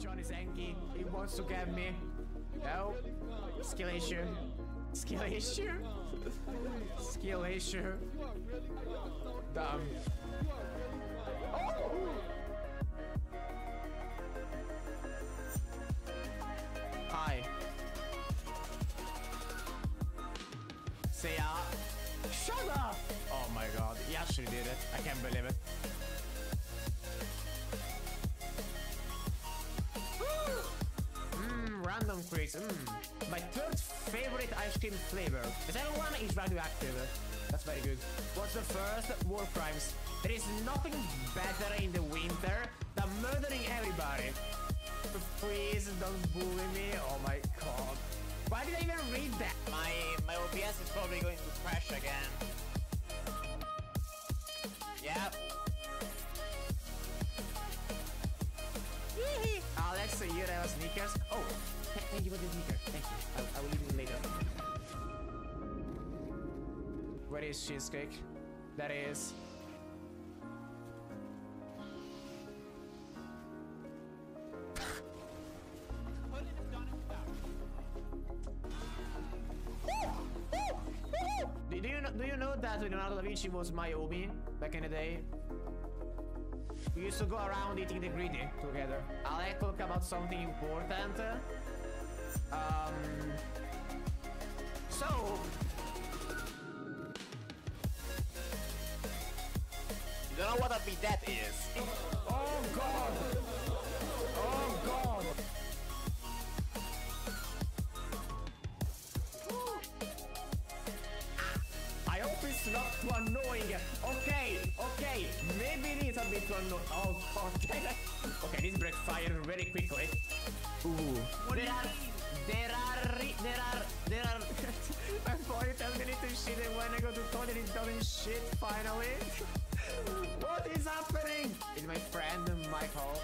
John is angry. He wants to get me. No. Skill issue. Skill issue. Skill issue. Dumb. Hi. Say ya. Shut up! Oh my god, he actually did it. I can't believe it. Random quicks. Mmm. My third favorite ice cream flavor. The second one is radioactive. That's very good. What's the first? War crimes. There is nothing better in the winter than murdering everybody. Please don't bully me. Oh my god. Why did I even read that? My my OBS is probably going to crash again. Yep. Alex, you have sneakers. Oh, thank you for the sneaker. Thank you. I, I will eat it later. Where is cheesecake? That is. Do you know, do you know that Leonardo da Vinci was my Obi back in the day? We used to go around eating the greedy together. I'll like talk about something important. Um. So. You don't know what a bidet is. Oh God. Oh God. I hope it's not too annoying. Okay, okay, maybe it is a bit too annoying. Oh, okay. Okay, this backfired very quickly. Ooh. there are, there are, re- there are, there are. My body tells me to shit, and when I go to toilet, it doesn't shit. Finally. what is happening? Is my friend Michael?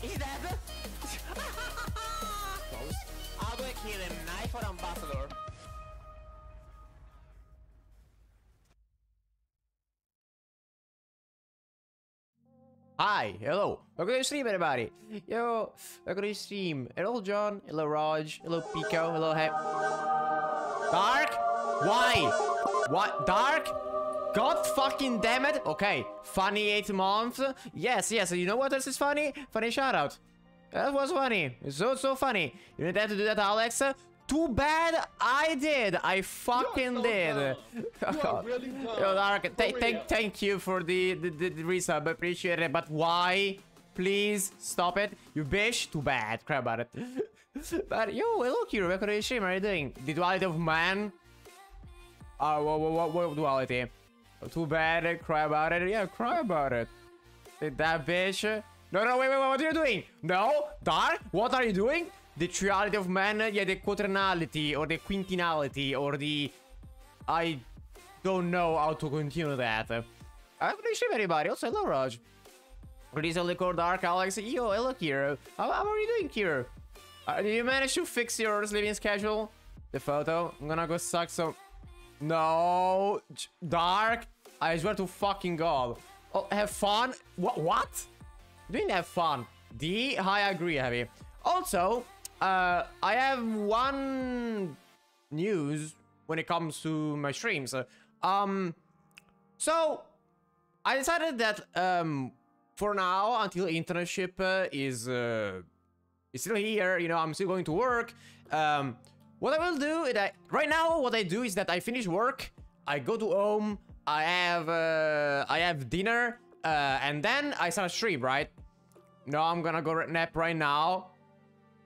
He's dead. Close. How do I kill him? Knife or ambassador? Hi, hello. Welcome to the stream, everybody. Yo, welcome to the stream. Hello, John. Hello, Raj. Hello, Pico. Hello, He. Dark? Why? What? Dark? God fucking damn it. Okay, funny eight months. Yes, yes. You know what else is funny? Funny shout out. That was funny. So, so funny. You didn't have to do that, Alex. Too bad I did. I fucking so did. You are really. Yo, Dark, th thank, thank you for the, the, the, the resub. Appreciate it. But why? Please stop it. You bitch. Too bad. Cry about it. but yo, hello, Kiro. Welcome to the stream. How are you doing? The duality of man. Uh, what, what, what duality? Too bad. Cry about it. Yeah, cry about it. That bitch. No, no, wait, wait, wait. What are you doing? No, Dark. What are you doing? The triality of man. Yeah, the quaternality or the quintinality or the. I don't know how to continue that. I appreciate everybody. Also, hello, Raj. Release only core Dark Alex. Yo, hello, Kiro. How, how are you doing, Kiro? Uh, did you manage to fix your sleeping schedule? The photo? I'm gonna go suck some. No, Dark. I swear to fucking God. Oh, have fun. What? What? Didn't have fun. D. I agree, heavy. Also, uh, I have one news when it comes to my streams. Um, so I decided that um, for now, until internship uh, is uh, is still here, you know, I'm still going to work. Um, what I will do is right now, what I do is that I finish work, I go to home, I have uh, I have dinner, uh, and then I start a stream, right? No, I'm gonna go nap right now.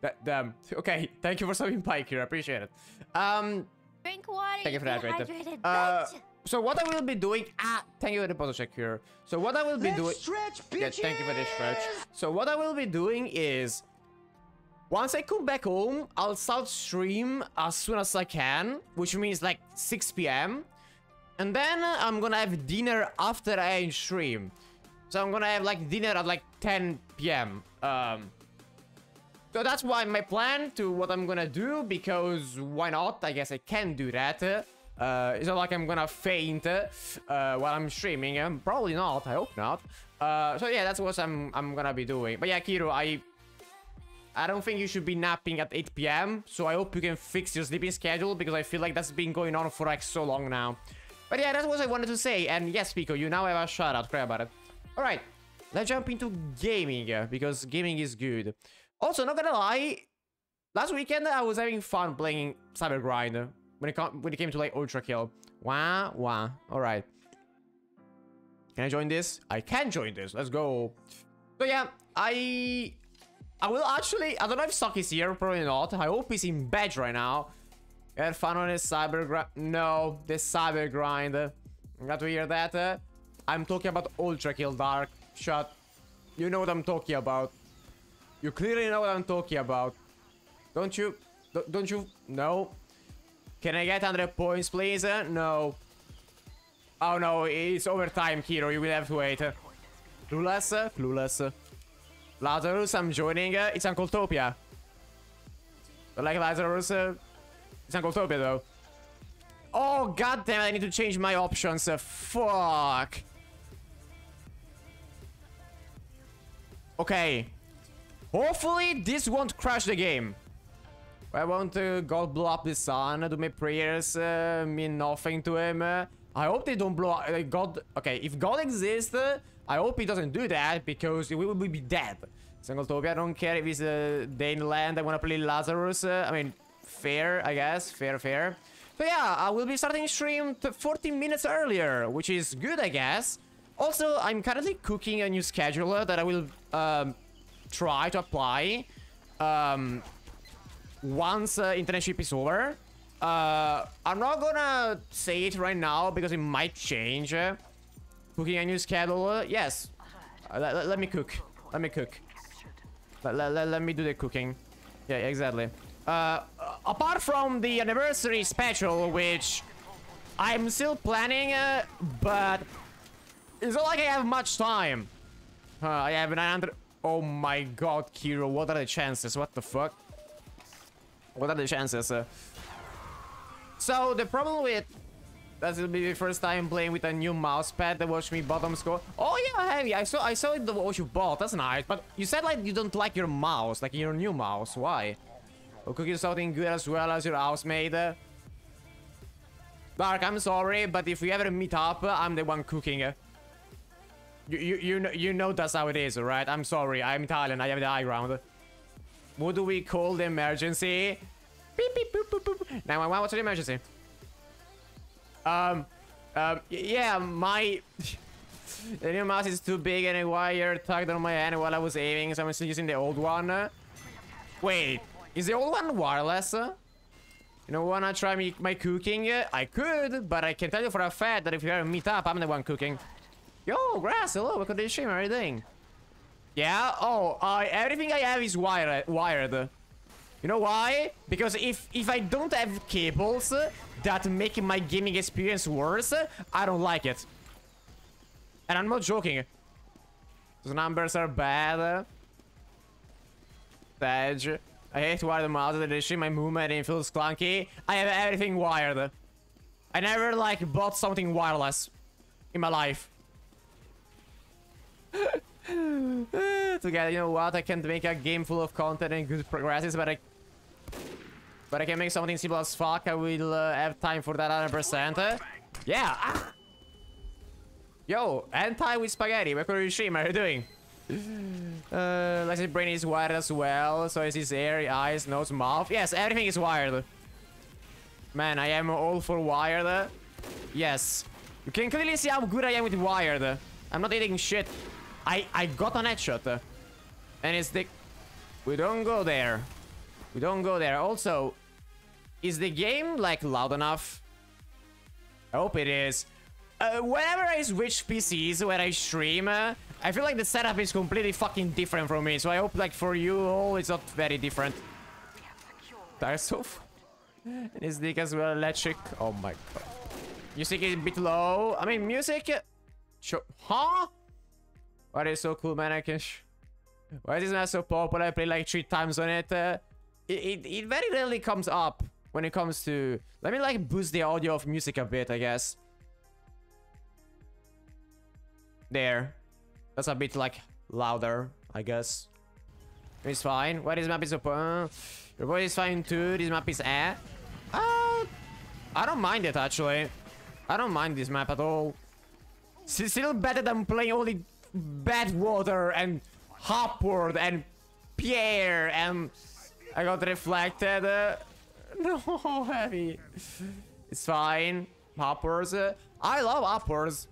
That damn. Okay, thank you for subbing Pike here. I appreciate it. Um, Drink water. Thank you for that, stay right uh, so what I will be doing, ah, thank you for the puzzle check here. So what I will be doing, stretch, yeah, thank you for this stretch. So what I will be doing is, once I come back home, I'll start stream as soon as I can, which means like 6 p.m. And then I'm gonna have dinner after I stream. So I'm gonna have like dinner at like 10 p.m. Um, so that's why my plan to what I'm gonna do, because why not? I guess I can do that. Uh, it's not like I'm gonna faint uh, while I'm streaming. Um, probably not, I hope not. Uh, so yeah, that's what I'm I'm gonna be doing. But yeah, Kiro, I I don't think you should be napping at 8 p.m. So I hope you can fix your sleeping schedule because I feel like that's been going on for like so long now. But yeah, that's what I wanted to say. And yes, Pico, you now have a shout out. About it. All right, let's jump into gaming because gaming is good. Also, not gonna lie, last weekend I was having fun playing Cyber Grind when it when it came to like ULTRAKILL. Wah wah. All right. Can I join this? I can join this. Let's go. So yeah, I I will actually... I don't know if Sock is here. Probably not. I hope he's in bed right now. Had fun on his cyber grind. No, this cyber grind. Got to hear that. Uh, I'm talking about ULTRAKILL Dark. Shut. You know what I'm talking about. You clearly know what I'm talking about. Don't you? Don't you? No. Can I get 100 points, please? Uh, no. Oh no, it's overtime, Hero. You will have to wait. Clueless? Clueless. Lazarus, I'm joining. Uh, it's Uncletopia. But like Lazarus, uh, it's Uncletopia though. Oh, god damn I need to change my options. Uh, fuck. Okay. Hopefully, this won't crash the game. I want uh, God blow up the sun. Do my prayers uh, mean nothing to him? Uh, I hope they don't blow up. Uh, God. Okay, if God exists, I hope he doesn't do that because we will be dead. Singletopia, I don't care if he's uh, Dane Land. I want to play Lazarus. Uh, I mean, fair, I guess. Fair, fair. So yeah, I will be starting stream 14 minutes earlier, which is good, I guess. Also, I'm currently cooking a new schedule that I will um, try to apply um, once uh, internship is over. Uh, I'm not gonna say it right now because it might change. Cooking a new schedule. Yes. Uh, let, let, me cook. Let me cook. Let, let, let me do the cooking. Yeah, exactly. Uh, apart from the anniversary special, which I'm still planning, uh, but it's not like I have much time. Uh, I have 900... Oh my god, Kiro, what are the chances? What the fuck? What are the chances? Uh, so the problem with that will be the first time playing with a new mouse pad that watch me bottom score. Oh yeah, heavy. I saw I saw it the what you bought. That's nice. But you said like you don't like your mouse, like your new mouse. Why? Or cooking something good as well as your housemate. Dark, I'm sorry, but if we ever meet up, I'm the one cooking. You, you, you, know, you know that's how it is, right? I'm sorry, I'm Italian, I have the high ground. What do we call the emergency? Beep, beep, boop, boop, boop. 911, what's the emergency? Um, um, yeah, my... the new mouse is too big and a wire tugged on my hand while I was aiming, so I'm still using the old one. Wait, is the old one wireless? You know, wanna try me, my cooking? I could, but I can tell you for a fact that if you ever meet up, I'm the one cooking. Yo, Grass, hello, welcome to the stream, how? Yeah, oh, uh, everything I have is wired. wired. You know why? Because if if I don't have cables that make my gaming experience worse, I don't like it. And I'm not joking. Those numbers are bad. Edge. I hate wire the mouse edition. My movement and feels clunky. I have everything wired. I never like bought something wireless in my life. Together, you know what? I can't make a game full of content and good progresses, but I but I can make something simple as fuck. I will uh, have time for that 100%. Yeah. Ah. Yo, anti with spaghetti. Where could you stream? How are you doing? Uh, like his brain is wired as well. So is his ear, eyes, nose, mouth. Yes, everything is wired. Man, I am all for wired. Yes. You can clearly see how good I am with wired. I'm not eating shit. I, I got an headshot. And it's the... We don't go there. We don't go there. Also, is the game, like, loud enough? I hope it is. Uh, whenever I switch PCs when I stream, uh, I feel like the setup is completely fucking different from me. So I hope, like, for you all, it's not very different. Tarsov? and his dick as well, electric. Oh my god. Music is a bit low. I mean, music... Sure. Huh? Why is so cool, man? I can... Why is this not so popular? I played like three times on it. Uh, it, it, it very rarely comes up when it comes to... Let me like boost the audio of music a bit, I guess. There. That's a bit like louder, I guess. It's fine. Why this map is open? Uh, your voice is fine too. This map is eh. Uh, I don't mind it actually. I don't mind this map at all. S still better than playing only Badwater and Hopward and Pierre and I got reflected. Uh, no, heavy. It's fine. Hoppers. Uh, I love hoppers.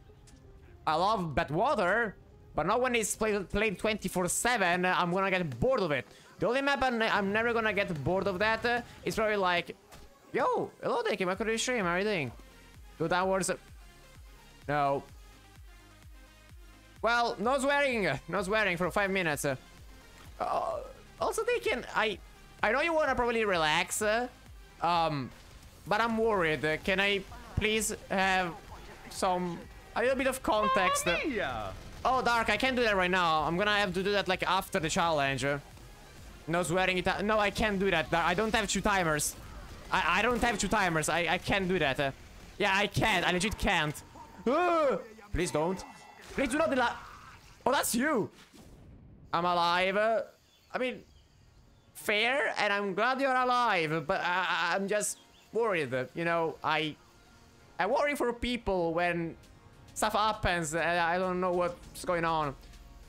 I love Badwater. But not when it's played played 24-7, I'm gonna get bored of it. The only map I'm, I'm never gonna get bored of that uh, is probably like... Yo, hello Dickie, welcome to the stream, how are you doing? Go downwards. No. Well, no swearing, no swearing for five minutes. Uh, also, Deacon, I, I know you wanna probably relax, uh, um, but I'm worried. Can I please have some, a little bit of context? Oh, Dark, I can't do that right now. I'm gonna have to do that like after the challenge. No swearing it No, I can't do that. I don't have two timers. I, I don't have two timers. I, I can't do that. Yeah, I can't. I legit can't. Please don't. Please do not allow. Oh, that's you. I'm alive. I mean, fair, and I'm glad you're alive, but I, I'm just worried. You know, I, I worry for people when stuff happens. I don't know what's going on.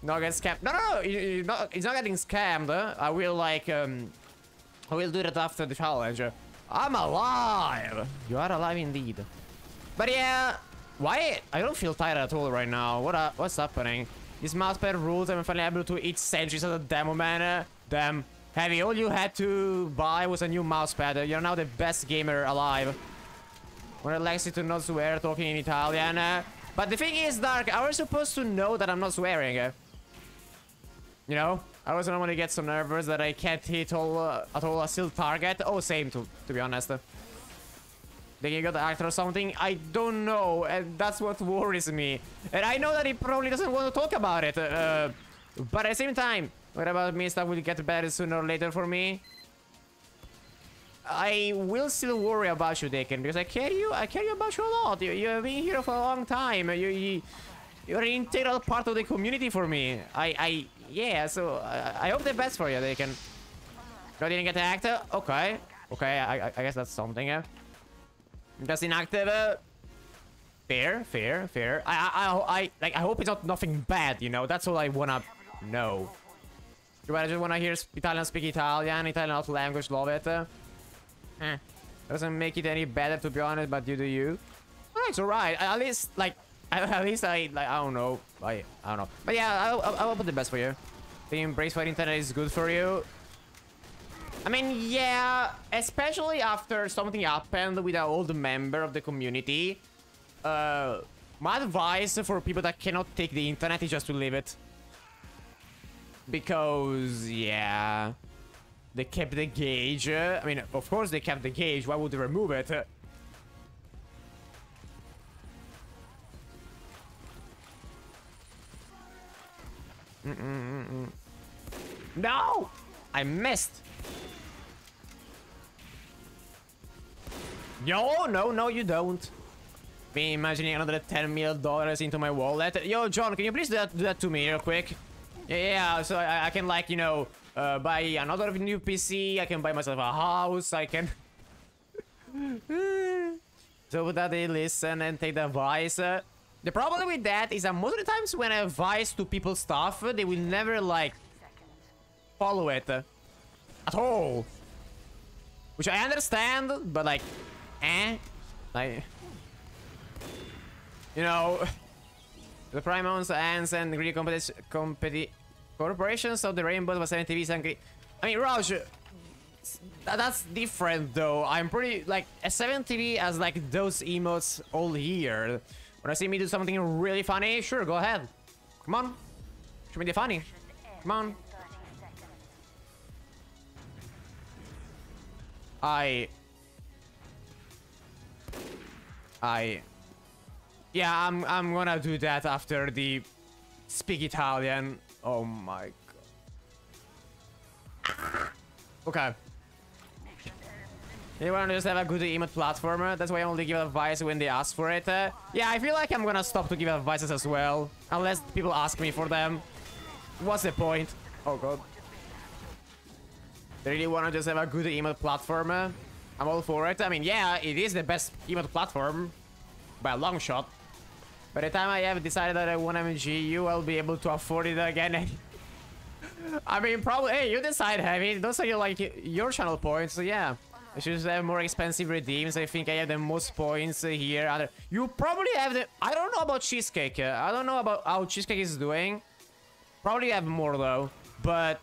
Not get scammed. No, no, no. He's not, he's not getting scammed. I will like, um, I will do that after the challenge. I'm alive. You are alive indeed. But yeah, why? I don't feel tired at all right now. What? What's happening? This mousepad rules. I'm finally able to eat sentries as a demo man. Damn. Heavy, all you had to buy was a new mousepad. You're now the best gamer alive. When Alexi to not swear talking in Italian. But the thing is, Dark, I was supposed to know that I'm not swearing. You know? I was normally get so nervous that I can't hit all uh, at all a still target. Oh, same to to be honest. They got or something. I don't know, and that's what worries me. And I know that he probably doesn't want to talk about it. Uh, but at the same time, what about me? Stuff will get better sooner or later for me. I will still worry about you, Deacon, because I care you. I care you about you a lot. You, you have been here for a long time. You, you, you're an integral part of the community for me. I, I, yeah. So I, I hope the best for you, Deacon. You didn't get the actor. Okay, okay. I, I guess that's something. Yeah. Just inactive. Fair, fair, fair. I, I, I, like. I hope it's not nothing bad. You know. That's all I wanna know. I just wanna hear Italian speak Italian. Italian out language. Love it. Eh. Doesn't make it any better to be honest, but you do you. Oh, it's alright. At least, like, at least I, like, I don't know. I, I don't know. But yeah, I'll, I'll, I'll put the best for you. The embrace for internet is good for you. I mean, yeah, especially after something happened with an old member of the community. Uh, my advice for people that cannot take the internet is just to leave it. Because, yeah... They kept the gauge. I mean, of course they kept the gauge. Why would they remove it? Mm -mm -mm no! I missed. No, no, no, you don't. Me imagining another 10 million dollars into my wallet. Yo, John, can you please do that, do that to me real quick? Yeah, so I, I can like, you know, uh, buy another new PC. I can buy myself a house. I can... so that they listen and take the advice. Uh, the problem with that is that most of the times when I advise to people stuff, they will never like follow it at all. Which I understand, but like, eh? Like, you know, the Primons, Ants, and Greedy competition, competi Corporations of the Rainbow was 7 TVs and I mean, Raj, that's different though. I'm pretty like a 7 TV has like those emotes all here. When I see me do something really funny, sure, go ahead. Come on. Show me the funny. Come on. I... I... Yeah, I'm, I'm gonna do that after the speak Italian. Oh my god. Okay. Want to just have a good emote platform. That's why I only give advice when they ask for it. Uh, yeah, I feel like I'm gonna stop to give advices as well. Unless people ask me for them. What's the point? Oh god. They really want to just have a good emote platform. I'm all for it. I mean, yeah, it is the best emote platform. By a long shot. By the time I have decided that I want MGU, I'll be able to afford it again. I mean, probably, hey, you decide, Heavy. Those are your, like, your channel points, so yeah. I should have more expensive redeems. I think I have the most points here. You probably have the... I don't know about Cheesecake. I don't know about how Cheesecake is doing. Probably have more, though. But...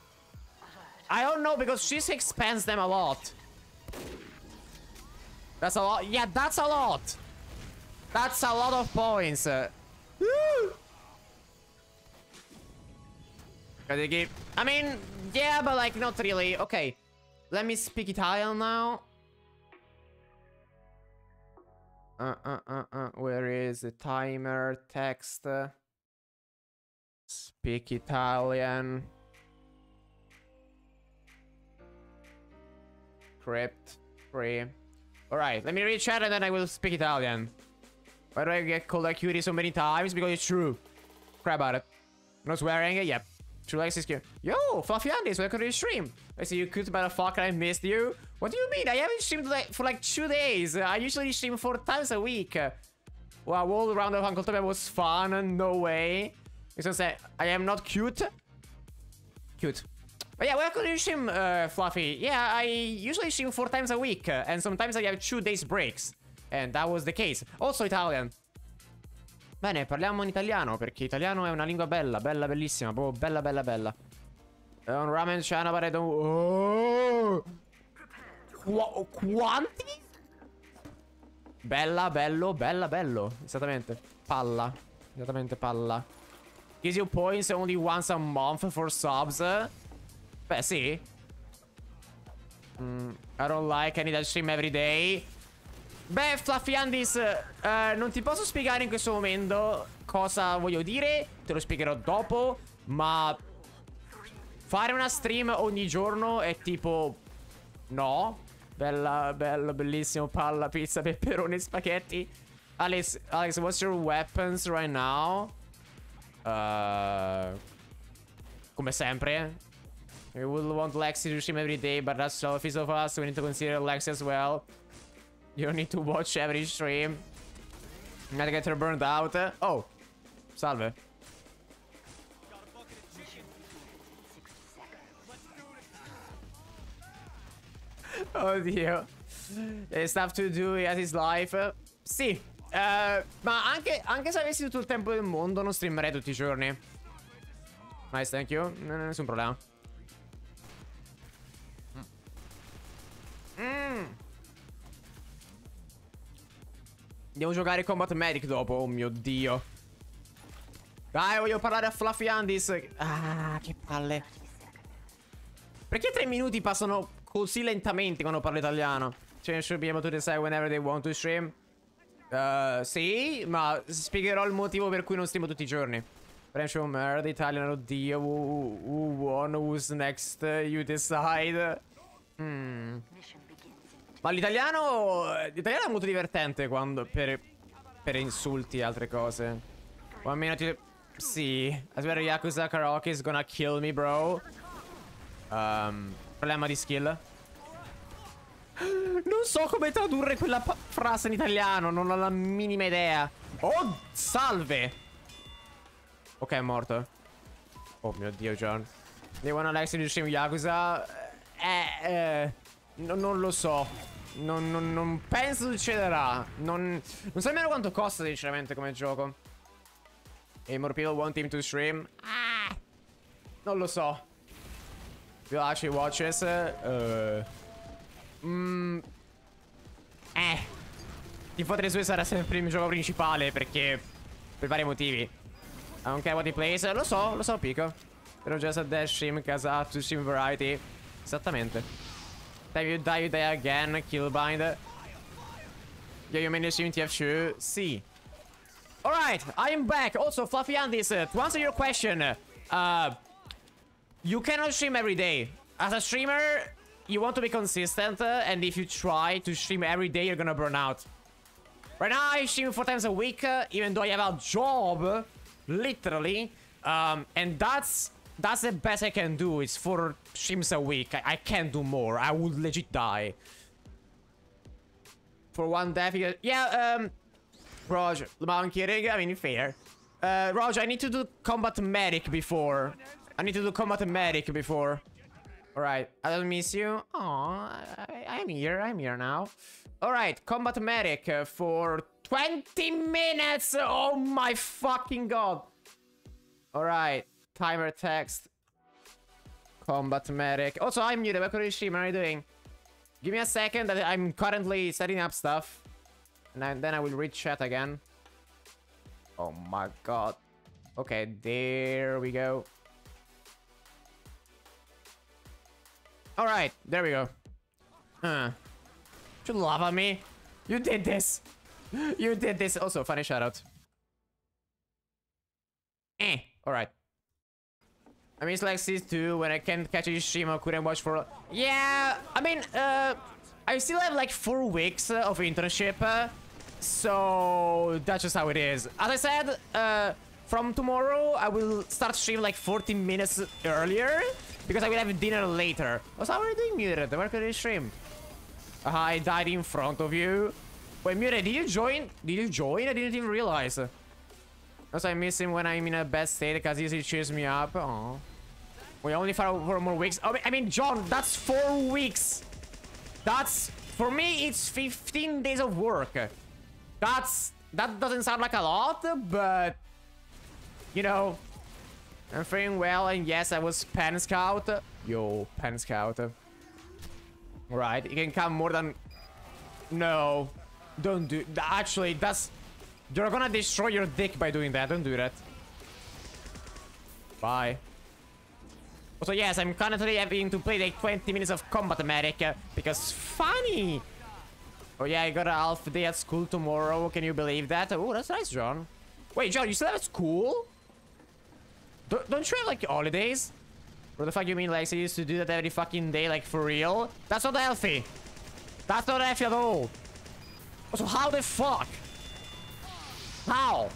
I don't know, because Cheesecake spends them a lot. That's a lot. Yeah, that's a lot. That's a lot of points. Uh, I mean, yeah, but like not really. Okay, let me speak Italian now. Uh, uh, uh, uh. Where is the timer text? Speak Italian. Crypt. Free. Alright, let me read chat and then I will speak Italian. Why do I get called a cutie so many times? Because it's true. Crap about it. No swearing? Yep. True likes is cute. Yo, Fluffy Andes, welcome to the stream. I see you cute motherfucker, I missed you. What do you mean? I haven't streamed like, for like two days. I usually stream four times a week. Wow, all round of Uncle Tommy was fun. No way. It's gonna say, I am not cute. Cute. But yeah, welcome to stream, uh, Fluffy. Yeah, I usually stream four times a week. and sometimes I have two days breaks. And that was the case. Also Italian. Bene, parliamo in italiano, perché italiano è una lingua bella, bella, bellissima, proprio bella, bella, bella. È un ramen chana pare Oh! Qu quanti? Bella, bello, bella, bello. Esattamente. Palla. Esattamente palla. Gives you points only once a month for subs. Beh, sì. Mm, I don't like, I need to stream every day. Beh, Fluffy Andis, eh, non ti posso spiegare in questo momento cosa voglio dire. Te lo spiegherò dopo. Ma fare una stream ogni giorno è tipo... No. Bella, bello, bellissimo. Palla, pizza, peperoni, spaghetti. Alex, Alex, what's your weapons right now? Uh, come sempre. We will want Lexi to stream every day, but that's selfish of us. We need to consider Lexi as well. You need to watch every stream. Not get her burned out. Oh, salve. Oddio. There's stuff to do, he has his life. Sì, uh, ma anche, anche, se avessi tutto il tempo del mondo non streamerei tutti i giorni. Nice, thank you. Non nessun problema. Mmm. Devo giocare Combat Medic dopo. Oh mio dio. Dai, voglio parlare a Fluffy Andis. Ah, che palle. Perché tre minuti passano così lentamente quando parlo italiano? Cioè, should be able to decide whenever they want to stream. Uh, sì, ma spiegherò il motivo per cui non streamo tutti i giorni. French o merda, Italian, oddio. Who, who won, who's next? You decide. Hmm. Ma l'italiano... L'italiano è molto divertente quando... Per, per insulti e altre cose. One minute... Sì. I Yakuza Karaoke is gonna kill me, bro. Um, problema di skill. Non so come tradurre quella frase in italiano. Non ho la minima idea. Oh, salve. Ok, è morto. Oh mio dio, John. They wanna like to Yakuza? Eh, eh... No, non lo so. Non, non, non penso succederà. Non, non so nemmeno quanto costa, sinceramente, come gioco. E more people want him to stream? Ah, non lo so. Will actually watch this? Uh, mm, eh. Tifo 3 2 sarà sempre il mio gioco principale perché... Per vari motivi. I don't care what he plays. Lo so, lo so, Pico. Però just a dash stream, casa, to stream variety. Esattamente. Time you die, die again. Killbind. Yeah, you managed to TF2. C. Alright, I am back. Also, Fluffy Andis, uh, to answer your question, uh, you cannot stream every day. As a streamer, you want to be consistent, uh, and if you try to stream every day, you're gonna burn out. Right now, I stream four times a week, uh, even though I have a job, literally. Um, and that's that's the best I can do. It's four streams a week. I, I can't do more. I would legit die. For one death, yeah. Um, Roger, I'm kidding. I mean, fair. Uh, Roger, I need to do combat medic before. I need to do combat medic before. Alright, I don't miss you. Aw, I, I'm here, I'm here now. Alright, combat medic uh, for 20 minutes! Oh my fucking god! Alright, timer text. Combat medic. Also, I'm new. The stream. How are you doing? Give me a second. that I'm currently setting up stuff. And then I will read chat again. Oh my god. Okay, there we go. Alright, there we go. Huh. You at me? You did this! You did this! Also, funny shoutout. Eh, alright. I mean, it's like season 2 when I can't catch a stream I couldn't watch for... Yeah, I mean, uh... I still have like 4 weeks uh, of internship, uh, so that's just how it is. As I said, uh, from tomorrow I will start stream like 40 minutes earlier because I will have dinner later. How are you doing, Muted? Where could you stream? Uh, I died in front of you. Wait, Muted, did you join? Did you join? I didn't even realize. Also, I miss him when I'm in a bad state because he usually cheers me up. Oh, we only for four more weeks. Oh, I mean, John, that's four weeks. That's for me. It's 15 days of work. That's that doesn't sound like a lot, but you know, I'm feeling well. And yes, I was pen scout. Yo, pen scout. Right, you can come more than. No, don't do. Actually, that's. You're gonna destroy your dick by doing that. Don't do that. Bye. Also, yes, I'm currently having to play like 20 minutes of combat medic uh, because funny. Oh yeah, I got a half day at school tomorrow. Can you believe that? Oh, that's nice, John. Wait, John, you still have school? Don't, don't you have like holidays? What the fuck you mean? Like, so you used to do that every fucking day, like for real? That's not healthy. That's not healthy at all. So how the fuck? How?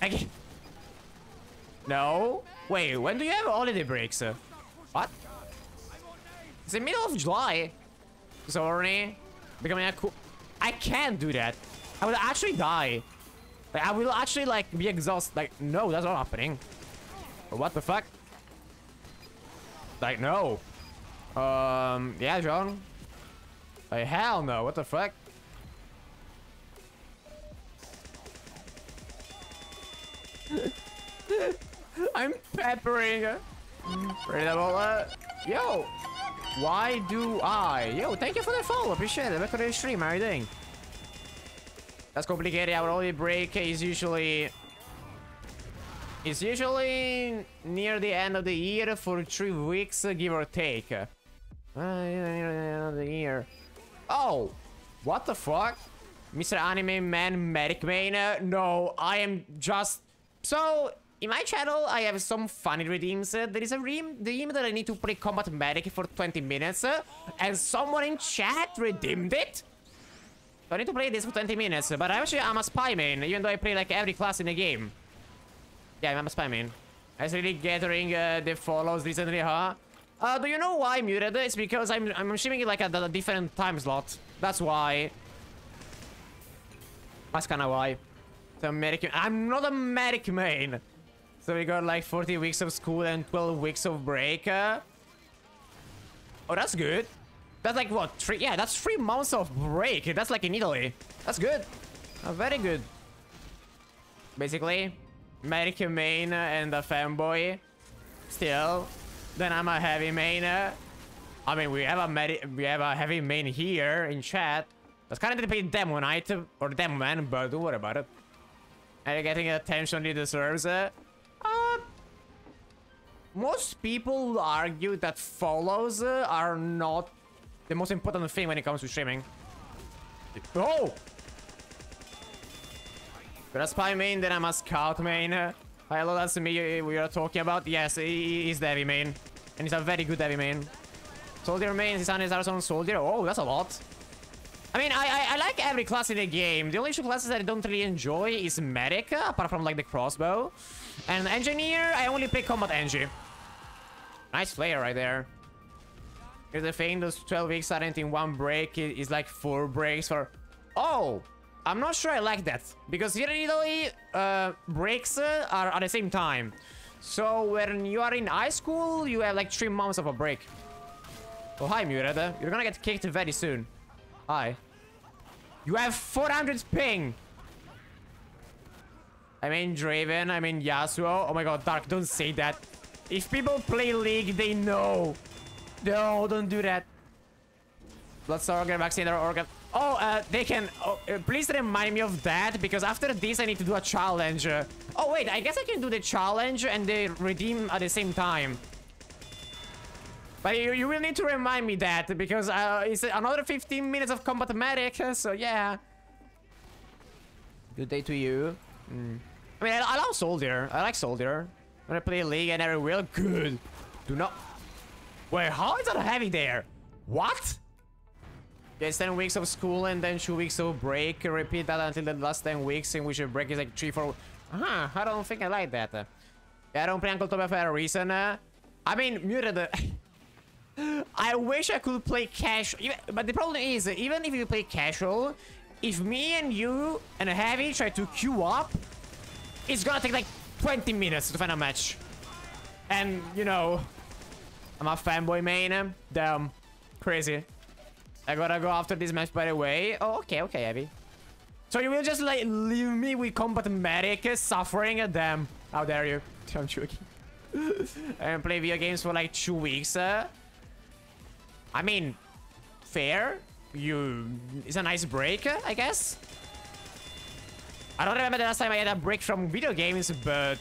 Again. No. Wait, when do you have holiday breaks? What? It's the middle of July. Sorry. Becoming a cool... I can't do that. I will actually die. Like, I will actually, like, be exhausted. Like, no, that's not happening. What the fuck? Like, no. Um, yeah, John. Like, hell no. What the fuck? I'm peppering. Readable. Uh, yo. Why do I? Yo, thank you for the follow. Appreciate it. Back to the stream. How are you doing? That's complicated. Our only break is usually... It's usually near the end of the year for three weeks, give or take. Uh, near the end of the year. Oh! What the fuck? Mr. Anime Man Medic Main? Uh, no, I am just... So, in my channel, I have some funny redeems. Uh, there is a redeem, that I need to play Combat Medic for 20 minutes. Uh, and someone in chat redeemed it. So I need to play this for 20 minutes. But I actually, I'm a spy main, even though I play like every class in the game. Yeah, I'm a spy main. I was really gathering uh, the follows recently, huh? Uh, do you know why I'm muted? It's because I'm I'm streaming like at a different time slot. That's why. That's kind of why. American. I'm not a medic main. So we got like 40 weeks of school and 12 weeks of break. Uh... Oh, that's good. That's like what? Three? Yeah, that's three months of break. That's like in Italy. That's good. Uh, very good. Basically, medic main and a fanboy. Still, then I'm a heavy main. I mean, we have a medi we have a heavy main here in chat. That's kind of the demo night or demo man, but don't worry about it. And you're getting attention he deserves. Uh, most people argue that follows uh, are not the most important thing when it comes to streaming. Oh! Spy main, then I'm a scout main. Uh, Hello, that's me we are talking about. Yes, he- he's the heavy main. And he's a very good heavy main. Soldier main, Sisan is also on Soldier. Oh, that's a lot. I mean, I, I, I like every class in the game. The only two classes that I don't really enjoy is Medic, apart from like the crossbow. And Engineer, I only play Combat Engie. Nice player right there. Here's the thing, those 12 weeks aren't in one break. It is like four breaks for... Oh! I'm not sure I like that. Because here in Italy, uh, breaks uh, are at the same time. So when you are in high school, you have like three months of a break. Oh, hi, Murata. You're gonna get kicked very soon. Hi. You have 400 ping. I mean Draven, I mean Yasuo. Oh my god, Dark, don't say that. If people play League, they know. No, don't do that. Let's organ vaccine or organ. Oh, uh, they can. Oh, uh, please remind me of that because after this I need to do a challenge. Oh wait, I guess I can do the challenge and the redeem at the same time. But you, you will need to remind me that because uh, it's another 15 minutes of combat medic. So yeah. Good day to you. Mm. I mean, I, I love Soldier. I like Soldier. I play League and every will, good. Do not. Wait, how is that heavy there? What? Yeah, it's 10 weeks of school and then 2 weeks of break. Repeat that until the last 10 weeks in which a break is like 3, 4... Huh, I don't think I like that. I don't play Uncle Toby for a reason. Uh, I mean, muted... I wish I could play casual, but the problem is, even if you play casual, if me and you and a Heavy try to queue up, it's gonna take like 20 minutes to find a match. And, you know, I'm a fanboy main. Eh? Damn. Crazy. I gotta go after this match, by the way. Oh, okay, okay, Heavy. So you will just, like, leave me with combat medic eh, suffering? Eh? Damn. How dare you. I'm joking. and play video games for, like, two weeks. Uh, I mean, fair. You... It's a nice break, I guess. I don't remember the last time I had a break from video games, but...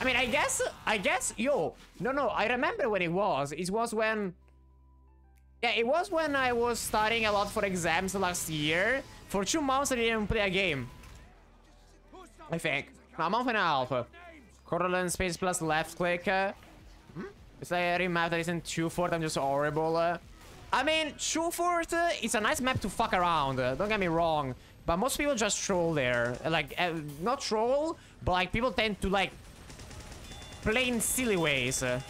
I mean, I guess... I guess... Yo. No, no. I remember when it was. It was when... Yeah, it was when I was studying a lot for exams last year. For two months, I didn't play a game. I think. a month and a half. Cortland space plus left click. Hmm? It's like every map that isn't 2Fort, I'm just horrible. I mean, 2Fort uh, is a nice map to fuck around, don't get me wrong. But most people just troll there. Like, uh, not troll, but like people tend to like play in silly ways. Uh,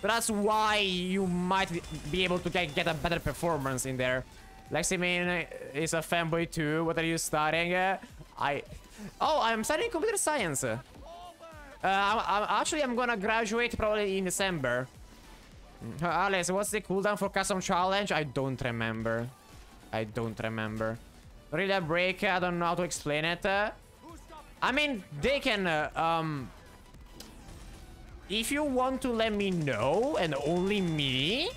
that's why you might be able to get, get a better performance in there. Leximin is a fanboy too. What are you studying? Uh, I... Oh, I'm studying computer science. Uh, I'm, I'm, actually, I'm gonna graduate probably in December. Uh, Alice, what's the cooldown for custom challenge? I don't remember. I don't remember. Really a break? I don't know how to explain it. Uh, I mean, they can... Uh, um, if you want to let me know, and only me,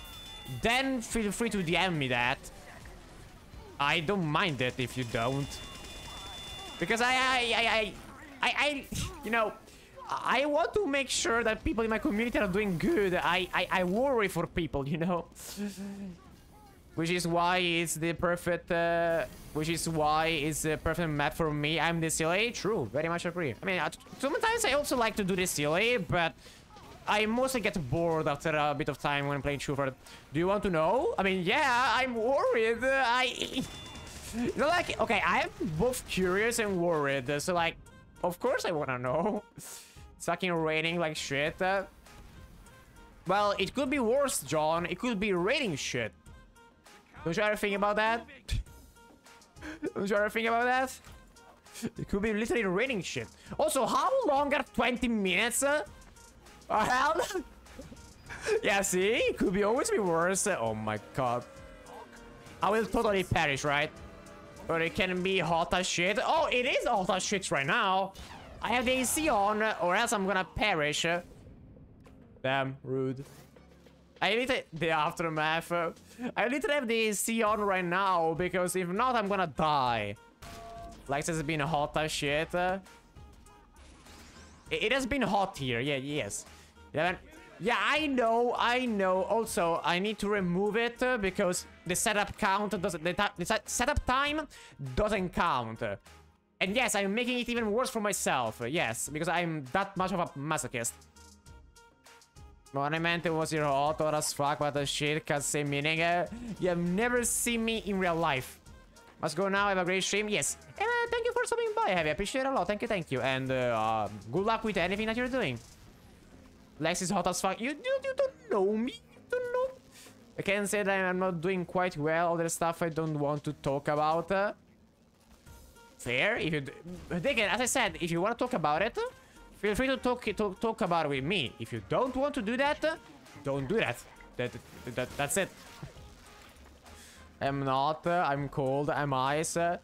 then feel free to DM me that. I don't mind it if you don't. Because I, I, I, I, I, I you know, I want to make sure that people in my community are doing good. I, I, I worry for people, you know. which is why it's the perfect, uh, which is why it's the perfect map for me. I'm the CLA. True, very much agree. I mean, sometimes I also like to do the CLA, but I mostly get bored after a bit of time when playing Schubert. Do you want to know? I mean, yeah, I'm worried. I... You know, like, okay, I'm both curious and worried. So, like, of course I want to know. It's fucking raining like shit. Uh, well, it could be worse, John. It could be raining shit. Don't you ever think about that? Don't you ever think about that? It could be literally raining shit. Also, how long are 20 minutes? Uh, hell Yeah, see? It could be always be worse. Oh my god. I will totally perish, right? But it can be hot as shit. Oh, it is hot as shit right now. I have the AC on, or else I'm gonna perish. Damn, rude. I need the aftermath. I need to have the AC on right now, because if not, I'm gonna die. Lex has been hot as shit. It has been hot here, yeah, yes. Yeah, yeah, I know, I know. Also, I need to remove it uh, because the setup count doesn't. The, the setup time doesn't count. And yes, I'm making it even worse for myself. Yes, because I'm that much of a masochist. I was your hot as fuck, but the shit can say meaning. Uh, you have never seen me in real life. Let's go now. Have a great stream. Yes. And, uh, thank you for stopping by, Heavy. I appreciate it a lot. Thank you, thank you. And uh, um, good luck with anything that you're doing. Lex is hot as fuck. You, you, you don't know me. You don't know. I can say that I'm not doing quite well. Other stuff I don't want to talk about. Fair. If you, again, as I said, if you want to talk about it, feel free to talk, talk talk about it with me. If you don't want to do that, don't do that. That, that that's it. I'm not. Uh, I'm cold. I'm ice. Uh,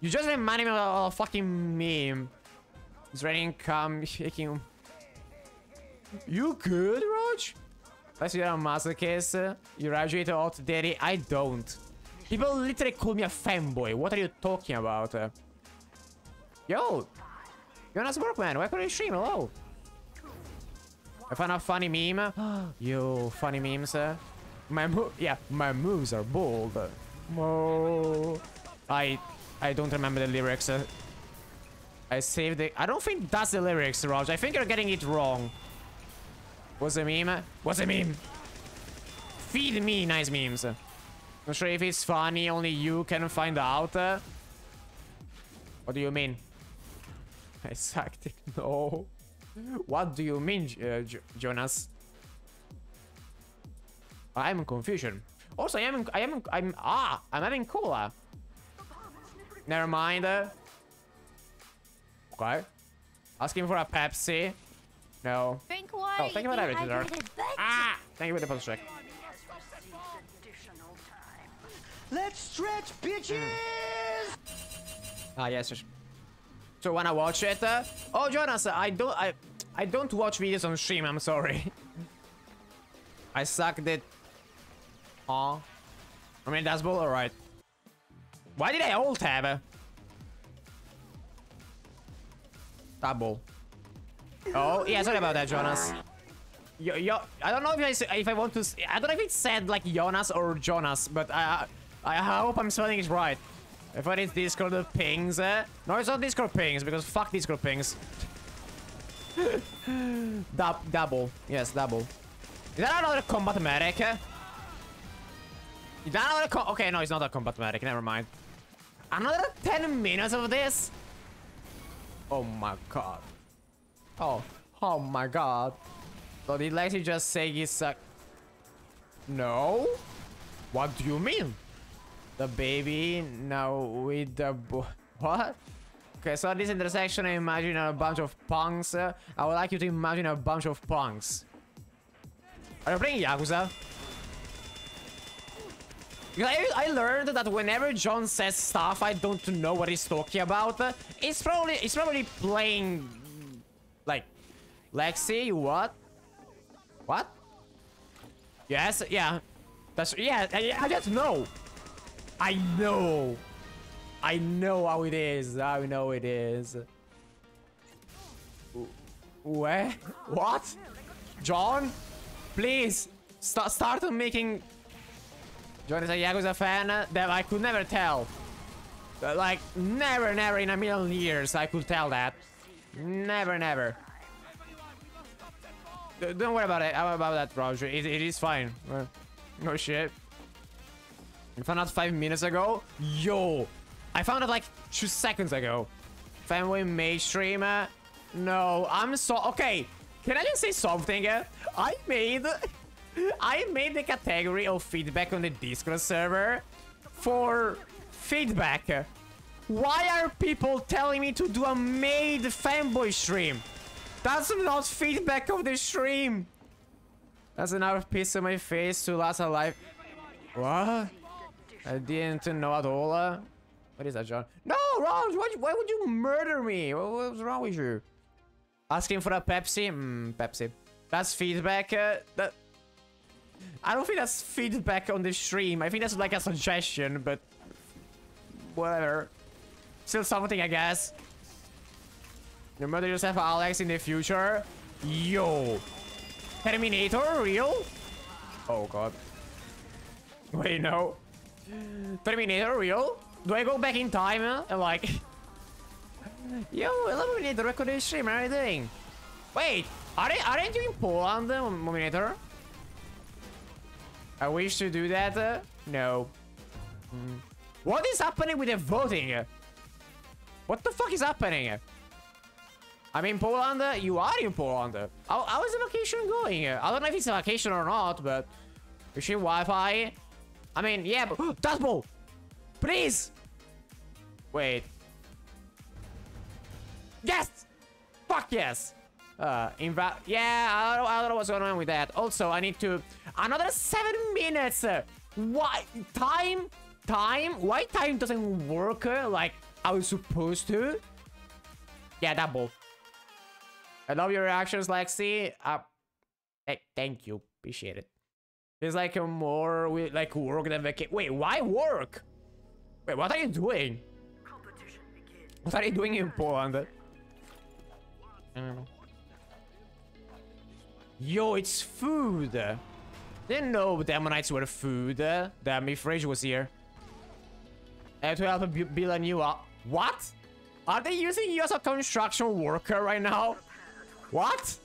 you just remind me of a fucking meme. It's raining, come shaking. You good, Raj? Unless you're a masochist, you graduated out daddy. I don't. People literally call me a fanboy. What are you talking about? Yo, Jonas Workman, welcome to the stream. Hello. I found a funny meme. you funny memes. My mo yeah, my moves are bold. Mo I I don't remember the lyrics. I saved it. I don't think that's the lyrics, Raj. I think you're getting it wrong. What's a meme? What's a meme? Feed me nice memes. Not sure if it's funny, only you can find out. What do you mean? I sucked it. No. What do you mean, uh, Jonas? I'm in confusion. Also, I am. In, I am. In, I'm. Ah, I'm having cola. Never mind. Okay. Asking for a Pepsi. No. Drink water. Oh, thank you for that, Richard. Ah! Thank you for the pulse check. Let's stretch, bitches! Ah, yes. yes. When I watch it, uh, oh Jonas, I don't, I, I don't watch videos on stream. I'm sorry. I sucked it. Aw. I mean that's bull. Alright. Why did I alt tab? Double. Oh yeah, sorry about that, Jonas. Yo, yo, I don't know if I, if I want to. I don't know if it said like Jonas or Jonas, but I, I, I hope I'm spelling it right. If it is Discord pings, uh, no, it's not Discord pings because fuck Discord pings. Double, yes, double. Is that another combat medic? Is that another co- Okay, no, it's not a combat medic. Never mind. Another 10 minutes of this? Oh my god. Oh, oh my god. So did Lexi just say he suck? No? What do you mean? The baby now with the what? Okay, so at this intersection, I imagine a bunch of punks. Uh, I would like you to imagine a bunch of punks. Are you playing Yakuza? I, I learned that whenever John says stuff I don't know what he's talking about, it's probably it's probably playing like Lexi. What? What? Yes, yeah. That's yeah. I, I just know. I know. I know how it is. I know it is. Where? What? John? Please st start making. John is a Yakuza fan that I could never tell. Uh, Like never, never in a million years I could tell that. Never, never. Don't worry about it. How about that, Roger? It, it is fine. Uh, no shit. I found out five minutes ago. Yo, I found out like two seconds ago. Fanboy Mage streamer. No, I'm so okay. Can I just say something? Uh, I made, I made the category of feedback on the Discord server for feedback. Why are people telling me to do a made fanboy stream? That's not feedback of the stream. That's another piece of my face to last a life. What? I didn't know at all. uh. What is that, John? No, Raj, why, why would you murder me? What, what's wrong with you? Asking for a Pepsi? Mm, Pepsi. That's feedback. Uh, that I don't think that's feedback on the stream. I think that's like a suggestion, but whatever. Still something, I guess. You murder yourself, Alex, in the future? Yo. Terminator? Real? Oh, God. Wait, no. Terminator, real? Do I go back in time uh, and like... Yo, the record of the stream, how are? Wait, Are they, aren't you in Poland, uh, Mominator? I wish to do that. Uh, no. Mm. What is happening with the voting? What the fuck is happening? I'm in Poland. uh, You are in Poland. How, how is the vacation going? I don't know if it's a vacation or not, but... Machine Wi-Fi? I mean, yeah, but... Dustbowl! Please! Wait. Yes! Fuck yes! Uh, inva- Yeah, I don't, I don't know what's going on with that. Also, I need to... Another seven minutes! Why? Time? Time? Why time doesn't work like I was supposed to? Yeah, double. I love your reactions, Lexi. Uh, hey, thank you. Appreciate it. It's like a more with like work than vacation. Wait, why work? Wait, what are you doing? What are you doing in Poland? I don't know. Yo, it's food. Didn't know Demonites were food. Damn, if Rage was here. I have to help build a new up. What? Are they using you as a construction worker right now? What?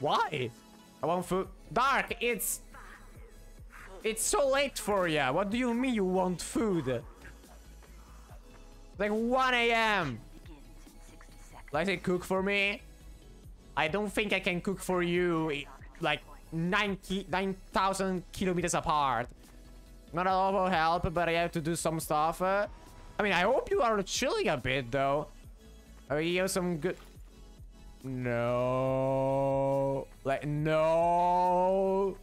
Why? I want food. Dark, it's... It's so late for ya. What do you mean you want food? Like 1 a.m. Like they cook for me. I don't think I can cook for you like 9,000 9,000 kilometers apart. Not a lot of help, but I have to do some stuff. uh. I mean, I hope you are chilling a bit, though. I mean, you have some good... No... Like, no...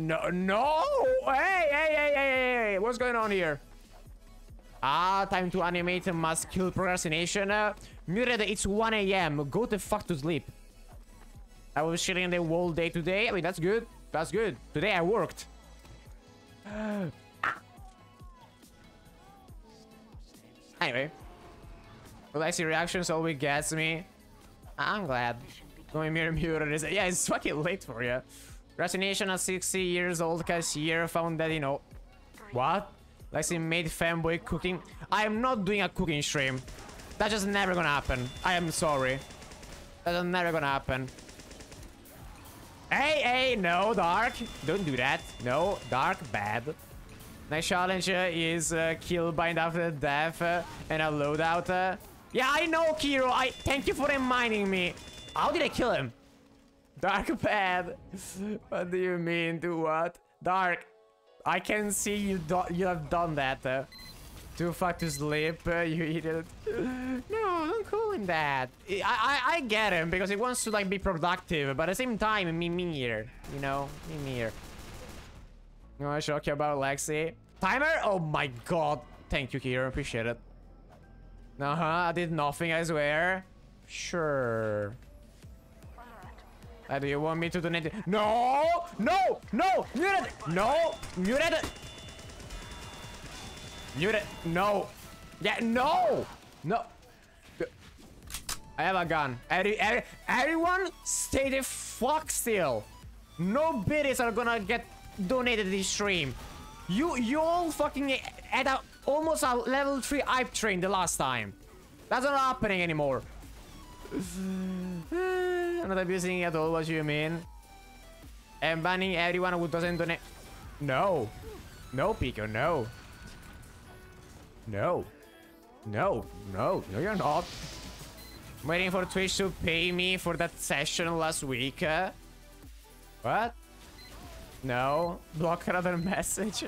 No, no! Hey, hey, hey, hey, hey! What's going on here? Ah, time to animate must kill procrastination. Uh, Muted, it's 1 a.m. Go the fuck to sleep. I was chilling the whole day today. I mean, that's good. That's good. Today I worked. anyway. See reactions always gets me. I'm glad. Going mirror muted is yeah, it's fucking late for you. Resignation at 60 years old cashier found that you know what? Lexi made fanboy cooking. I am not doing a cooking stream. That's just never gonna happen. I am sorry. That's never gonna happen. Hey, hey, no, Dark. Don't do that. No, Dark, bad. Next challenge uh, is uh, kill bind after death uh, and a loadout. Uh. Yeah, I know, Kiro. I thank you for reminding me. How did I kill him? Dark pad. what do you mean? Do what? Dark. I can see you. Do you have done that. Uh. Too fuck to sleep. Uh, you idiot. no, don't call him that. I, I I get him because he wants to like be productive, but at the same time, me me here. You know, me here. You want to shock you about Lexi? Timer? Oh my god. Thank you, Kira. Appreciate it. Uh huh. I did nothing. I swear. Sure. Uh, do you want me to donate? it? No! No! No! Muted! No! Muted! Muted! No! Yeah, no! No! I have a gun. Every, every, everyone stay the fuck still. No biddies are gonna get donated this stream. You you all fucking had a almost a level 3 hype train the last time. That's not happening anymore. I'm not abusing at all, what you mean? And banning everyone who doesn't donate. No. No, Pico, no. No. No, no, no, you're not. I'm waiting for Twitch to pay me for that session last week. uh. What? No. Block another message.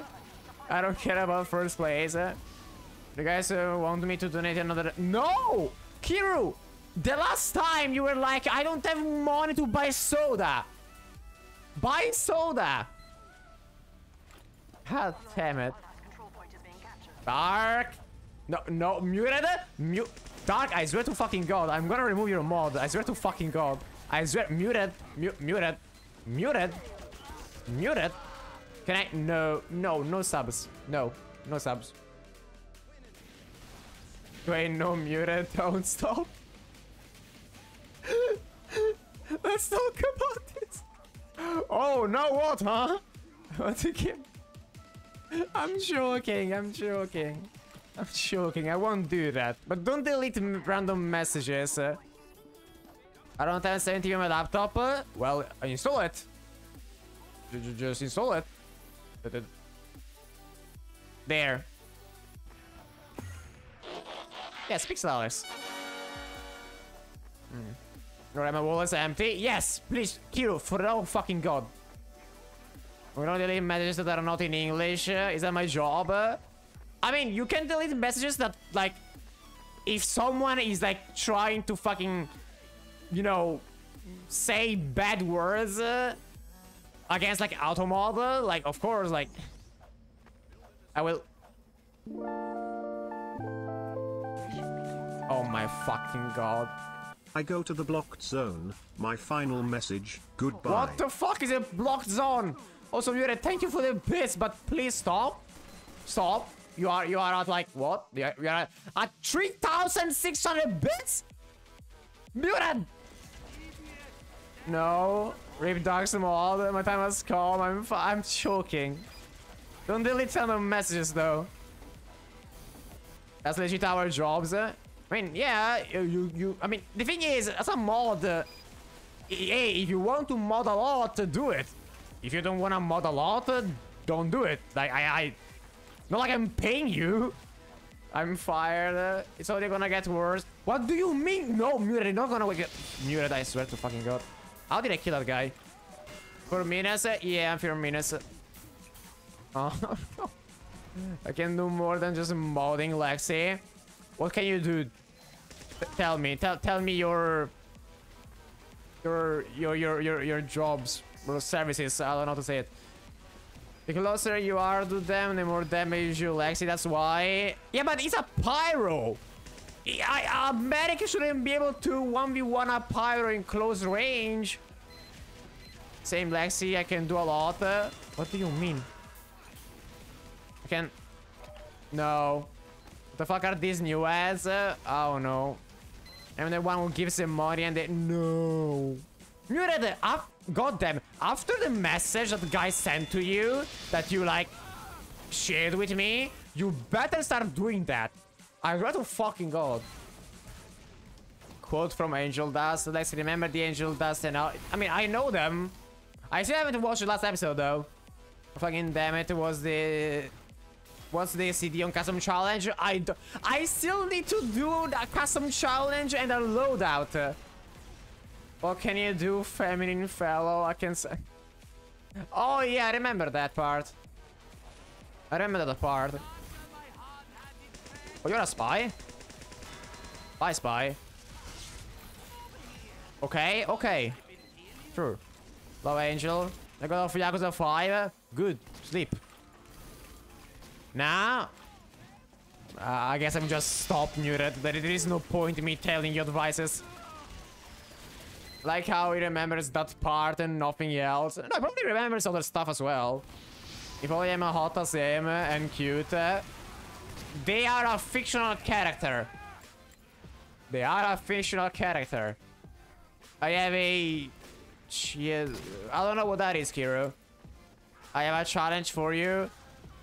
I don't care about first place. uh. You guys uh, want me to donate another... No! Kiru! The last time you were like, I don't have money to buy soda. Buy soda. God damn it. Dark. No, no, muted. Mute. Dark, I swear to fucking god, I'm gonna remove your mod. I swear to fucking god. I swear, muted, mu muted, muted, muted. Can I? No, no, no subs. No, no subs. Wait, no muted. Don't stop. Let's talk about this. Oh, now what, huh? What again? I'm joking, I'm joking. I'm joking, I won't do that. But don't delete random messages. uh. I don't have 70 on my laptop. Uh, well, install it. J- j- Just install it. Th- th- There. Yes, pixel dollars. Alright, my is empty. Yes, please, Kiro, for the fucking god. We don't delete messages that are not in English. Is that my job? I mean, you can delete messages that, like, if someone is, like, trying to fucking, you know, say bad words uh, against, like, automod, uh, like, of course, like, I will. Oh my fucking god. I go to the blocked zone. My final message. Goodbye. What the fuck is a blocked zone? Also, Mure, thank you for the bits, but please stop. Stop. You are you are at like what? You are, you are at, at 3,600 bits? Mure! No. Rip Dark Small. My time has come. I'm I'm choking. Don't delete the messages though. That's legit our jobs. uh. I mean, yeah, you, you, I mean, the thing is, as a mod, uh, hey, if you want to mod a lot, do it. If you don't want to mod a lot, uh, don't do it. Like, I, I, not like I'm paying you. I'm fired. Uh, it's only gonna get worse. What do you mean? No, muted, not gonna get muted, I swear to fucking god. How did I kill that guy? For minutes? Uh, yeah, I'm for minutes. Oh, I can do more than just modding, Lexi. What can you do? T- tell me. Tell tell me your your your your your your jobs or services. I don't know how to say it. The closer you are to them, the more damage you Lexi. That's why. Yeah, but it's a pyro. I, a medic shouldn't be able to 1v1 a pyro in close range. Same Lexi, I can do a lot. What do you mean? I can... No. The fuck are these new ads? Uh, oh no. I'm the one who gives them money and they... No. You read it. Af God damn. After the message that the guy sent to you, that you like shared with me, you better start doing that. I swear to fucking God. Quote from Angel Dust. Let's remember the Angel Dust and all. I mean, I know them. I still haven't watched the last episode though. Fucking damn it, was the What's CD on custom challenge? I I still need to do the custom challenge and a loadout. What can you do, feminine fellow? I can say. Oh yeah, I remember that part. I remember that part. Oh, you're a spy? Spy, spy. Okay, okay. True. Low angel. I got off Yakuza 5. Good. Sleep. Now, uh, I guess I'm just stop muted. There is no point in me telling you advices. Like how he remembers that part and nothing else. No, he probably remembers other stuff as well. If only I'm a hot as him and cute. They are a fictional character. They are a fictional character. I have a... Shit. I don't know what that is, Kiro. I have a challenge for you.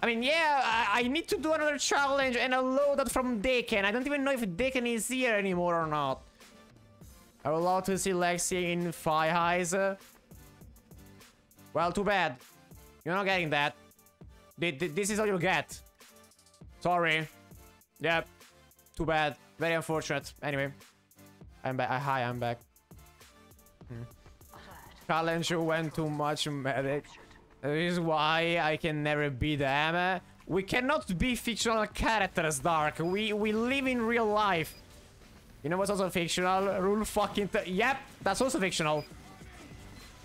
I mean, yeah, I, I need to do another challenge and a loadout from Deacon. I don't even know if Deacon is here anymore or not. I would love to see Lexi in Fi Highs. uh. Well, too bad. You're not getting that. Th- th- This is all you get. Sorry. Yep. Too bad. Very unfortunate. Anyway. I'm back. Hi, I'm back. Hmm. Challenge went too much medic. This is why I can never be them. We cannot be fictional characters, Dark. We we live in real life. You know what's also fictional? Rule fucking Yep, that's also fictional.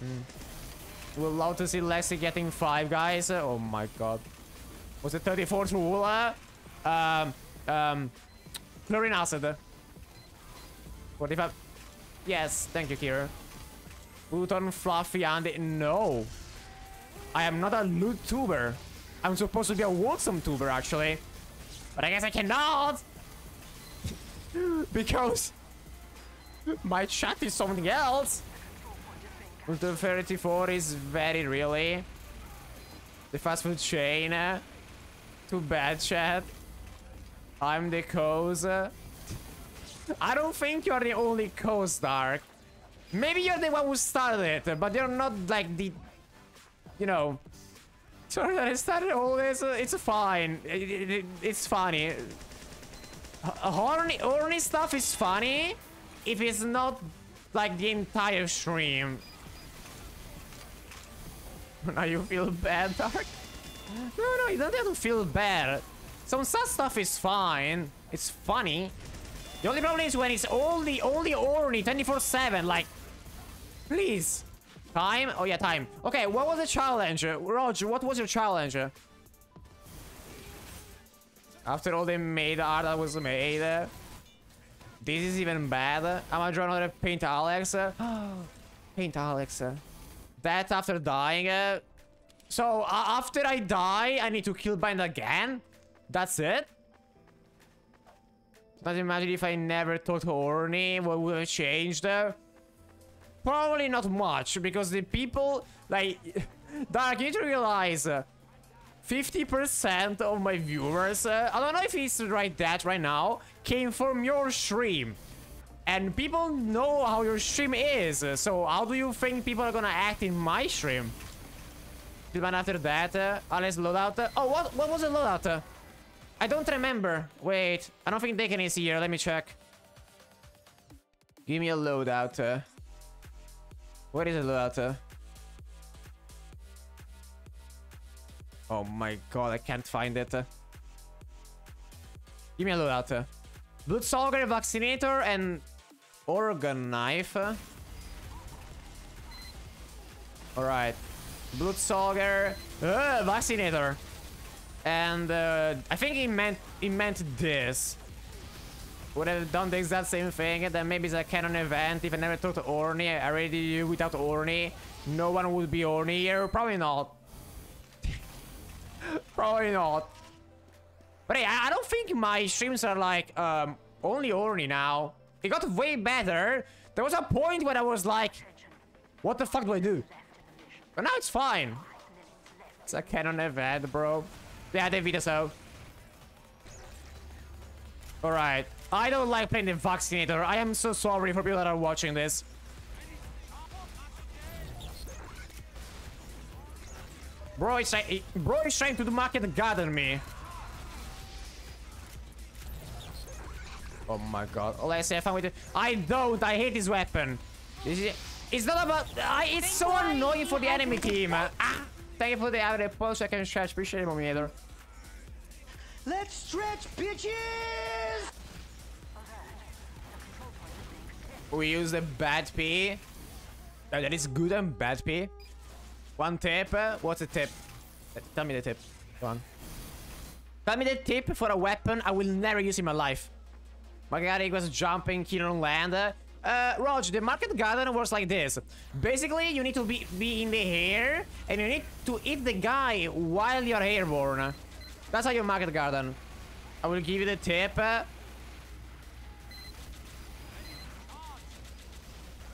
Hmm. We'll love to see Lexi getting five guys. Oh my god. Was it 34th rule? Um, um, Fluorine acid. 45. Yes, thank you, Kira. Bhutan Fluffy and no. I am not a loot tuber. I'm supposed to be a wholesome tuber, actually. But I guess I cannot. because my chat is something else. The 34 is very really. The fast food chain. Too bad, chat. I'm the cause. I don't think you're the only cause, Dark. Maybe you're the one who started it, but you're not like the, you know. Sorry that I started all this. uh, It's fine. It- it- it- it's funny. Horny, horny stuff is funny if it's not like the entire stream. Now you feel bad, Dark? No, no, you don't have to feel bad. Some sad stuff is fine. It's funny. The only problem is when it's all only, only horny 24-7, like... Please. Time? Oh yeah, time. Okay, what was the challenge? Roger, what was your challenge? After all the made art that was made. This is even bad. I'm gonna draw another Paint Alex. Paint Alex. That after dying. So, uh, after I die, I need to kill Bind again? That's it? Not imagine if I never talked to Orny, what would have changed? Uh? Probably not much, because the people, like... Dark, you need to realize... uh, 50% of my viewers, uh, I don't know if it's right that right now, came from your stream. And people know how your stream is, uh, so how do you think people are gonna act in my stream? Then after that, uh, Alice loadout. uh, oh, what, what was the loadout? uh? I don't remember. Wait, I don't think Deacon is here. Let me check. Give me a loadout. Where is? Uh? Oh my god, I can't find it. Give me a loadout. Uh. Bloodsucker, Vaccinator, and Organ Knife. Alright. Bloodsucker, uh, Vaccinator. And uh, I think he meant he meant this. Would have done the exact same thing, then maybe it's a canon event. If I never talked to Orny, I already knew without Orny, no one would be Orny here. Probably not. Probably not. But hey, I I don't think my streams are like um only Orny now. It got way better. There was a point when I was like, what the fuck do I do? But now it's fine. It's a canon event, bro. Yeah, they beat us out. Alright. I don't like playing the vaccinator. I am so sorry for people that are watching this. Bro is, try- bro is trying to do market garden me. Oh my god. Oh, let's say I found with it. I don't. I hate this weapon. This is- It's not about. I it's so annoying for the enemy team. Ah, thank you for the added post. I can stretch. Appreciate it, Mominator. Let's stretch, bitches! We use the bad P. Uh, that is good and bad P. One tip. uh, What's a tip? Uh, Tell me the tip. Go on. Tell me the tip for a weapon I will never use in my life. Magari was jumping, killing on land. Uh, Rog, the market garden works like this. Basically, you need to be, be in the air, and you need to hit the guy while you're airborne. That's how you market garden. I will give you the tip.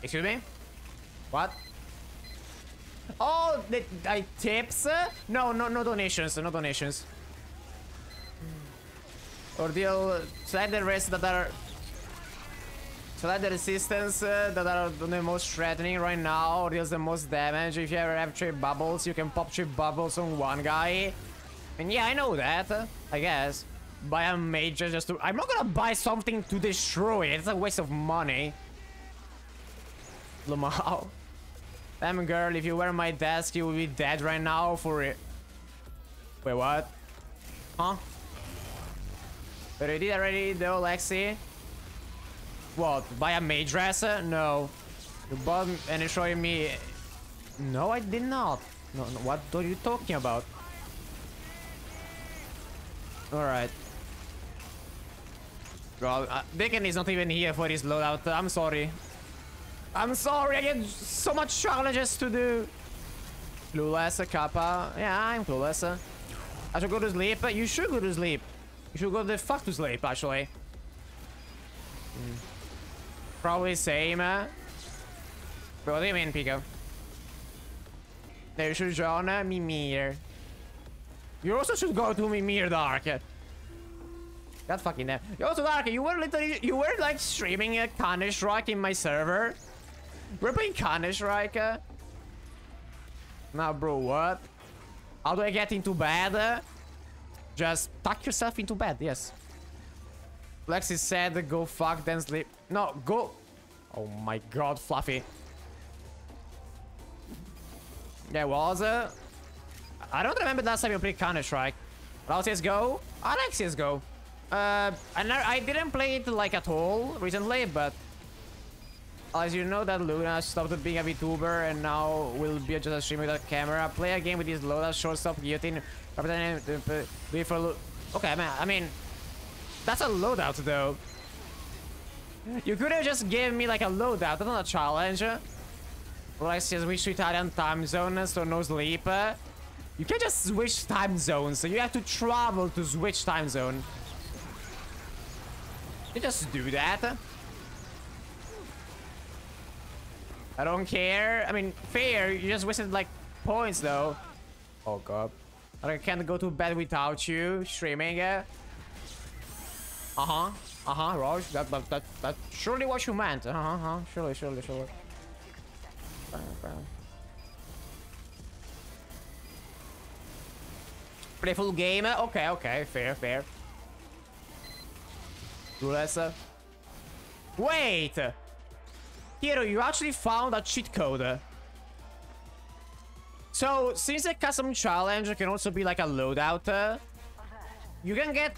Excuse me? What? Oh, the uh, tips? No, no, no donations, no donations. Ordeal, select the rest that are... Select the resistance uh, that are the most threatening right now, deals the most damage. If you ever have trip bubbles, you can pop trip bubbles on one guy. And yeah, I know that, I guess. Buy a major just to... I'm not gonna buy something to destroy it, it's a waste of money. Lamau. Damn girl, if you were my desk, you would be dead right now for it. Wait, what? Huh? But I did already though, Lexi. What? Buy a maid dresser? No. You bought and showing me. No, I did not. No, no, what are you talking about? Alright. Well, uh, Deacon is not even here for this loadout. I'm sorry. I'm sorry, I get so much challenges to do. Clueless, Kappa. Yeah, I'm clueless. I should go to sleep. But you should go to sleep. You should go the fuck to sleep, actually. Hmm. Probably same. Uh. What do you mean, Pico? There should join uh, Mimir. You also should go to Mimir Dark. God fucking damn. You also Dark, you were literally, you were like streaming a Counter Strike in my server. We're playing Counter-Strike. Now, bro, what? How do I get into bed? Just tuck yourself into bed, yes. Lexi said, go fuck, then sleep. No, go... Oh my god, Fluffy. Yeah, was uh, I don't remember last time you played Counter-Strike. But CSGO? I like CSGO. Uh, I, never, I didn't play it like at all recently, but as you know that Luna stopped being a VTuber and now will be just a streamer with a camera. Play a game with this loadout, shortstop, guillotine, before. Okay, man. I mean, that's a loadout though. You could have just given me like a loadout. That's not a challenge. Like switch to Italian time zone, so no sleep. You can't just switch time zones, so you have to travel to switch time zone. You just do that. I don't care. I mean, fair. You just wasted like points though. Oh god. I can't go to bed without you streaming. Uh huh. Uh huh, Raj. That, that, that, that's surely what you meant. Uh huh. Uh -huh. Surely, surely, surely. Play full game. Okay, okay. Fair, fair. Do less. Wait! Hero, you actually found a cheat code. So, since a custom challenge can also be like a loadout, uh, you can get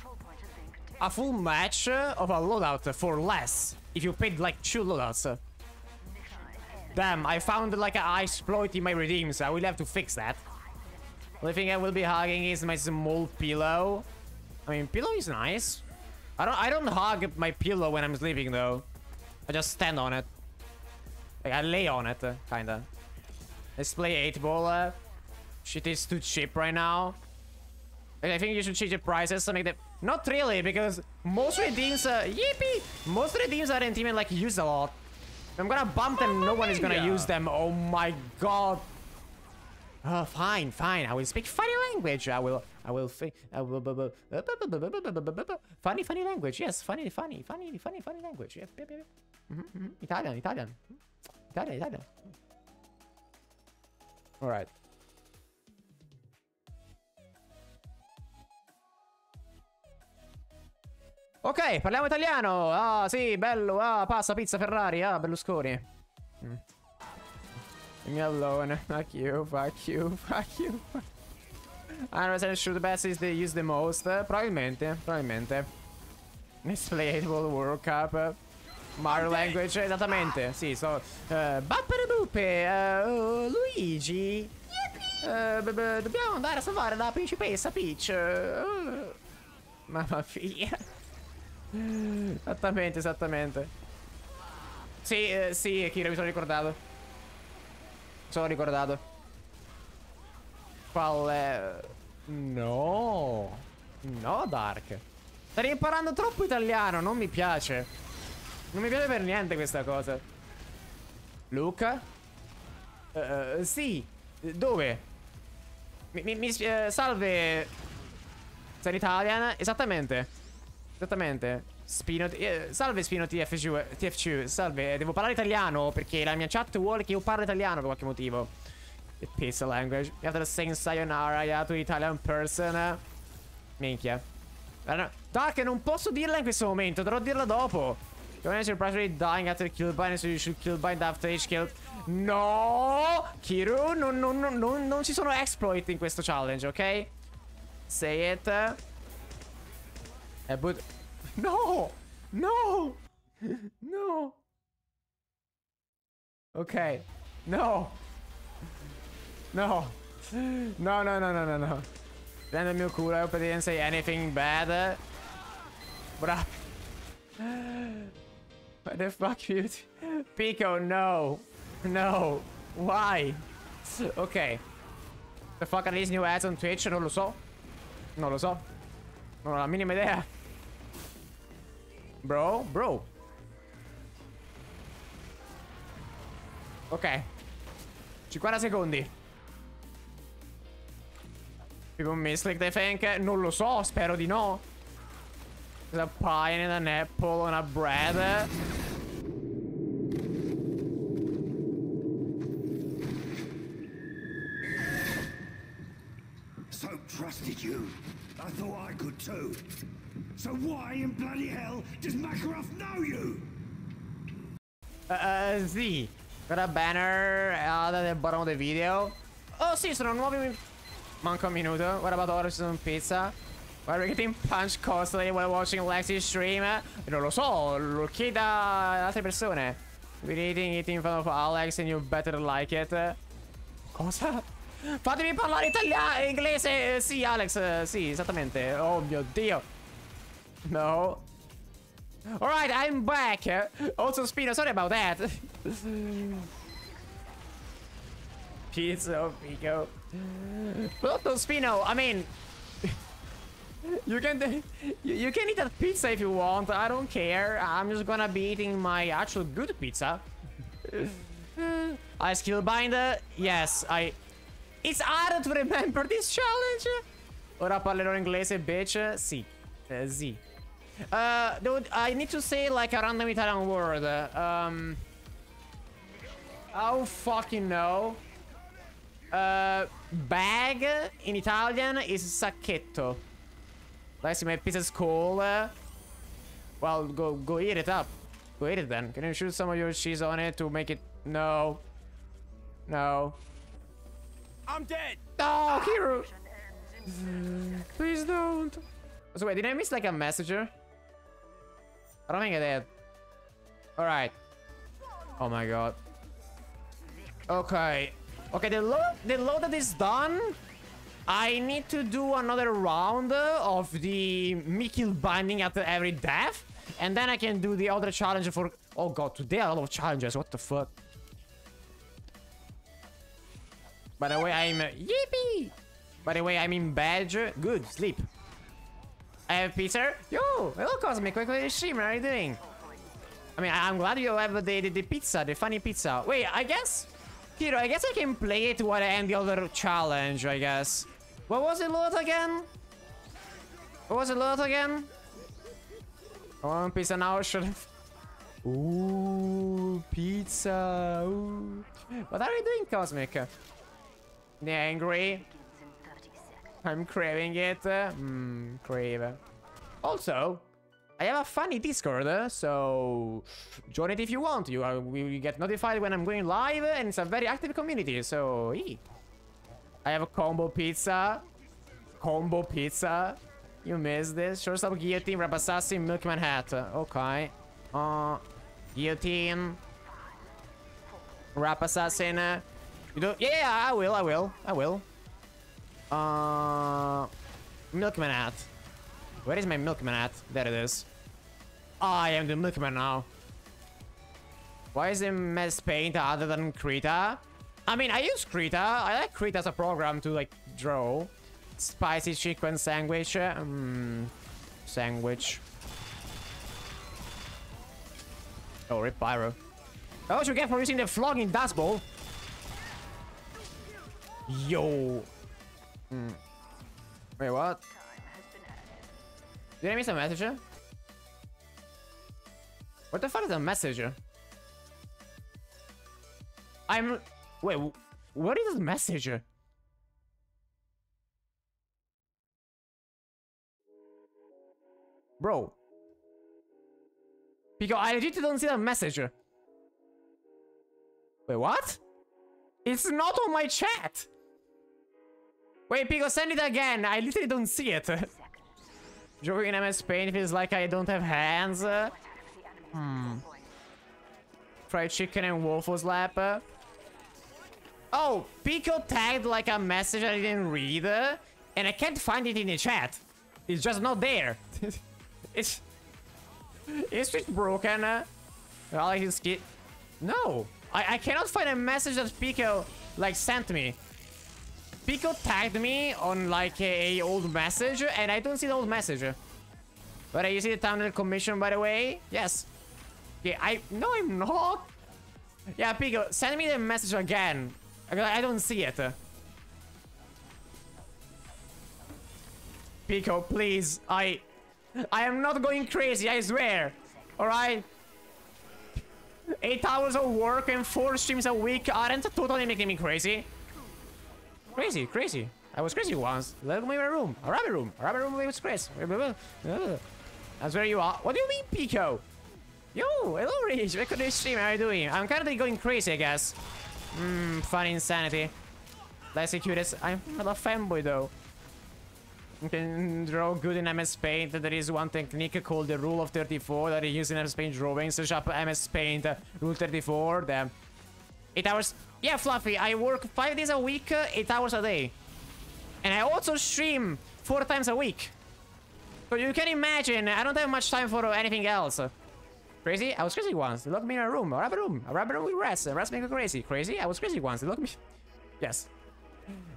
a full match of a loadout for less if you paid like two loadouts. Damn, I found like an exploit in my redeems. I will have to fix that. The only thing I will be hugging is my small pillow. I mean, pillow is nice. I don't I don't hug my pillow when I'm sleeping though. I just stand on it. Like I lay on it, uh, kinda. Let's play 8 ball. Uh, shit is too cheap right now. I think you should change the prices to make them... Not really, because most redeems... Uh, yippee! Most redeems aren't even like used a lot. I'm gonna bump them, no one is gonna use them. Oh my god. Oh, fine, fine. I will speak funny language. I will, I will, I will, funny, funny language. Yes, funny, funny, funny, funny, funny language. Yes. Mm -hmm, mm -hmm. Italian, Italian, Italian, Italian. All right. Ok, parliamo italiano. Ah, sì, bello. Ah, passa, pizza, Ferrari. Ah, Berlusconi. Mm. Leave me alone. Fuck you, fuck you, fuck you. 100% sure the best is they use the most. Uh, probabilmente, probabilmente. Displayable World Cup. Mario language, esattamente. Sì, so. Uh, Bappere uh, Luigi. Uh, dobbiamo andare a salvare la principessa Peach. Uh, mamma mia. Esattamente, esattamente. Sì, eh, sì, Kira, mi sono ricordato. Mi sono ricordato. Qual è... No. No, Dark. Stai imparando troppo italiano, non mi piace. Non mi piace per niente questa cosa. Luca? Uh, sì. Dove? Mi, mi, mi uh, salve. Sei Italian? Esattamente. Esattamente. Spino... Eh, salve Spino TFC, TFC. Salve, devo parlare italiano perché la mia chat vuole che io parli italiano per qualche motivo. It pizza language. After saying sayonara yeah, to Italian person. Minchia. Dark, non posso dirla in questo momento, dovrò dirla dopo. Yone is partially dying after Killbind, so you should Killbind after each kill. No! Kiru, non, non, non, non ci sono exploit in questo challenge, ok? Say it. E but... No! No! no! Ok. No! No! No, no, no, no, no, no. Prendo il mio culo, I hope I didn't say anything bad. Bravo. What the fuck, you? Pico, no, no. Why? Okay. The fuck are these new ads on Twitch? Non lo so. Non lo so. Non ho la minima idea. Bro, bro. Ok. 50 secondi. People misclick they think? Non lo so, spero di no. a pie and an apple and a bread. So trusted you. I thought I could too. So why in bloody hell does Makarov know you? Uh, uh Z, got a banner out at the bottom of the video. Oh see, sono nuovi... Manca un minuto. what about order some pizza. We getting punched constantly while watching Lexi stream? Non lo so, lo chieda ad altre persone. We're eating it in front of Alex and you better like it. Cosa? Fatemi parlare italiano, inglese. Sì, Alex, eh, sì, esattamente. Oh mio Dio. No. Alright, I'm back. Also, Spino, sorry about that. Pizza, Pico. But Spino, I mean... You can you, can eat that pizza if you want. I don't care. I'm just gonna be eating my actual good pizza. I skill binder. Yes, I. It's hard to remember this challenge. Ora parlerò inglese, bitch. Sì. Uh. Uh, dude, I need to say like a random Italian word. Um. Oh fucking no. Uh, bag in Italian is sacchetto. Let's see, my pizza's cool. Uh, well, go go eat it up. Go eat it then. Can you shoot some of your cheese on it to make it... No. No. I'm dead. Oh, Hero! Please don't. So wait, did I miss like a messenger? I don't think I did. Alright. Oh my god. Okay. Okay, the load the load that is done. I need to do another round of the Mikil binding after every death. And then I can do the other challenge for... Oh god, today are a lot of challenges. What the fuck? By the way, I'm... Yippee! By the way, I'm in badge. Good, sleep. I have Peter. Yo, hello Cosmic. Quickly streamer, how are you doing? I mean, I'm glad you have the, the, the pizza, the funny pizza. Wait, I guess... Kiro, I guess I can play it while I end the other challenge, I guess. What was it, Lord, again? What was it, Lord, again? One pizza now, should have... Ooh, pizza. Ooh. What are you doing, Cosmic? The angry? I'm craving it. Hmm, crave. Also, I have a funny Discord, so join it if you want. You are, we get notified when I'm going live, and it's a very active community. So. I have a combo pizza. Combo pizza. You missed this. Shortstop guillotine, Wrap Assassin, milkman hat. Okay. Uh, guillotine. Wrap Assassin. You don't? Yeah, I will. I will. I will. Uh, milkman hat. Where is my milkman hat? There it is. I am the milkman now. Why is the mess paint other than Krita? I mean, I use Krita. I like Krita as a program to like draw. Spicy chicken sandwich. Um, sandwich. Oh, rip pyro. That's what you get for using the flogging dust bowl. Yo. Hmm. Wait, what? Did I miss a message? What the fuck is a message? I'm... Wait, what is this message? Bro. Because I legit don't see the message. Wait, what? It's not on my chat. Wait, Pico, send it again. I literally don't see it. Joking in MS Paint feels like I don't have hands. Hmm. Fried chicken and waffle slap. Oh, Pico tagged like a message I didn't read. Uh, and I can't find it in the chat. It's just not there. it's... It's just broken. Uh, well, his. No. I, I cannot find a message that Pico, like, sent me. Pico tagged me on, like, a, a old message, and I don't see the old message. But you see the thumbnail commission, by the way? Yes. Yeah, I... No, I'm not. Yeah, Pico, send me the message again. I don't see it. Pico, please. I... I am not going crazy, I swear. Alright? Eight hours of work and four streams a week aren't totally making me crazy. Crazy, crazy. I was crazy once. Let me my room. A rabbit room. A rabbit room with Chris. That's where you are. What do you mean, Pico? Yo, hello, Rich. Welcome to the stream. How are you doing? I'm of going crazy, I guess. Mmm, fun insanity. Let's execute this. I'm not a fanboy, though. You can draw good in MS Paint. There is one technique called the Rule of 34 that I use in MS Paint drawing. Search up MS Paint uh, Rule 34. The 8 hours. Yeah, Fluffy, I work 5 days a week, uh, 8 hours a day. And I also stream 4 times a week. So you can imagine, I don't have much time for anything else. Crazy? I was crazy once. They locked me in a room. A rabbit room. A rabbit room with rats. Rats make me crazy. Crazy? I was crazy once. Locked me... Yes.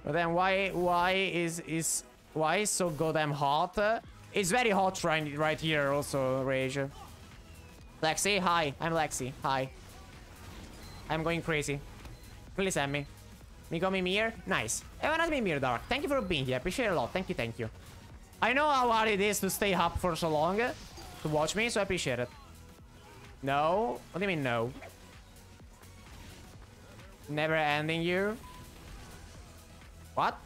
But then why why is is why is so goddamn hot? It's very hot right right here also, Rage. Lexi, hi. I'm Lexi. Hi. I'm going crazy. Please send me. Miko Mimir, nice. Have a nice Mimir, Dark. Thank you for being here. I appreciate it a lot. Thank you, thank you. I know how hard it is to stay up for so long to watch me, so I appreciate it. No? What do you mean no? Never ending you? What?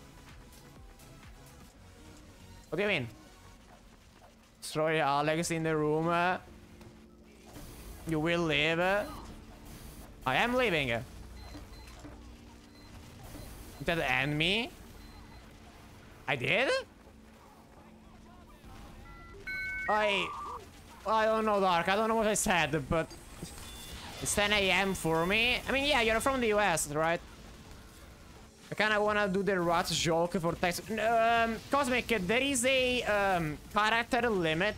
What do you mean? Destroy Alex in the room. uh, You will live. uh. I am leaving. Tried to end me? I did? I... I don't know, Dark. I don't know what I said, but... It's 10 a.m. for me. I mean, yeah, you're from the US, right? I kind of want to do the rats joke for text. Um, Cosmic, there is a um, character limit.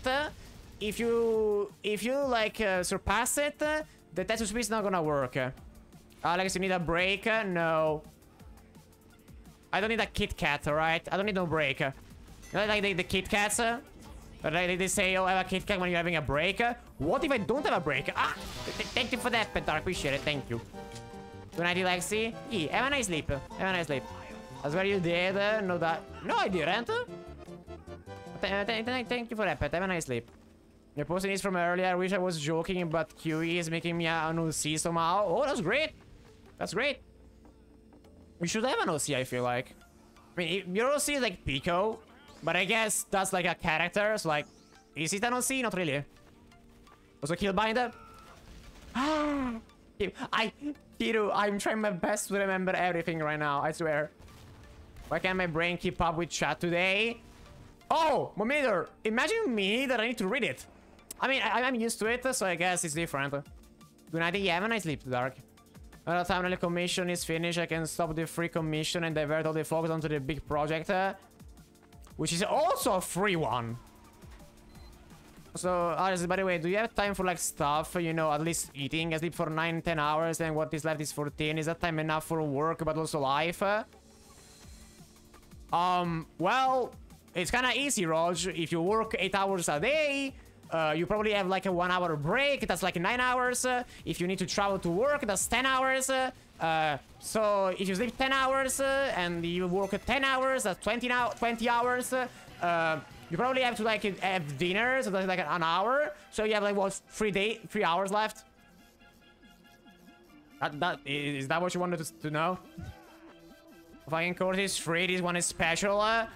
If you, if you like uh, surpass it, the text to speech is not gonna work. Alex, you need a break? No. I don't need a Kit Kat, alright? I don't need no break. You know, like the, the Kit Kats? Uh, Like they say, oh, have a Kit Kat when you're having a break. What if I don't have a break? Ah! th- th- Thank you for that, Petar. Appreciate it. Thank you. Good night, Lexi. Yeah, have a nice sleep. Have a nice sleep. I swear you did. uh, No, that. No, I didn't. Th- th- th- Thank you for that, pet. Have a nice sleep. Your posting is from earlier. I wish I was joking, but QE is making me an OC somehow. Oh, that's great. That's great. We should have an OC, I feel like. I mean, your OC is like Pico, but I guess that's like a character, so like, is it an OC? Not really. Also, Killbinder. Ah, I, Kiru, I'm trying my best to remember everything right now, I swear. Why can't my brain keep up with chat today? Oh, Mometer, imagine me that I need to read it. I mean, I, I'm used to it, so I guess it's different. Good night, yeah, have a nice sleep, Dark. By the time the commission is finished, I can stop the free commission and divert all the focus onto the big project, which is also a free one. So, Aris, by the way, do you have time for like stuff, you know, at least eating? I sleep for 9, 10 hours, and what is left is 14. Is that time enough for work, but also life? Um, well, it's kind of easy, Rog. If you work 8 hours a day, uh, you probably have like a 1 hour break. That's like 9 hours. If you need to travel to work, that's 10 hours. Uh, uh, so if you sleep 10 hours uh, and you work 10 hours, that's 20, now 20 hours. Uh, uh, you probably have to like have dinner, so that's like an hour. So you have like what, three day, three hours left. That, that is that what you wanted to, to know? Fucking course is free, this one is special. Uh,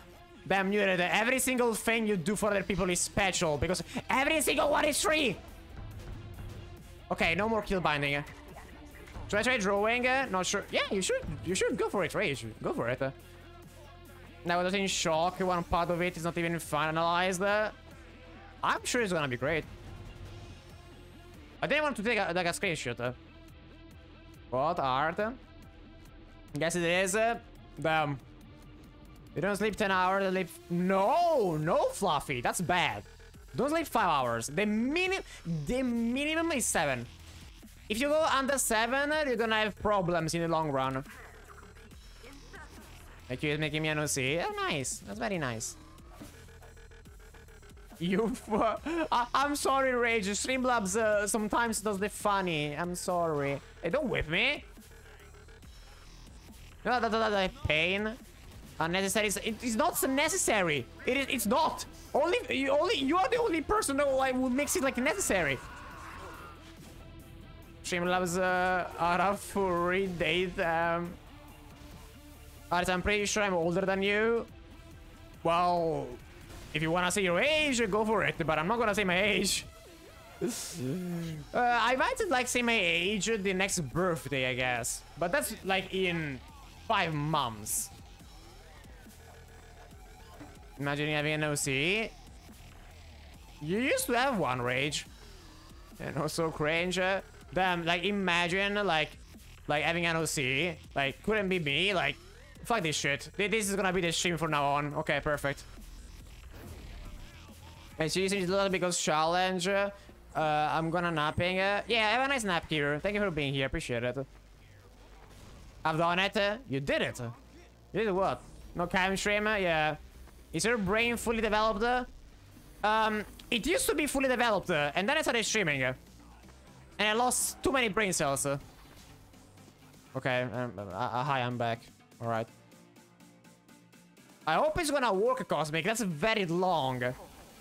damn you, that every single thing you do for other people is special because every single one is free. Okay, no more kill binding. Should I try drawing? Uh, not sure. Yeah, you should. You should go for it, Ray. You should go for it. Uh. Now, was in shock. One part of it is not even finalized. Uh. I'm sure it's gonna be great. I didn't want to take a, like a screenshot. Uh. What art? Guess it is. Uh, damn. You don't sleep 10 hours, you sleep... No, no, Fluffy. That's bad. Don't sleep 5 hours. The minimum... The minimum is 7. If you go under 7, you're gonna have problems in the long run. Like you is making me an OC. Oh, nice. That's very nice. You... I I'm sorry, Rage. Streamlabs uh, sometimes does the funny. I'm sorry. Hey, don't whip me. No, that, that, that pain. Unnecessary. It, it's not necessary. It is. It's not. Only you. Only you are the only person who like, will makes it like necessary. Streamlabs uh, are a furry date. Um, Aris, I'm pretty sure I'm older than you. Well, if you wanna say your age, go for it, but I'm not gonna say my age. uh, I might like say my age the next birthday, I guess. But that's like in five months. Imagine having an OC. You used to have one rage. And also cringe. Uh, Damn, like imagine like like having an OC. Like couldn't be me. Like fuck this shit. This is gonna be the stream from now on. Okay, perfect. And using a little because challenge. Uh, I'm gonna napping. Yeah, have a nice nap here. Thank you for being here. Appreciate it. I've done it. You did it. You did what? No cam stream? Yeah. Is your brain fully developed? Um, it used to be fully developed, and then I started streaming. Uh, And I lost too many brain cells. uh. Okay, um, uh, uh, hi, I'm back. Alright. I hope it's gonna work, Cosmic. That's very long.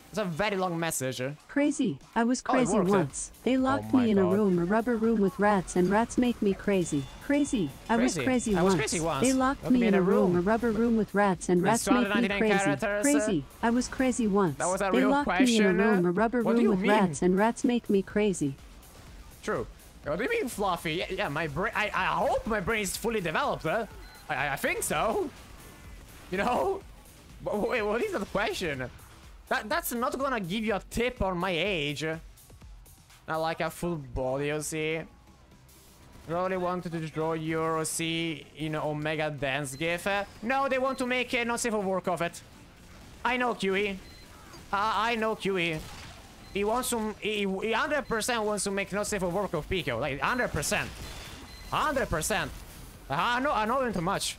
It's a very long message. Crazy. I was Oh, crazy worked, uh. once. They locked my me in a room, a rubber room with rats, and rats make me crazy. Crazy. I was Crazy. crazy I was once. crazy once. They locked Locked me in a room, room. a rubber room with rats, and rats make me crazy. characters, uh, Crazy. I was crazy once. That was a they real locked me in a uh, room, a rubber what room with mean? rats, and rats make me crazy. True. What do you mean fluffy? Yeah, yeah my brain. I, I hope my brain is fully developed. Huh? I, I- I think so. You know? Wait, what is the question? That that's not gonna give you a tip on my age. Not like a full body you see. Really wanted to draw your OC in Omega Dance GIF. No, they want to make a not safe for work of it. I know QE. I know QE. He wants to. He, he 100% wants to make not safe for work of Pico. Like 100%. 100%. I know. I know him too much.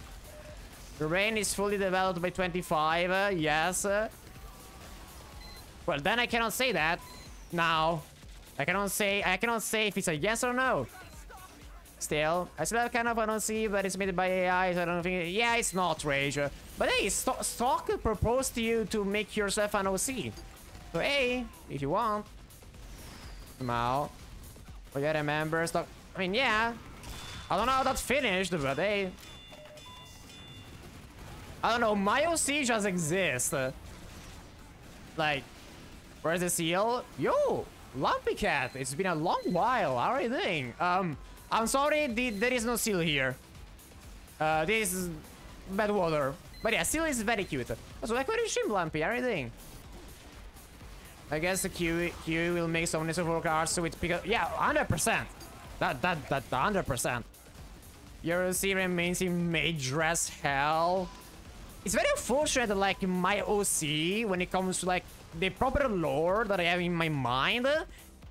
The brain is fully developed by 25. Uh, yes. Uh, well, then I cannot say that. Now, I cannot say. I cannot say if it's a yes or no. Still, I still have kind of an see, but it's made by AI, so I don't think. Yeah, it's not rage. Uh, But hey, Sto- Stock proposed to you to make yourself an OC. So hey, if you want. Somehow. We gotta remember Stock. I mean, yeah. I don't know how that's finished, but hey. I don't know, my OC just exists. Like, where's the seal? Yo, Lumpy Cat, it's been a long while. How are you doing? Um, I'm sorry, the, there is no seal here. Uh, this is Badwater. But yeah, seal is very cute. So like, where is Shim Lumpy? How are you doing? I guess the Q Q will make some necessary cards so it's because yeah, hundred percent. That that that hundred percent. Your OC remains in mage dress hell. It's very unfortunate that like my OC when it comes to like the proper lore that I have in my mind.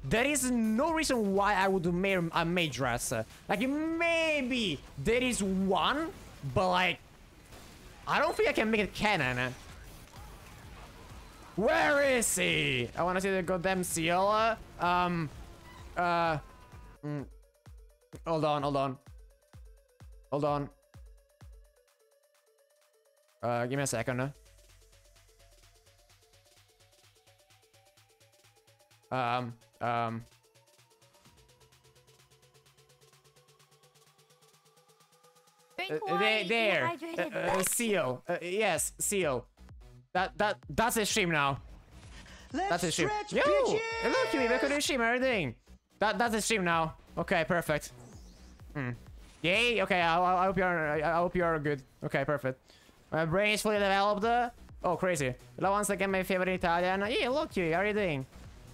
There is no reason why I would make a uh, mage dress. Like maybe there is one, but like I don't think I can make it canon. Where is he? I want to see the goddamn seal. Um, uh, mm. hold on, hold on, hold on. Uh, give me a second. Um, um. Uh, there, there. Uh, uh, seal. Uh, yes, seal. That that that's a stream now. Let's That's a stream. Yo, bitches! hello, Kiwi. Welcome to the stream. Everything. That that's a stream now. Okay, perfect. Hmm. Yay. Okay. I, I hope you're. I, I hope you're good. Okay, perfect. My brain is fully developed. Oh, crazy. La once again, my favorite Italian. Yeah, look Kiwi. How are you doing?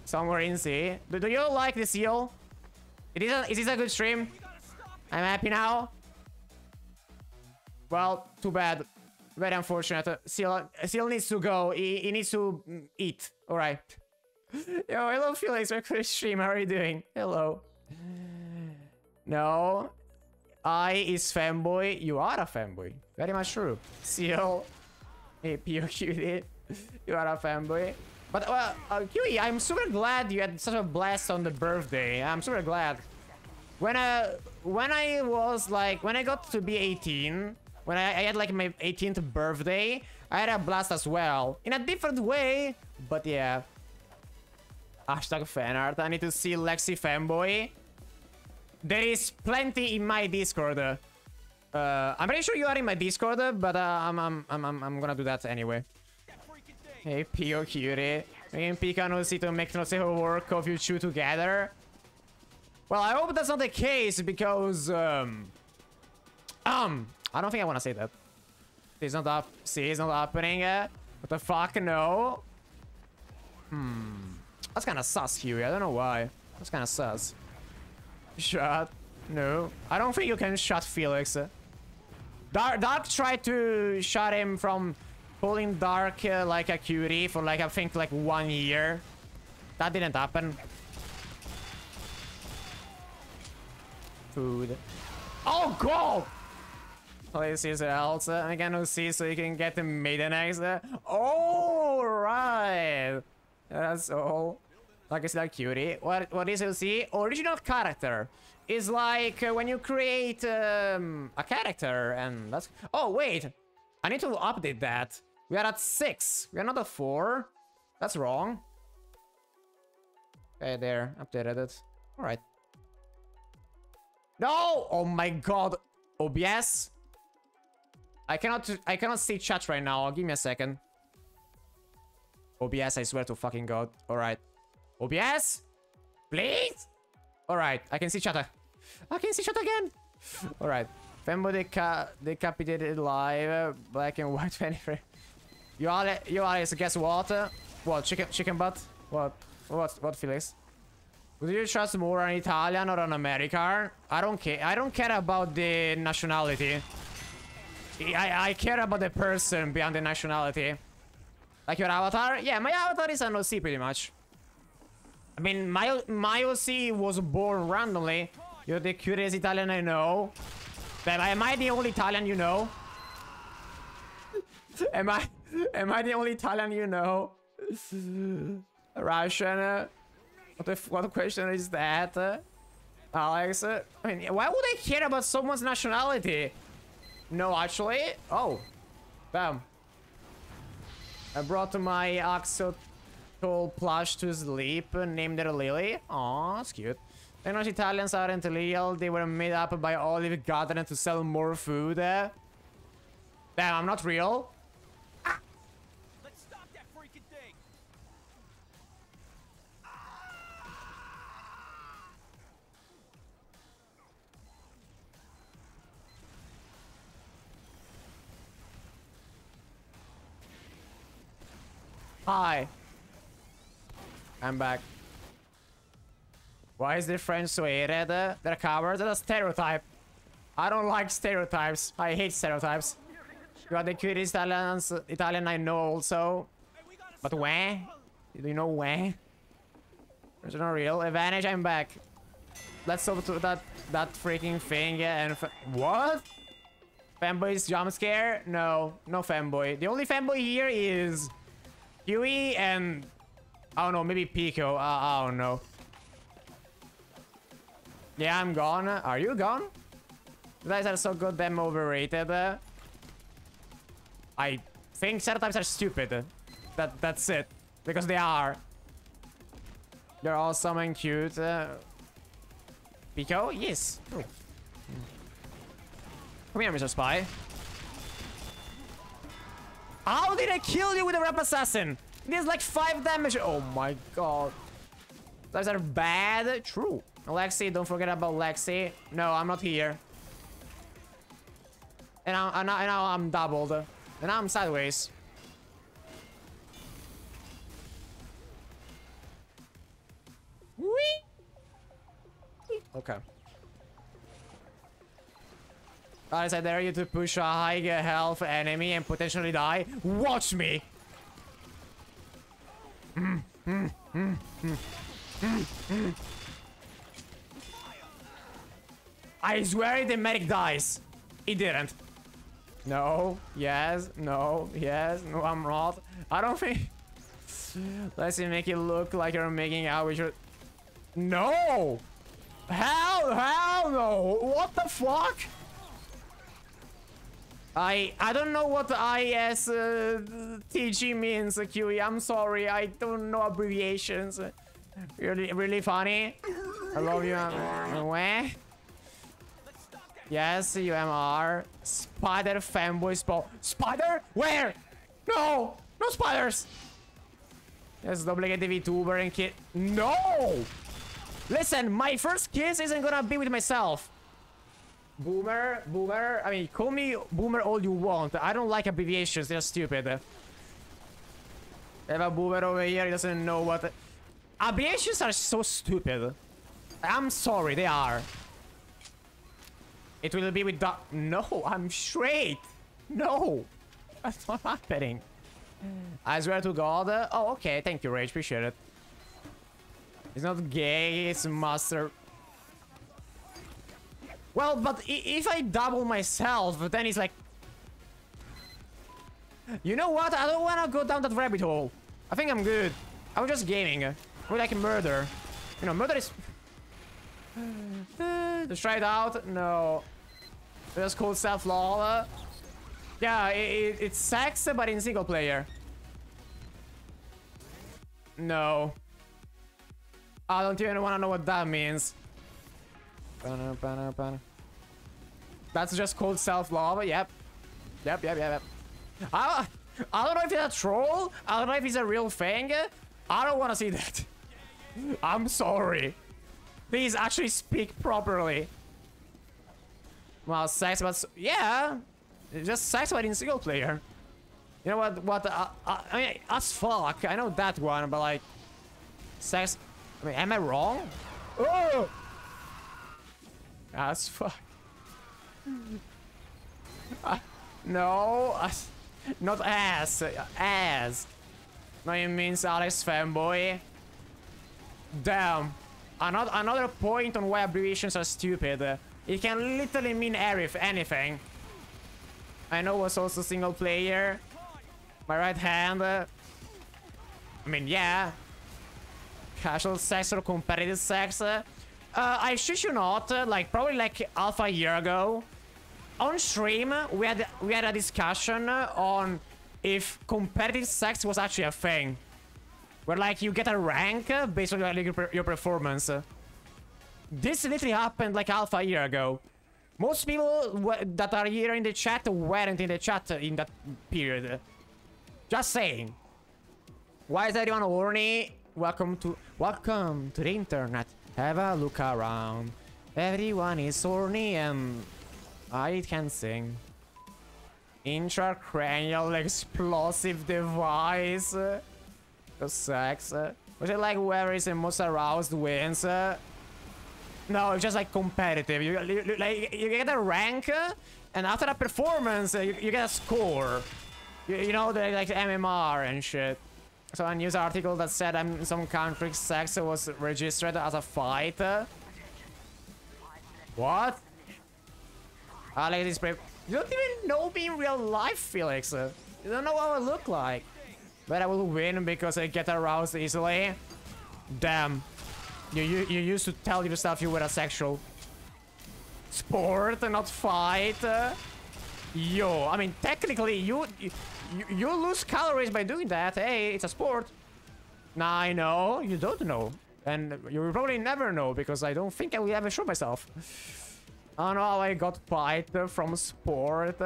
Somewhere in sea. Do, do you like this seal? It is. A, is this a good stream? I'm happy now. Well, too bad. Very unfortunate. Uh, Seal, Seal needs to go. He, he needs to mm, eat. All right. Yo, hello, Felix. Welcome to the stream. How are you doing? Hello. No. I is fanboy. You are a fanboy. Very much true. Seal. Hey, POQD. You are a fanboy. But, well, uh, I'm super glad you had such a blast on the birthday. I'm super glad. When I, when I was like, when I got to be 18, when I, I had like my 18th birthday, I had a blast as well. In a different way, but yeah. Hashtag fanart. I need to see Lexi fanboy. There is plenty in my Discord. Uh, I'm pretty sure you are in my Discord, but uh, I'm, I'm, I'm, I'm, gonna do that anyway. Hey, Pio Curie. Me and Pika non si to make no single work of you two together. Well, I hope that's not the case because, um... Um, I don't think I want to say that. It's not up. See, it's not happening. Uh, what the fuck? No. Hmm. That's kind of sus, Huey. I don't know why. That's kind of sus. Shut. No. I don't think you can shut Felix. Dark, Dark tried to shut him from pulling Dark uh, like a cutie for like, I think like one year. That didn't happen. Food. Oh, God! Place is else. I can see so you can get the maiden eggs. Oh, right. That's all. Like I said, cutie. What what is LC? Original character. Is like uh, when you create um, a character and that's... Oh, wait. I need to update that. We are at 6. We are not at 4. That's wrong. Okay, there. Updated it. Alright. No! Oh my god. OBS? I cannot I cannot see chat right now. Give me a second. OBS, I swear to fucking god. Alright. OBS? Please? Alright, I can see chat. I can see chat again. Alright. Fembo deca decapitated live. Black and white 20 frame. You are you are guess what? What chicken chicken butt? What what what Felix? Would you trust more an Italian or an American? I don't care. I don't care about the nationality. I, I care about the person beyond the nationality. Like your avatar? Yeah, my avatar is an OC pretty much. I mean, my, my OC was born randomly. You're the curious Italian I know. But am I the only Italian you know? am I am I the only Italian you know? Russian? What the what question is that? Alex? I mean, why would I care about someone's nationality? No, actually. Oh. Bam. I brought my Axolotl plush to sleep, named her Lily. Aw, that's cute. They know Italians aren't real. They were made up by Olive Garden to sell more food. Damn, I'm not real. Hi. I'm back. Why is the French so hated? They're cowards. That's a stereotype. I don't like stereotypes. I hate stereotypes. You are the cutest Italians, Italian I know also. But where? Do you know where? There's no real. Advantage, I'm back. Let's to that that freaking thing and what? Fanboy's jump scare? No, no fanboy. The only fanboy here is Huey and I don't know, maybe Pico. Uh, I don't know. Yeah, I'm gone. Are you gone? You guys are so goddamn overrated. I think stereotypes are stupid. That that's it. Because they are. They're awesome and cute. Uh, Pico? Yes. Come here, Mr. Spy. How did I kill you with a Wrap Assassin? It is like 5 damage. Oh my god. Those are bad. True. Lexi, don't forget about Lexi. No, I'm not here. And, I, and, I, now I'm doubled. And now I'm sideways. Whee! Okay. I dare you to push a high health enemy and potentially die. Watch me! I swear the medic dies. He didn't. No, yes, no, yes, no, I'm not. I don't think... Let's see, make it look like you're making out with your... No! Hell, hell no! What the fuck? I I don't know what IS uh, means, QE. I'm sorry, I don't know abbreviations. Really, really funny. I love you. Where? Yes, UMR. Spider fanboy spawn. Spider? Where? No! No spiders! Let's duplicate VTuber and kid. No! Listen, my first kiss isn't gonna be with myself. Boomer, boomer. I mean, call me boomer all you want. I don't like abbreviations, they're stupid. Have a boomer over here, he doesn't know what. Abbreviations are so stupid. I'm sorry, they are. It will be with. No, I'm straight. No, that's not happening. I swear to God. oh, okay. Thank you, Rage. Appreciate it. It's not gay. It's master. Well, but if I double myself, then it's like. You know what? I don't want to go down that rabbit hole. I think I'm good. I was just gaming. I would like murder. You know, murder is. Let's try it out. No. That's called self-law. Yeah, it, it, it's sex, but in single player. No. I don't even want to know what that means. Banner, banner, banner. That's just called self-love. Yep. Yep, yep, yep, yep. I, I don't know if it's a troll. I don't know if it's a real thing. I don't want to see that. I'm sorry. Please actually speak properly. Well, sex, but yeah, just sex, but in single player. You know what? What? Uh, uh, I mean, as fuck. I know that one, but like, sex. I mean, am I wrong? Oh, as fuck. Uh, no, as, not ass, uh, ass. No, it means Alex fanboy. Damn. Another another point on why abbreviations are stupid. It can literally mean everyth- anything. I know was also single player. My right hand. uh, I mean, yeah. Casual sex or competitive sex. Uh, I shit you not, uh, like probably like half a year ago, on stream we had we had a discussion on if competitive sex was actually a thing, where like you get a rank based on your, your performance. This literally happened like half a year ago. Most people that are here in the chat weren't in the chat in that period. Just saying. Why is everyone horny? Welcome to welcome to the internet. Have a look around. Everyone is horny and I can sing. Intracranial explosive device. Uh, sex. Was it like whoever is the most aroused wins? No, it's just like competitive. You, you, like you get a rank, and after a performance, you, you get a score. You, you know, the like MMR and shit. So a news article that said um, in some countries sex was registered as a fight. What? Alex is brave. You don't even know me in real life, Felix. You don't know how I look like. But I will win because I get aroused easily. Damn. You, you, you used to tell yourself you were a sexual. Sport, not fight. Yo, I mean, technically, you, you lose calories by doing that. Hey, it's a sport. Nah, I know. You don't know. And you will probably never know because I don't think I will ever show myself. Oh no, I got fight from sport.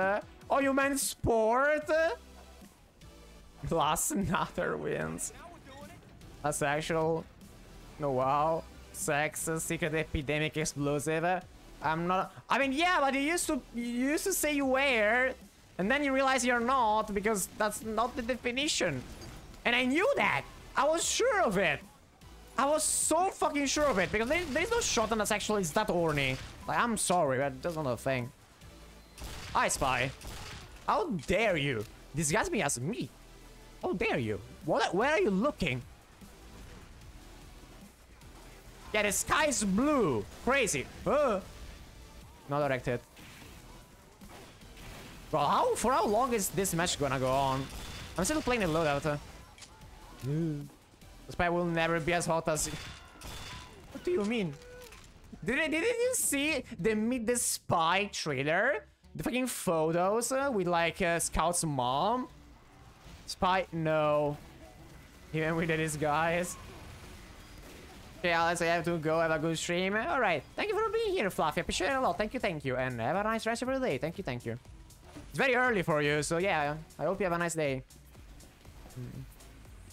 Oh, you meant sport? Plus another wins. A sexual. No, wow. Sex, secret epidemic explosive. I'm not. I mean, yeah, but you used to you used to say you were, and then you realize you're not because that's not the definition. And I knew that. I was sure of it. I was so fucking sure of it because there, there's no shot that's actually is that horny. Like, I'm sorry, but that's not a thing. I spy. How dare you disguise me as me? How dare you? What? Where are you looking? Yeah, the sky's blue. Crazy. Uh. Not directed. Well, how for how long is this match gonna go on? I'm still playing the loadout. The spy will never be as hot as. What do you mean? Didn't didn't you see the Meet the Spy trailer? The fucking photos uh, with like uh, Scout's mom. Spy, no. Even with the disguise. Okay, Alex, I have to go. Have a good stream. All right. Thank you for being here, Fluffy. Appreciate it a lot. Thank you, thank you. And have a nice rest of your day. Thank you, thank you. It's very early for you, so yeah. I hope you have a nice day. Hmm.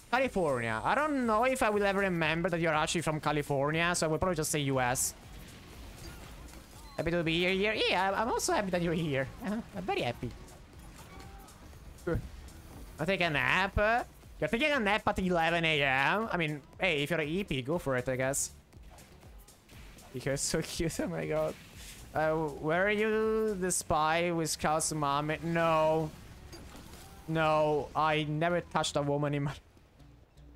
California. I don't know if I will ever remember that you're actually from California, so I will probably just say US. Happy to be here. here. Yeah, I'm also happy that you're here. Uh, I'm very happy. I'll take a nap. You're taking a nap at 11 a.m. I mean, hey, if you're an EP, go for it, I guess. You're so cute, oh my god. Uh, where are you, the spy with Scout's mom? No. No, I never touched a woman in my...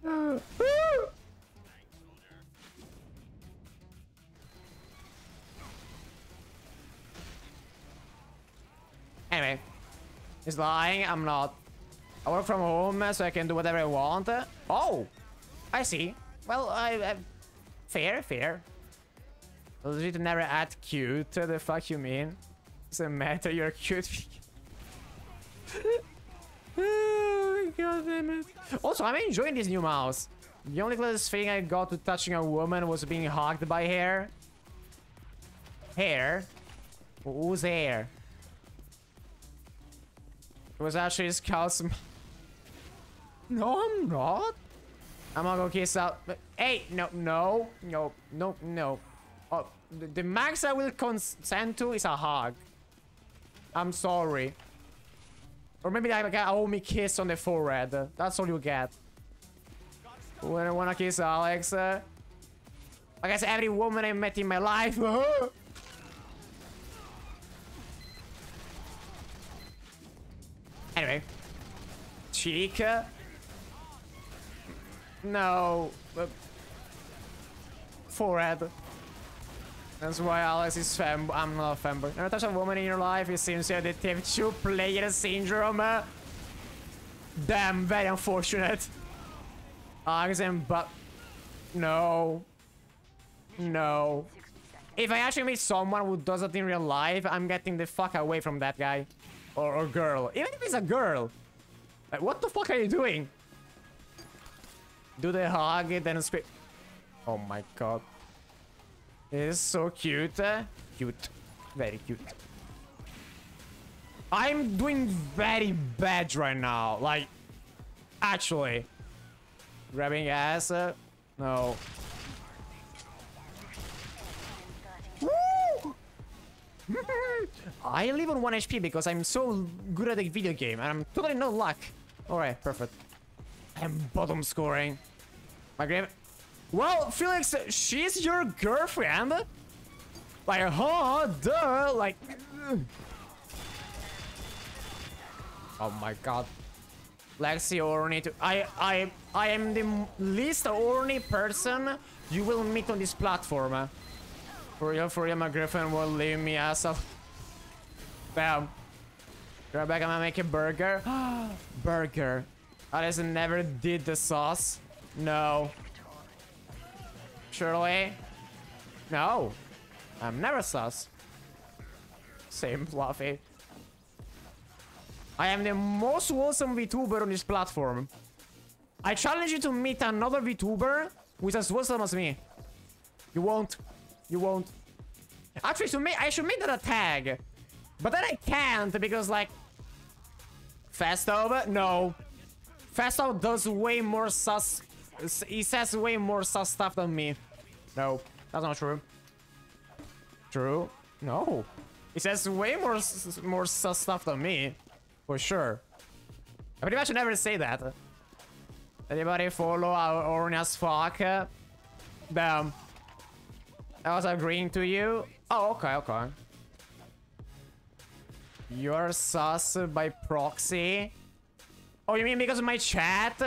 anyway, he's lying. I'm not. I work from home, so I can do whatever I want. Oh, I see. Well, I, I fair, fair. Legit never act cute. The fuck you mean? Doesn't matter. You're cute. oh, God damn it. Also, I'm enjoying this new mouse. The only closest thing I got to touching a woman was being hugged by hair. Hair? Who's hair? It was actually Scout's... No, I'm not. I'm gonna go kiss out. Hey, no, no, no, no, no. The, max I will consent to is a hug. I'm sorry. Or maybe I get a homie kiss on the forehead. That's all you get. When I wanna kiss Alex. Uh, I guess every woman I met in my life. anyway. Cheek. No. Uh, forehead. That's why Alex is fem. I'm not a femboy. Never touch a woman in your life. It seems you have the two player syndrome. Damn, very unfortunate. Alex and but no, no. If I actually meet someone who does that in real life, I'm getting the fuck away from that guy or, girl. Even if it's a girl. Like, what the fuck are you doing? Do the hug it and scream. Oh my god. It is so cute. Uh, cute. Very cute. I'm doing very bad right now. Like, actually. Grabbing ass. Uh, no. I live on 1 HP because I'm so good at the video game and I'm totally no luck. Alright, perfect. I'm bottom scoring. My grave. Well, Felix, she's your girlfriend. Like, huh, duh, like. Uh. Oh my god. Lexi Orny to I I I am the least Orny person you will meet on this platform. For real, for real, my girlfriend will leave me asshole. Bam. Right back, I'm gonna make a burger. burger. Alice never did the sauce. No. Surely? No. I'm never sus. Same fluffy. I am the most wholesome VTuber on this platform. I challenge you to meet another VTuber who's as wholesome as me. You won't. You won't. Actually, so make, I should make that a tag. But then I can't because, like... Festo? No. Festo does way more sus... He says way more sus stuff than me. No, that's not true. True? No. He says way more more sus stuff than me. For sure. I pretty much never say that. Anybody follow our Ornias fuck? Damn. I was agreeing to you. Oh, okay, okay. You're sus by proxy? Oh, you mean because of my chat?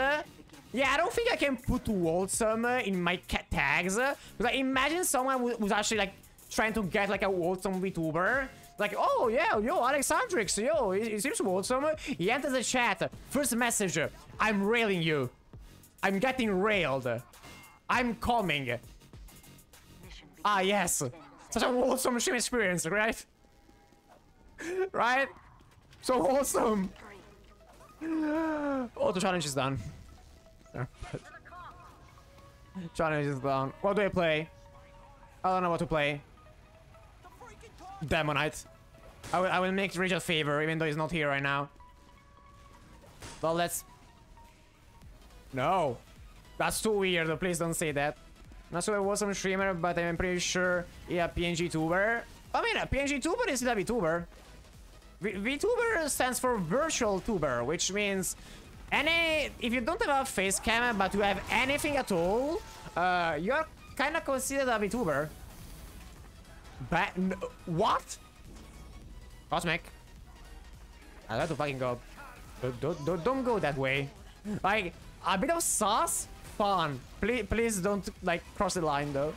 Yeah, I don't think I can put wholesome in my cat tags. Like, imagine someone was actually like trying to get like a wholesome VTuber. Like, oh yeah, yo, Alexandrix, yo, it, seems wholesome. He enters the chat. First message, I'm railing you. I'm getting railed. I'm coming. Ah, yes. Such a wholesome stream experience, right? right? So wholesome. Auto challenge is done. Johnny is down. What do I play? I don't know what to play. Demonite. I will, I will make Rich a favor, even though he's not here right now. Well, let's... No. That's too weird. Please don't say that. Not sure it was some streamer, but I'm pretty sure yeah, PNG tuber. I mean, a PNG tuber is a VTuber. V VTuber stands for virtual tuber, which means any if you don't have a face cam but you have anything at all, uh, you're kind of considered a VTuber. But what? Cosmic. I got to fucking go. Don't, don't, don't, don't go that way. Like a bit of sauce, fun. Please, please don't like cross the line though.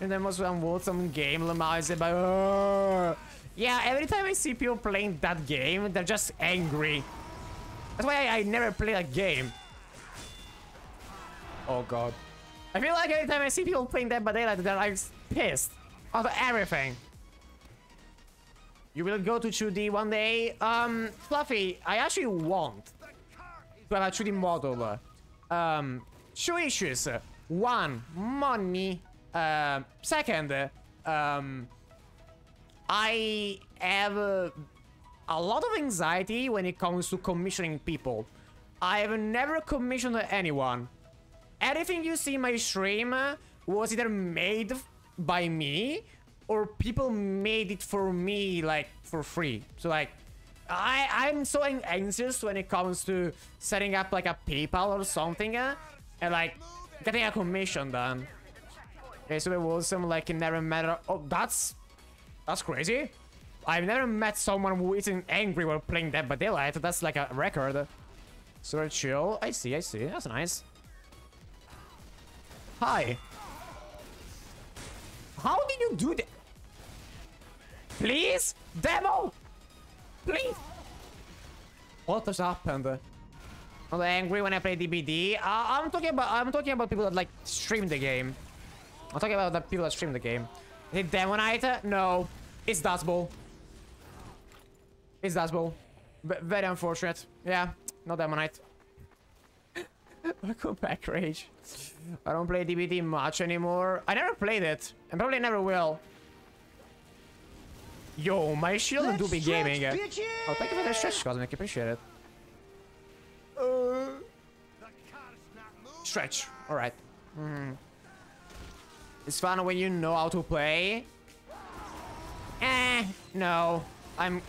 And then was some some game Lamar is about. "Ugh." Yeah, every time I see people playing that game, they're just angry. That's why I, I never play that game. Oh god. I feel like every time I see people playing Dead by Daylight, they're like pissed of everything. You will go to 2D one day? Um, Fluffy, I actually want to have a 2D model. Um, two issues. One, money. Uh, second, um, I have uh, a lot of anxiety when it comes to commissioning people. I have never commissioned anyone. Everything you see in my stream was either made by me or people made it for me like for free. So like I I'm so anxious when it comes to setting up like a PayPal or something uh, and like getting a commission done. Okay, so there was some like never matter. Oh, that's that's crazy. I've never met someone who isn't angry while playing Dead by Daylight. That's like a record. So chill. I see, I see. That's nice. Hi. How did you do that? Please? Demo? Please? What has happened? I'm angry when I play DBD. Uh, I'm talking about I'm talking about people that like stream the game. I'm talking about the people that stream the game. Is it Demonite? No. It's Dustbowl. It's Dustbowl. Very unfortunate. Yeah, not Demonite. Welcome back, Rage. I don't play DBD much anymore. I never played it. And probably never will. Yo, my shield and Doobie stretch, Gaming. bitches! Oh, thank you for the stretch, Cosmic. Appreciate it. Stretch. Alright. Mhm. It's fun when you know how to play. Eh, no. I'm...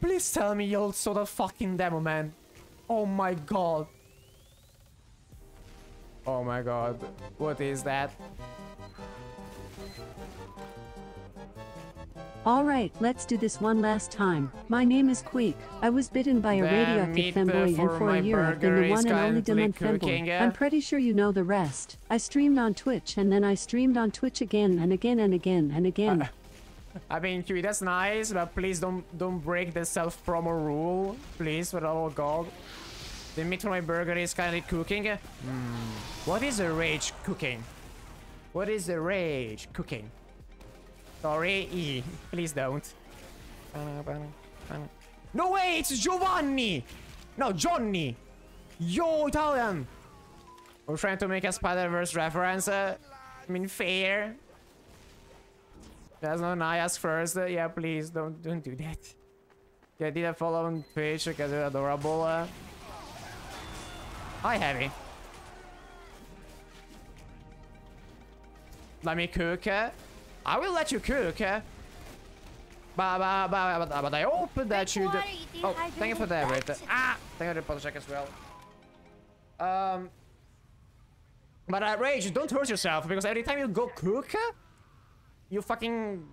Please tell me you'll saw the fucking demo, man. Oh my god. Oh my god. What is that? Alright, let's do this one last time. My name is Queek. I was bitten by a radioactive uh, femboy, and for a year I've been the one and only demand femboy. uh. I'm pretty sure you know the rest. I streamed on Twitch and then I streamed on Twitch again and again and again and again. I mean, Kiwi, that's nice, but please don't don't break the self-promo rule. Please, for the love of God. The meat for my burger is currently cooking. Hmm. What is the rage cooking? What is the rage cooking? Sorry, E. Please don't. No way, it's Giovanni! No, Johnny! Yo, Italian! We're trying to make a Spider-Verse reference. Uh, I mean, fair. That's not I ask first. Uh, yeah, please don't don't do that. Yeah, did I follow on Twitch because it's adorable? Uh... Hi, Heavy. Let me cook. Uh... I will let you cook. Uh... But, but, but, but, I hope that you. Do... Oh, thank you for that, Rita. Ah, thank you for the check as well. Um. But uh, Rage, don't hurt yourself because every time you go cook, you fucking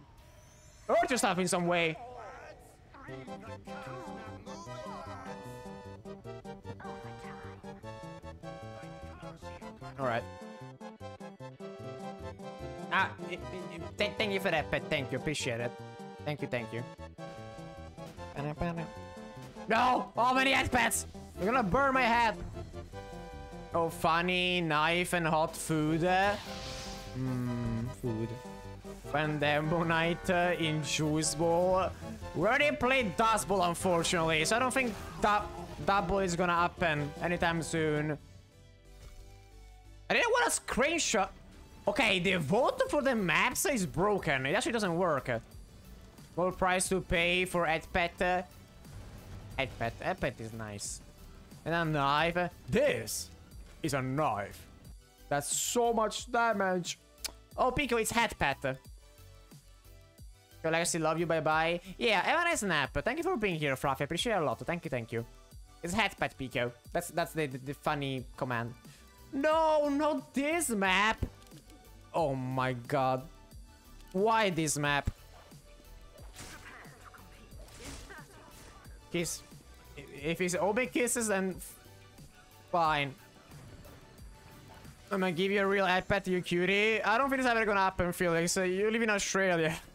hurt yourself in some way. All right. Ah, i- i- i- thank, thank you for that, pet. Thank you, appreciate it. Thank you, thank you. No! How many head pets? You're gonna burn my head. Oh, funny knife and hot food. Mmm, food. Pandemmonite uh, in Juice Bowl. We already played Dust unfortunately, so I don't think that Double is gonna happen anytime soon. I didn't want a screenshot. Okay, the vote for the maps is broken. It actually doesn't work. What price to pay for Edpet? Edpet. Edpet is nice. And a knife. This is a knife. That's so much damage. Oh, Pico, it's Headpet. Your legacy, love you, bye-bye. Yeah, have a nice nap. Thank you for being here, Fluffy. I appreciate it a lot. Thank you, thank you. It's Headpet, Pico. That's that's the, the, the funny command. No, not this map. Oh my god. Why this map? Kiss. If it's Obi kisses, then fine. I'm gonna give you a real ad pet, you cutie. I don't think it's ever gonna happen, Felix. Uh, you live in Australia.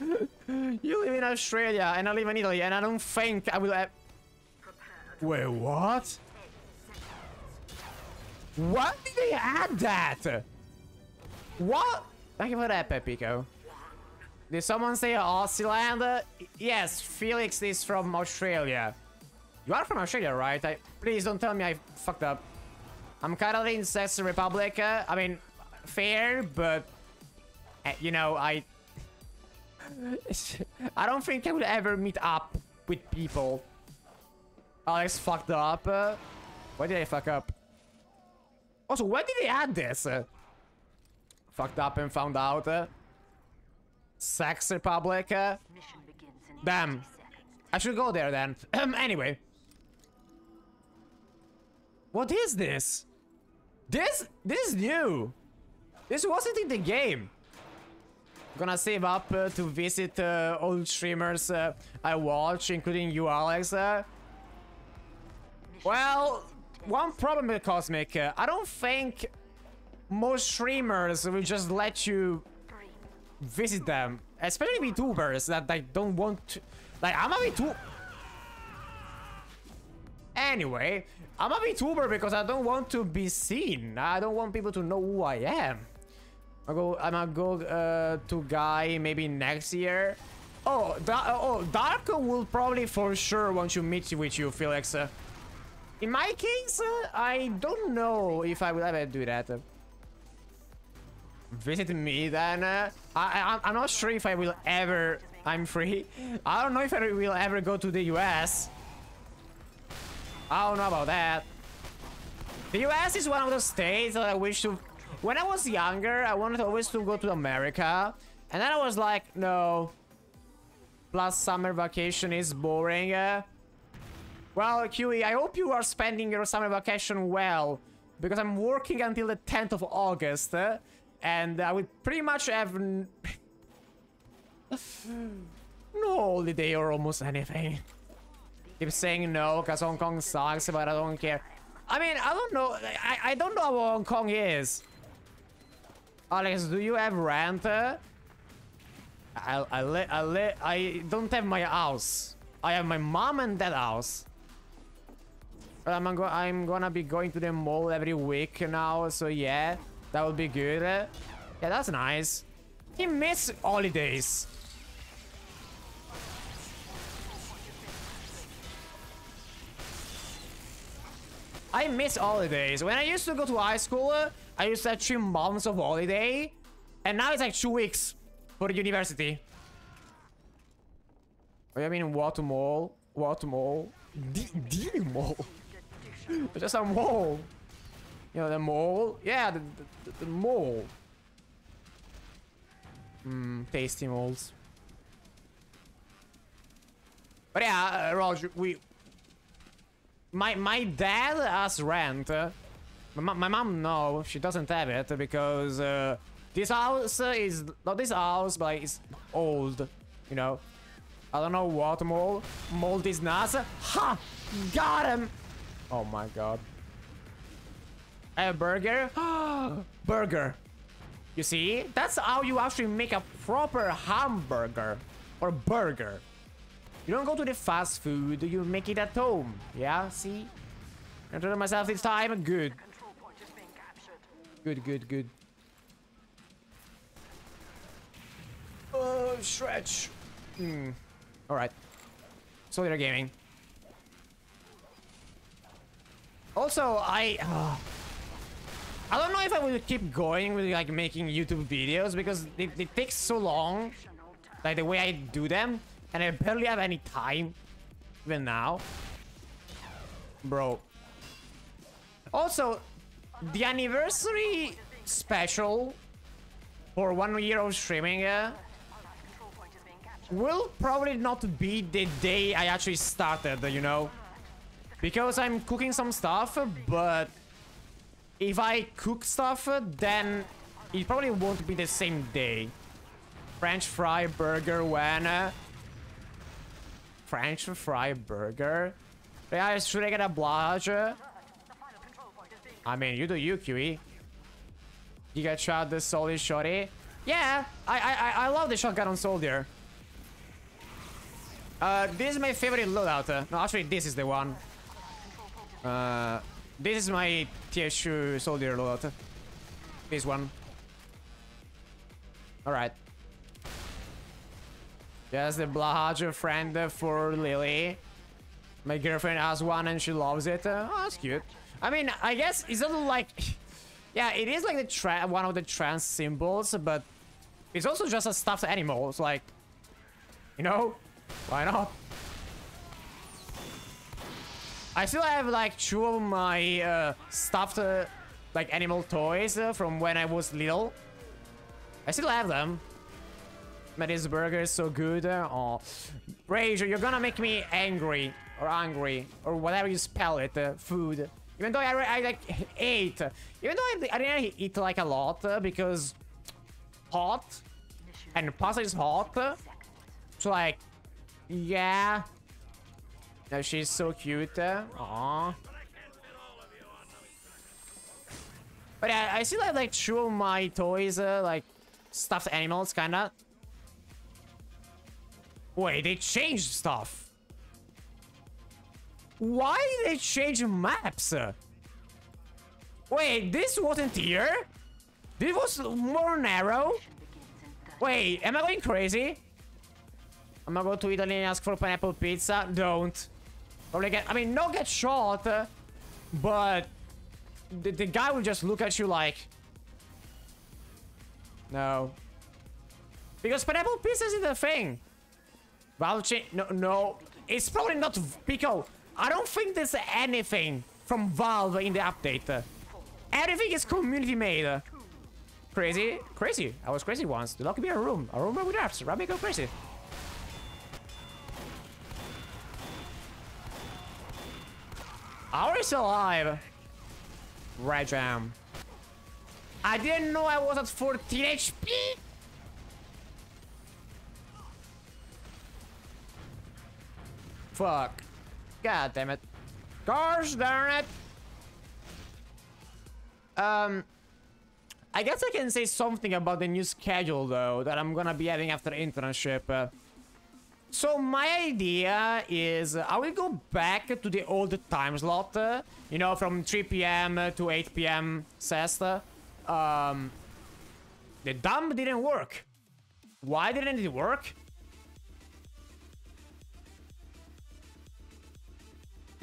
you live in Australia, and I live in Italy, and I don't think I will have... Wait, what? Why did they add that? What? Thank you for that, Pepico. Did someone say Aussielander? Yes, Felix is from Australia. You are from Australia, right? I, please don't tell me I fucked up. I'm currently in Czech Republic. Uh, I mean, fair, but... Uh, you know, I... I don't think I will ever meet up with people. Alex fucked up. Uh, why did I fuck up? Also, why did they add this? Uh, fucked up and found out. Uh, Sex Republic. Damn. I should go there then. Um, anyway. What is this? This this is new. This wasn't in the game. Gonna save up uh, to visit uh, old streamers uh, I watch, including you, Alex. Uh. well, one problem with Cosmic, uh, I don't think most streamers will just let you visit them, especially VTubers that like don't want to. Like I'm a VTuber. Anyway, I'm a VTuber because I don't want to be seen. I don't want people to know who I am. I go. I'm gonna go uh, to Guy maybe next year. Oh, da oh, Darko will probably for sure want to meet with you, Felix. Uh, in my case, uh, I don't know if I will ever do that. Visit me then. Uh, I, I I'm not sure if I will ever. I'm free. I don't know if I will ever go to the US. I don't know about that. The US is one of those states that I wish to... When I was younger, I wanted always to go to America. And then I was like, no. Plus summer vacation is boring. Uh, well, QE, I hope you are spending your summer vacation well. Because I'm working until the 10th of August. Uh, and I will pretty much have... no holiday or almost anything. Keep saying no because Hong Kong sucks, but I don't care. I mean, I don't know. I, I don't know how Hong Kong is. Alex, do you have rent? I, I, li I, li I don't have my house. I have my mom and dad house. But I'm, go I'm gonna be going to the mall every week now, so yeah, that would be good. Yeah, that's nice. He miss holidays. I miss holidays. When I used to go to high school, I used to have three months of holiday. And now it's like two weeks for university. Oh, you mean what mall? What mall? D, mall? Just a mall. You know, the mall? Yeah, the, the, the mall. Mmm, tasty malls. But yeah, uh, Roger, we my my dad has rent. My, my mom no, she doesn't have it because uh, this house is not this house, but it's old. You know, I don't know what mold. Mold is nice. Ha! Got him! Oh my god. A burger? burger. You see? That's how you actually make a proper hamburger or burger. You don't go to the fast food, you make it at home. Yeah, see? I told myself this time, good. Good, good, good. Oh, stretch. Hmm. Alright. Soldier Gaming. Also, I... Uh, I don't know if I will keep going with like making YouTube videos because it, it takes so long, like the way I do them, and I barely have any time, even now. Bro. Also, the anniversary special for one year of streaming uh, will probably not be the day I actually started, you know? Because I'm cooking some stuff, but if I cook stuff, then it probably won't be the same day. French fry burger when... uh, French fry burger? Yeah, should I get a blush? I mean, you do you, QE. You got shot the solid shotty? Yeah, I, I, I- love the shotgun on soldier. Uh, this is my favorite loadout. Uh, No, actually, this is the one. Uh, this is my TSU soldier loadout. This one. Alright. Yes, the Blahaj friend for Lily. My girlfriend has one and she loves it. Uh, oh, that's cute. I mean, I guess it's not like... yeah, it is like the one of the trans symbols, but it's also just a stuffed animal. It's like, you know, why not? I still have like two of my uh, stuffed uh, like animal toys uh, from when I was little. I still have them. Man, this burger is so good. Uh, oh, Rage, you're gonna make me angry or angry or whatever you spell it. Uh, food. Even though I, re- I like ate, even though I, I didn't eat like a lot because hot and pasta is hot. So like, yeah. No, she's so cute. Aww. But I, I still have like two of my toys, uh, like stuffed animals, kinda. Wait, they changed stuff. Why did they change maps? Wait, this wasn't here? This was more narrow? Wait, am I going crazy? I'm gonna go to Italy and ask for pineapple pizza. Don't. Probably get. I mean, not get shot, but the, the guy will just look at you like. No. Because pineapple pizza is the thing. Valve cha- No, no. It's probably not. Pico, I don't think there's anything from Valve in the update. Everything is community made. Crazy? Crazy. I was crazy once. Not give me a room. A room with apps. Rabbi go crazy. We still alive? Red Jam. I didn't know I was at 14 HP. Fuck. God damn it. Gosh darn it. Um, I guess I can say something about the new schedule though that I'm gonna be having after internship. Uh, so my idea is uh, I will go back to the old time slot, uh, you know, from 3 p.m. to 8 p.m. siesta. Um, the dump didn't work. Why didn't it work?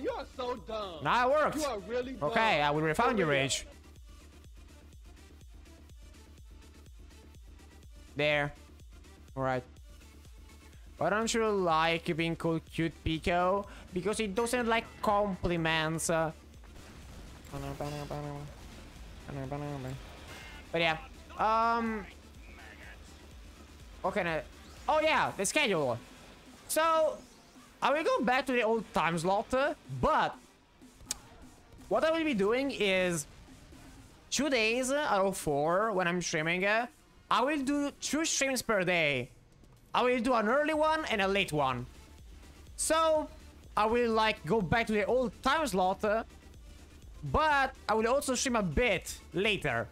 You are so dumb. Now it worked. You are really dumb. Okay, I will refund your rage. There. Alright. Why don't you like being called cute Pico? Because it doesn't like compliments. uh. But yeah. Um. What can I... Oh yeah, the schedule. So, I will go back to the old time slot, but what I will be doing is two days out of four when I'm streaming. I will do two streams per day. I will do an early one and a late one. So I will like go back to the old time slot, but I will also stream a bit later.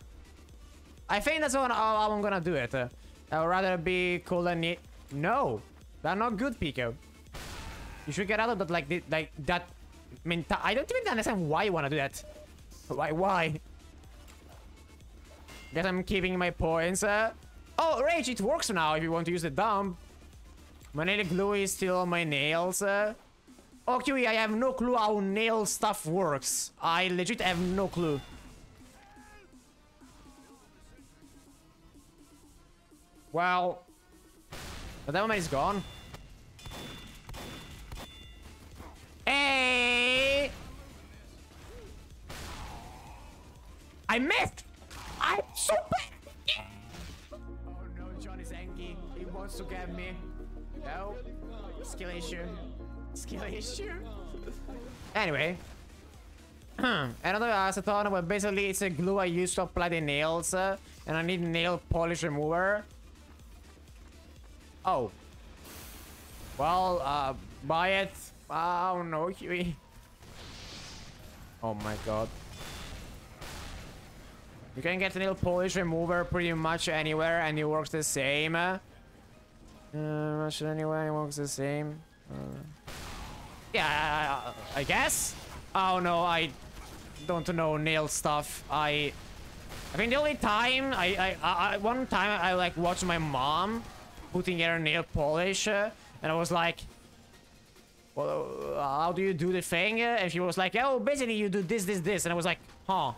I think that's how I'm gonna do it. I'd rather be cool than. No, that's not good, Pico. You should get out of that, like, the, like that mental... I don't even understand why you want to do that. Why, why? Guess I'm keeping my points. Uh, oh, Rage, it works now if you want to use the dump. nail glue is still on my nails. Uh, oh, okay, I have no clue how nail stuff works. I legit have no clue. Well, the man is gone. Hey! I missed! I'm so bad! Oh no, Johnny's angry. He wants to get me. No. Skill issue. Skill issue. anyway. Another acetone, but basically it's a glue I use to apply the nails. uh, and I need nail polish remover. Oh. Well, uh, buy it. Oh no, Huey. Oh my god. You can get nail polish remover pretty much anywhere and it works the same. Uh, much anywhere, it works the same. Uh, yeah, I, guess. Oh no, I don't know nail stuff. I I think the only time I, I, I, I one time I like watched my mom putting her nail polish, uh, and I was like, "Well, uh, how do you do the thing?" And she was like, "Oh, basically you do this, this, this," and I was like, "Huh."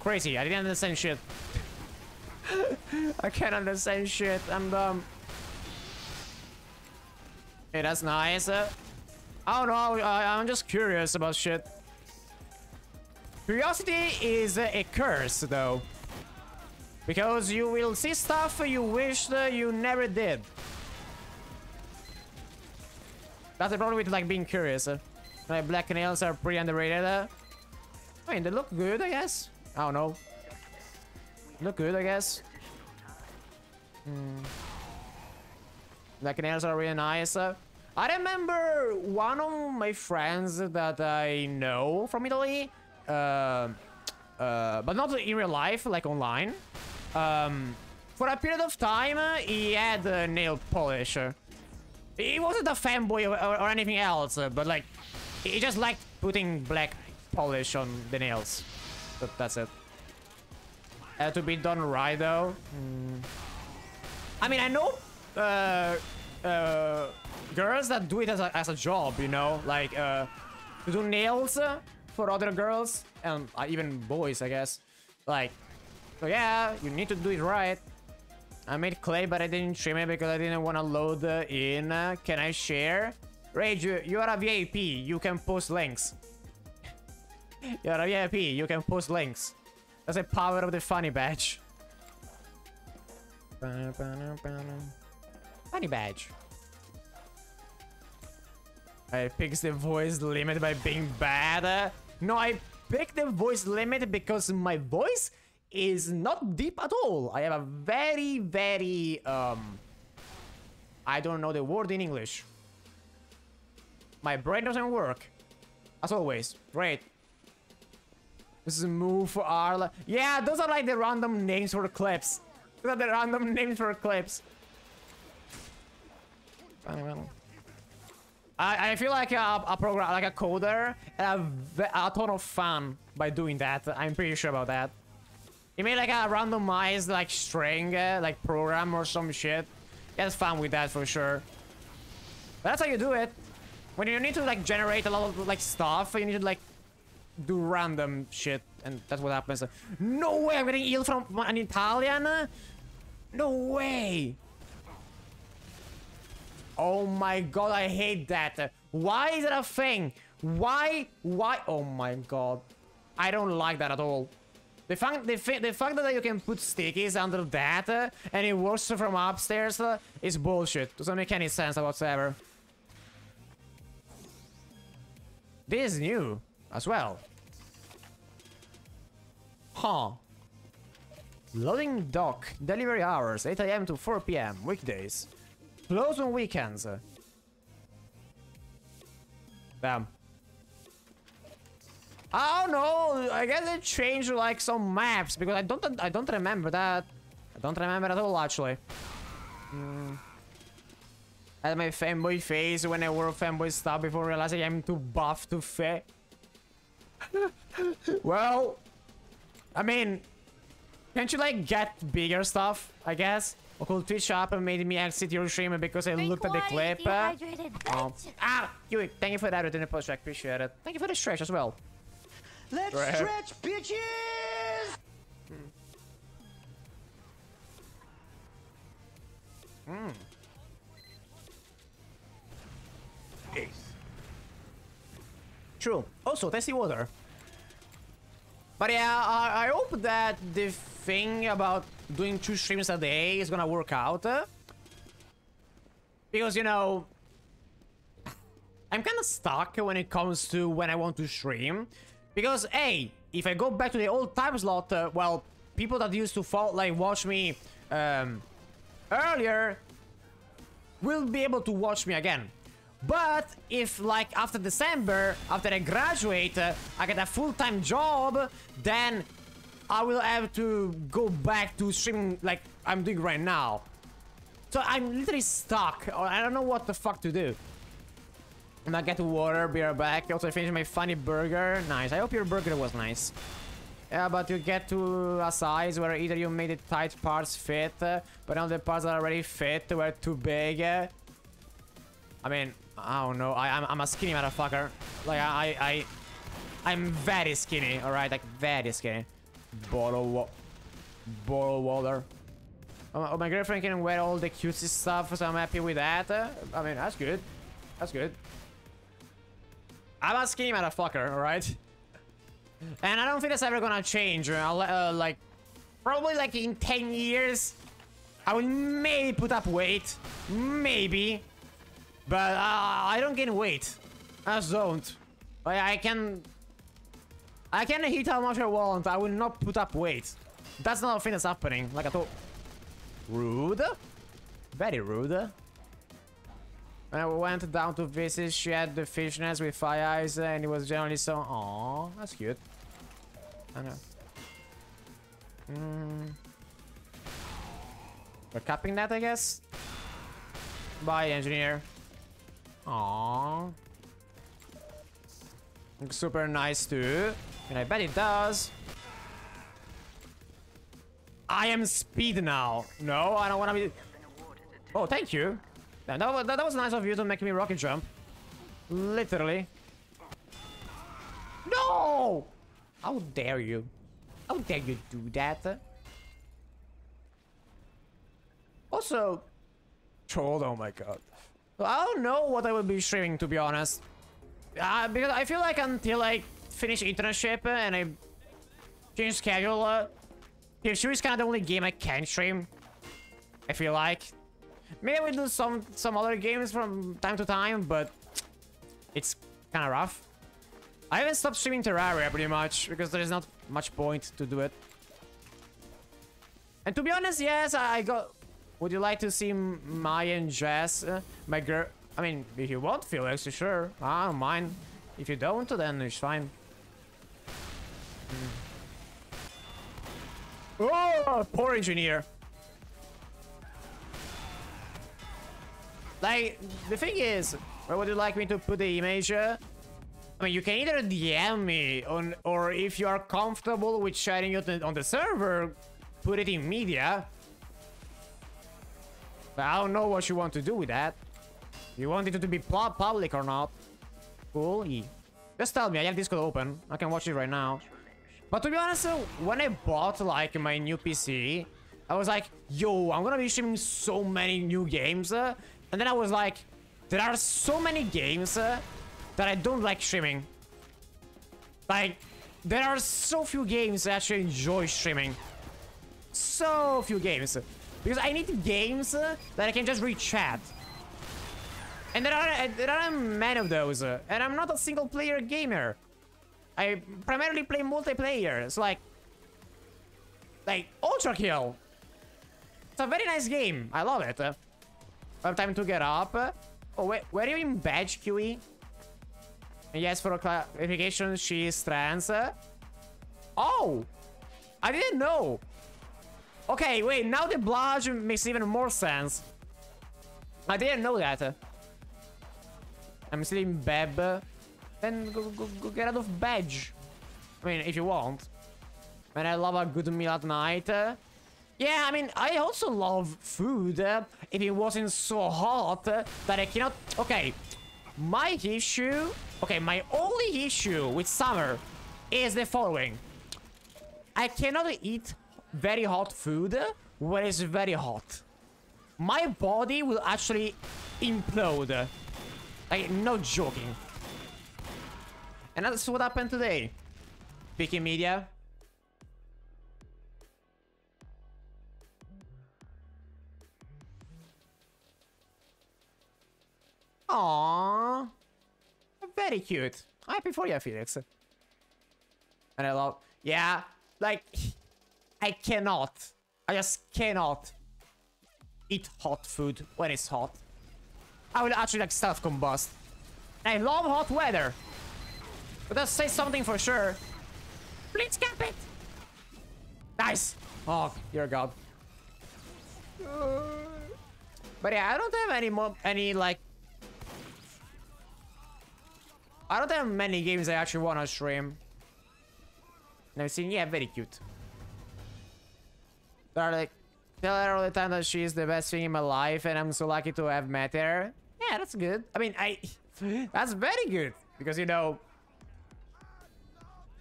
Crazy. I didn't understand shit. I can't understand shit. I'm dumb. Hey, that's nice. Uh, I don't know. I, I'm just curious about shit. Curiosity is a curse, though. Because you will see stuff you wished you never did. That's the problem with like being curious. Uh. My black nails are pretty underrated. Uh. I mean, they look good, I guess. I don't know. Look good, I guess. Hmm. Black nails are really nice. Uh. I remember one of my friends that I know from Italy, uh, uh, but not in real life, like online. Um, for a period of time, he had nail polish. He wasn't a fanboy or, or, or anything else, uh, but like, he just liked putting black polish on the nails. But that's it. Had to be done right though. Hmm. I mean, I know uh, uh, girls that do it as a, as a job, you know, like uh, to do nails uh, for other girls and uh, even boys, I guess. Like, so yeah, you need to do it right. I made clay, but I didn't trim it because I didn't want to load in. Can I share? Rage, you, you are a VIP. You can post links. You're a VIP. You can post links. That's the power of the funny badge. Funny badge. I picked the voice limit by being bad. No, I picked the voice limit because my voice is not deep at all. I have a very, very, um... I don't know the word in English. My brain doesn't work. As always. Great. This is a move for Arla. Yeah, those are like the random names for clips. Those are the random names for clips. I, I feel like a, a program, like a coder, and a, a ton of fun by doing that. I'm pretty sure about that. You made like a randomized like string, uh, like program or some shit. Get fun with that for sure. But that's how you do it. When you need to like generate a lot of like stuff, you need to like do random shit, and that's what happens. No way, I'm getting ill from an Italian. No way. Oh my god, I hate that. Why is it a thing? Why? Why? Oh my god. I don't like that at all. The fact, the, the fact that you can put stickies under that uh, and it works from upstairs uh, is bullshit. Doesn't make any sense whatsoever. This is new as well. Huh. Loading dock. Delivery hours 8 a.m. to 4 p.m. Weekdays. Close on weekends. Damn. I don't know. I guess they changed like some maps because I don't I don't remember that. I don't remember at all actually. Mm. I had my fanboy face when I wore fanboy stuff before realizing I'm too buff to fit. well, I mean, can't you like get bigger stuff? I guess. Occult Twitch up and made me exit your stream because I looked at the clip. Uh, oh. Ah, you. Thank you for that in the post track. Appreciate it. Thank you for the stretch as well. Let's Right. stretch, bitches! Mmm. Ace. True. Also, tasty water. But yeah, I, I hope that the thing about doing two streams a day is gonna work out. uh, Because, you know, I'm kind of stuck when it comes to when I want to stream. Because, hey, if I go back to the old time slot, uh, well, people that used to fall, like watch me um, earlier will be able to watch me again. But if, like, after December, after I graduate, uh, I get a full-time job, then I will have to go back to streaming like I'm doing right now. So I'm literally stuck, or I don't know what the fuck to do. I'm gonna get water, be right back. Also, I finished my funny burger. Nice. I hope your burger was nice. Yeah, but you get to a size where either you made the tight parts fit, but now the parts that already fit were too big. I mean, I don't know. I, I'm, I'm a skinny motherfucker. Like, I, I, I'm very skinny, alright? Like, very skinny. Bottle wa Bottle water. Oh, oh my- oh, girlfriend can wear all the cutesy stuff, so I'm happy with that. I mean, that's good. That's good. I'm a skinny motherfucker, alright? And I don't think that's ever gonna change. Uh, uh, like, probably like in 10 years, I will maybe put up weight. Maybe. But uh, I don't gain weight. I just don't. Like, I can... I can hit how much I want. I will not put up weight. That's not a thing that's happening. Like I thought. Rude? Very rude. When I went down to visit, she had the fishnets with fire eyes, uh, and it was generally so. Aww, that's cute. I know. Mm. We're capping that, I guess. Bye, engineer. Aww. Looks super nice too. And I bet it does. I am speed now. No, I don't want to be... Oh, thank you. That, that, was- that was nice of you to make me rocket jump. Literally. No! How dare you? How dare you do that? Also, trolled. Oh my god. I don't know what I will be streaming to be honest. Uh, because I feel like until I finish internship and I change schedule, uh, PFC is kind of the only game I can stream. I feel like. Maybe will do some some other games from time to time, but it's kind of rough. I haven't stopped streaming Terraria pretty much because there is not much point to do it. And to be honest, yes, I got. Would you like to see my and Jess, uh, my girl? I mean, if you want, Felix, sure. I don't mind. If you don't, then it's fine. Mm. Oh, poor engineer. Like, the thing is, where would you like me to put the image? uh? I mean, you can either DM me on, or if you are comfortable with sharing it on the server, put it in media. But I don't know what you want to do with that. You want it to be public or not? Cool. Just tell me. I have Discord open. I can watch it right now. But to be honest, uh, when I bought like my new PC, I was like, yo, I'm gonna be streaming so many new games. uh, and then I was like, there are so many games uh, that I don't like streaming. Like, there are so few games that I actually enjoy streaming. So few games. Because I need games uh, that I can just read chat. And there are uh, there are many of those. uh, and I'm not a single player gamer. I primarily play multiplayer. It's like like ULTRAKILL. It's a very nice game. I love it. I have time to get up. Oh wait, were you in badge QE? Yes, for clarification, she is trans. Oh, I didn't know. Okay, wait, now the blush makes even more sense. I didn't know that. I'm still in Beb. Then go, go, go get out of badge. I mean, if you want. Man, I love a good meal at night. Yeah, I mean, I also love food. uh, if it wasn't so hot uh, that I cannot... Okay, my issue... Okay, my only issue with summer is the following. I cannot eat very hot food when it's very hot. my body will actually implode. Like, no joking. And that's what happened today. Speaking media. Aww. Very cute. Happy for you, Felix. And I love... Yeah, like... I cannot. I just cannot eat hot food when it's hot. I will actually like self-combust. I love hot weather. But that says something for sure. Please cap it. Nice. Oh, you're a god. But yeah, I don't have any more, any like... I don't have many games I actually want to stream. And I've seen, yeah, very cute. They're tell her all the time that she's the best thing in my life and I'm so lucky to have met her. Yeah, that's good. I mean, I... That's very good. Because, you know...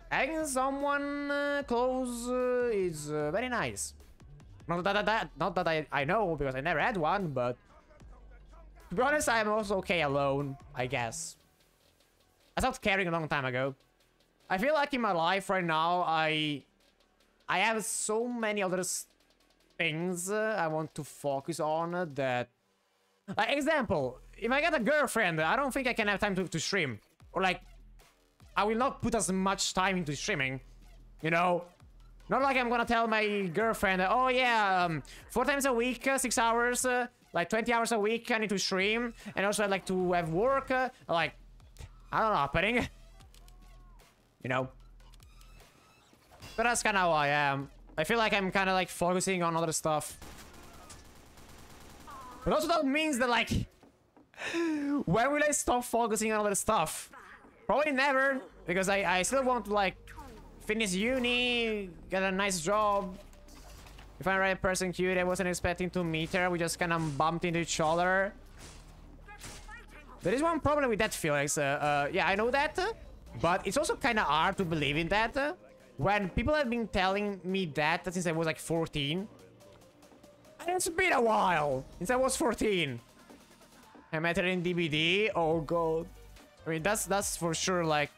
Having someone uh, close uh, is uh, very nice. Not that, that, not that I, I know, because I never had one, but... To be honest, I'm also okay alone, I guess. I stopped caring a long time ago. I feel like in my life right now, I... I have so many other things uh, I want to focus on that... Like, example, if I get a girlfriend, I don't think I can have time to, to stream. Or like, I will not put as much time into streaming. You know? Not like I'm gonna tell my girlfriend, oh yeah, um, four times a week, uh, six hours, uh, like 20 hours a week, I need to stream. And also I'd like to have work, uh, like, I don't know, happening. You know? But that's kind of how I am. I feel like I'm kind of like focusing on other stuff. But also that means that like... when will I stop focusing on other stuff? Probably never. Because I, I still want to like finish uni, get a nice job. If I'm the right person cute, I wasn't expecting to meet her. We just kind of bumped into each other. There is one problem with that, Felix. Uh, uh, yeah, I know that. but it's also kind of hard to believe in that. when people have been telling me that since I was like 14. And it's been a while since I was 14. I met her in DVD. Oh god. I mean, that's that's for sure like...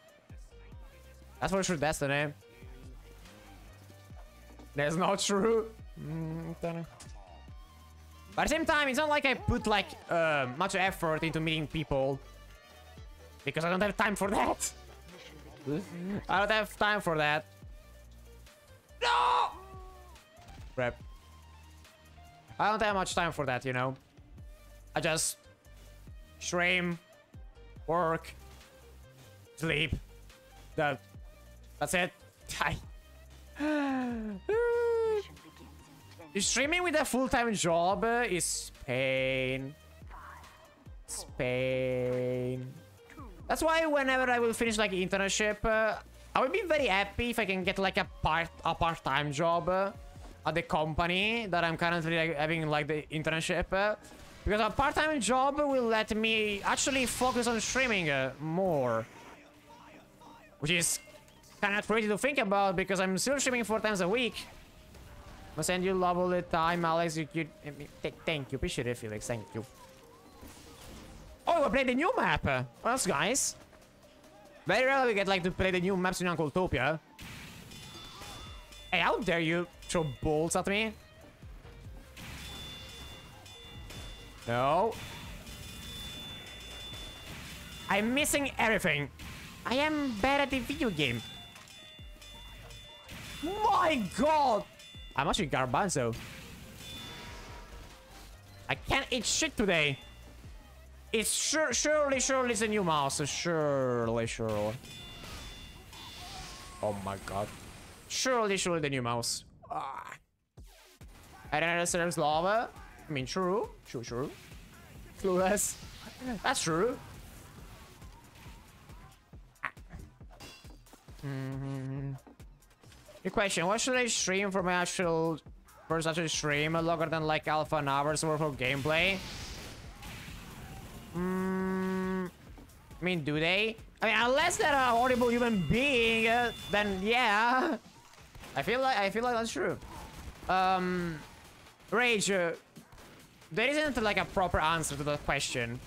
That's for sure destiny. That's not true. Mm. But at the same time, it's not like I put like uh, much effort into meeting people. Because I don't have time for that. I don't have time for that. No! Rep. I don't have much time for that, you know. I just stream, work, sleep. That that's it. I Streaming with a full-time job is pain. It's pain. That's why whenever I will finish like internship, uh, I will be very happy if I can get like a part a part-time job uh, at the company that I'm currently like, having like the internship. Uh, because a part-time job will let me actually focus on streaming uh, more. Which is kind of crazy to think about because I'm still streaming four times a week. I send you love all the time, Alex. You, you, th thank you. Appreciate it, Felix. Thank you. Oh, we played the new map. Well, that's nice. Very rarely we get like to play the new maps in Uncletopia. Hey, how dare you throw bolts at me? No. I'm missing everything. I am bad at the video game. My god! I'm actually garbanzo. I can't eat shit today. It's sure, surely, surely it's a new mouse. Surely, surely. Oh my god. Surely, surely the new mouse. Ah. And then serves lava. I mean, true. True, true. Clueless. That's true. Mm -hmm. Question, what should I stream for my actual first actual stream? Longer than like alpha an hour's worth of gameplay? Mm, I mean, do they? I mean, unless they're a horrible human being, uh, then yeah. I feel like I feel like that's true. Um, Rage, uh, there isn't like a proper answer to that question.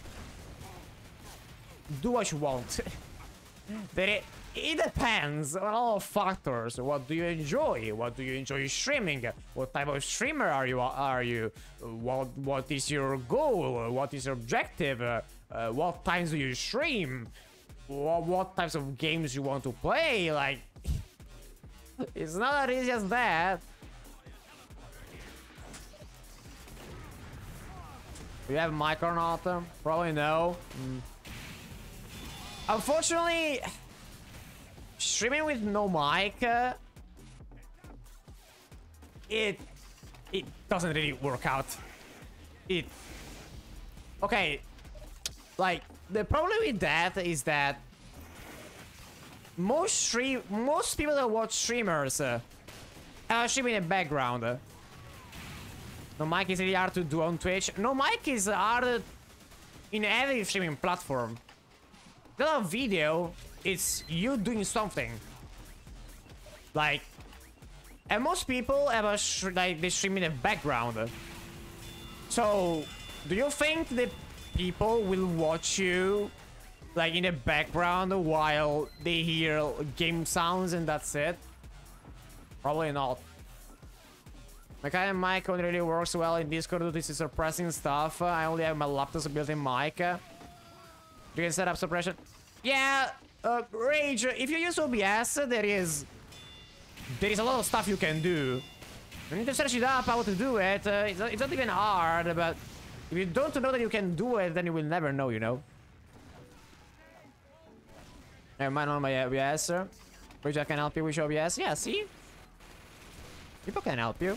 Do what you want. there it, depends on all factors. What do you enjoy? What do you enjoy streaming? What type of streamer are you? Are you? What What is your goal? What is your objective? Uh, uh, what times do you stream? What, what types of games you want to play? Like, it's not as easy as that. We have mic or not? Probably no. Mm. Unfortunately, streaming with no mic, uh, it it doesn't really work out. It okay, like the problem with that is that most stream most people that watch streamers uh, are streaming in the background. No mic is really hard to do on Twitch. No mic is hard in every streaming platform. The video, it's you doing something. Like, and most people have a like they stream in the background. So, do you think the people will watch you like in the background while they hear game sounds and that's it? Probably not. My of mic only really works well in Discord this is suppressing stuff. I only have my laptop's built-in mic. Uh, you can set up suppression. Yeah, uh, Rage, if you use OBS, there is... There is a lot of stuff you can do. You need to search it up how to do it. Uh, it's, not, it's not even hard, but... If you don't know that you can do it, then you will never know, you know? Never mind on my OBS. Rage, I can help you with OBS. Yeah, see? People can help you.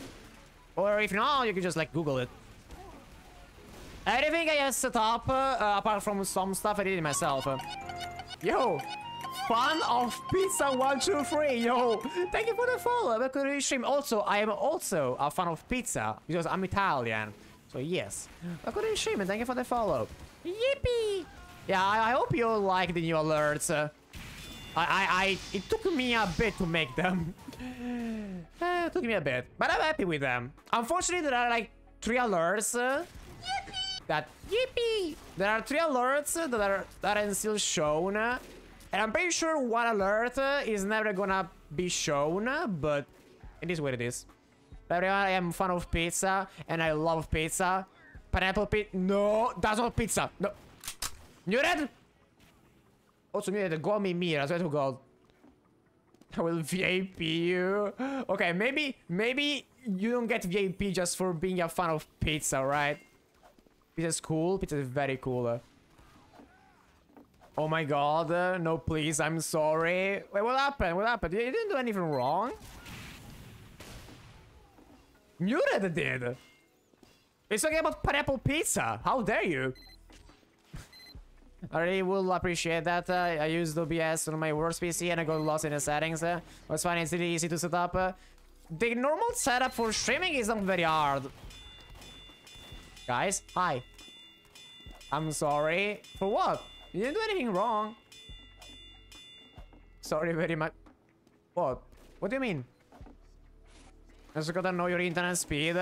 Or if not, you can just like Google it. Everything I have set up, uh, apart from some stuff I did it myself. Yo, fan of pizza 123, yo. Thank you for the follow. Welcome to the stream. Also, I am also a fan of pizza because I'm Italian. So yes, welcome to the stream and thank you for the follow. Yippee! Yeah, I, I hope you like the new alerts. Uh, I, I, I, it took me a bit to make them. uh, it took me a bit, but I'm happy with them. Unfortunately, there are like three alerts. Uh, that yippee! There are three alerts that are that are still shown, and I'm pretty sure one alert is never gonna be shown, but it is what it is. Everyone, I am a fan of pizza, and I love pizza. Pineapple pizza? No, that's not pizza. No. You Muted? Also muted, go me me, I swear to god. I will VIP you. Okay, maybe, maybe you don't get VIP just for being a fan of pizza, right? Pizza's cool. Pizza is very cool. Oh my god. Uh, no, please. I'm sorry. Wait, what happened? What happened? You didn't do anything wrong. Muted did. It's talking about pineapple pizza. How dare you? I really will appreciate that. Uh, I used OBS on my worst PC and I got lost in the settings. Uh, fine. It's really easy to set up. Uh, the normal setup for streaming is not very hard. Guys, hi. I'm sorry. For what? You didn't do anything wrong. Sorry very much. What? What do you mean? I just gotta know your internet speed.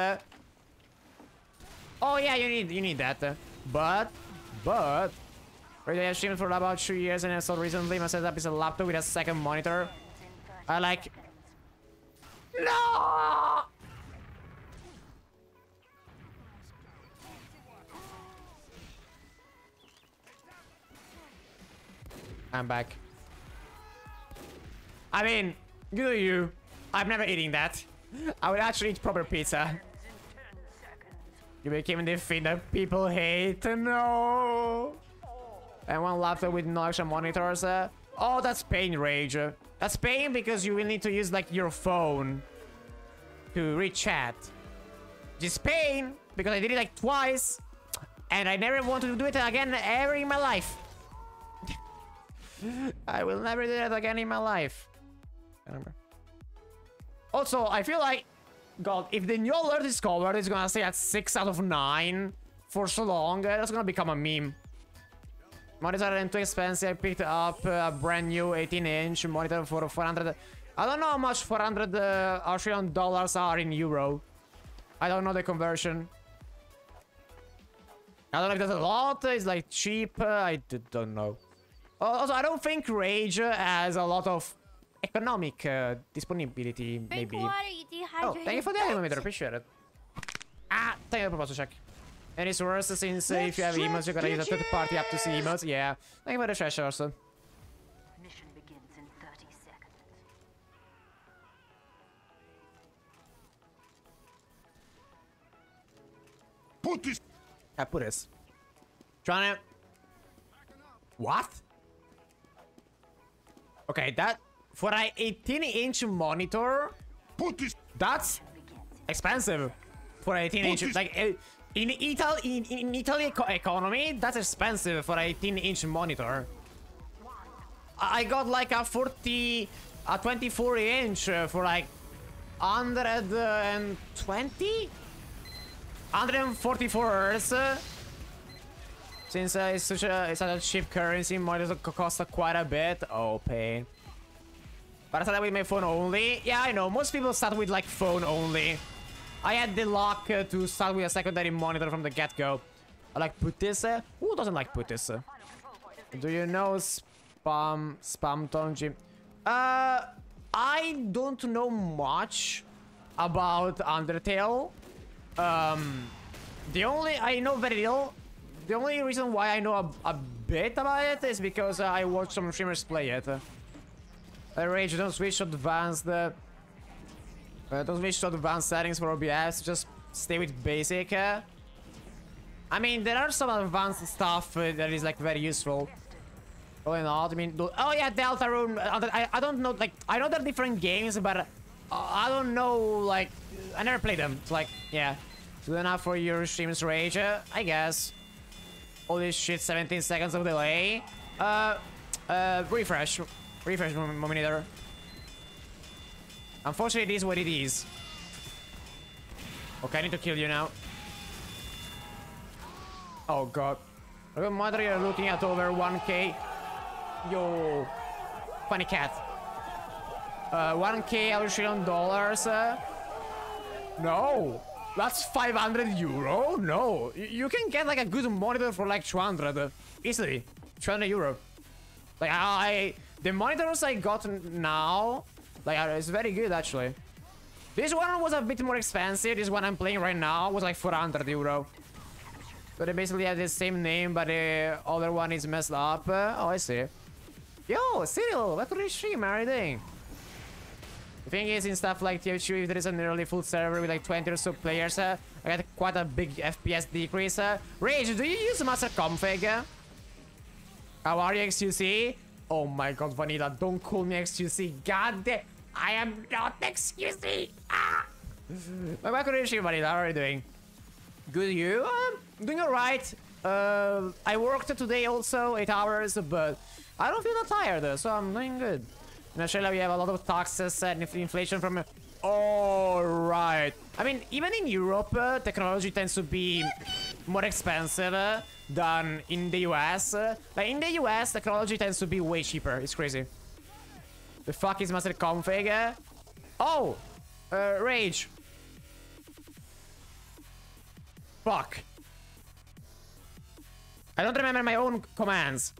Oh yeah, you need you need that. But, but, I have streamed for about two years and I saw recently my setup is a laptop with a second monitor. I like. No. I'm back. I mean, good you. I'm never eating that. I would actually eat proper pizza. You became the thing that people hate. No. And one laptop with no extra monitors. Uh, oh, that's pain rage. That's pain because you will need to use like your phone to read chat. Just pain because I did it like twice. And I never want to do it again ever in my life. I will never do that again in my life. Also, I feel like, God, if the new alert is covered, it's gonna stay at 6 out of 9 for so long. Uh, that's gonna become a meme. Monitors are too expensive. I picked up uh, a brand new 18-inch monitor for 400. I don't know how much 400 uh, Australian dollars are in euro. I don't know the conversion. I don't know if that's a lot. It's like cheap. Uh, I don't know. Also, I don't think Rage has a lot of economic uh, disponibility. Drink maybe. water, you Oh, thank you for the bitch. animator. Appreciate it. Ah, thank you for the proposal check. And it's worse since uh, if you have emotes, you gotta use a third party app to see emotes. Yeah. Thank you for the trash also. Mission begins in 30 seconds. Put this. I put this. Trying to. What? Okay, that for an 18 inch monitor, Put this. that's expensive. For 18 inch, like uh, in Italy, in, in Italy eco- economy, that's expensive for an 18 inch monitor. I got like a 40, a 24 inch uh, for like 120, 144 hertz. Since uh, it's such a it's such a cheap currency, monitors co- cost quite a bit. Oh, pain. But I started with my phone only. Yeah, I know. Most people start with like phone only. I had the luck uh, to start with a secondary monitor from the get-go. I like put this. Uh, who doesn't like put this? Do you know spam spam tonji? Uh, I don't know much about Undertale. Um, the only I know very little. The only reason why I know a, a bit about it is because uh, I watched some streamers play it. Uh, Rage, don't switch to advanced. Uh, uh, don't switch to advanced settings for OBS. Just stay with basic. Uh. I mean, there are some advanced stuff uh, that is like very useful. Probably not. I mean, oh yeah, Deltarune. I, I don't know. Like, I know they're different games, but I don't know. Like, I never played them. It's like, yeah. Good enough for your streams, Rage. Uh, I guess. Holy shit, 17 seconds of delay. Uh, uh, refresh. Refresh, Mominator. Unfortunately, it is what it is. Okay, I need to kill you now. Oh god. Mother, you're looking at over 1k. Yo. Funny cat. Uh, 1k Australian dollars. Uh, no. That's 500 euro? No. You can get like a good monitor for like 200. uh, Easily. 200 euro. Like I, the monitors I got now, like uh, it's very good actually. This one was a bit more expensive. This one I'm playing right now was like 400 euro. But they basically have the same name, but the other one is messed up. Uh, oh, I see. Yo, Cyril, welcome to the stream. How are you doing? The thing is, in stuff like TF2, if there is a nearly full server with like 20 or so players, uh, I got quite a big FPS decrease. Uh. Rage, do you use master config? How are you, XQC? Oh my god, Vanilla, don't call me XQC. God damn, I am not XQC. Ah! My micronesia, Vanilla, how are you doing? Good, you? Um, doing alright. Uh, I worked today also, 8 hours, but I don't feel that tired, so I'm doing good. In Australia, we have a lot of taxes and inflation from... Alright. I mean, even in Europe, uh, technology tends to be more expensive uh, than in the US. Uh, like, in the US, technology tends to be way cheaper. It's crazy. The fuck is master config? uh? Oh! Uh, Rage. Fuck. I don't remember my own commands.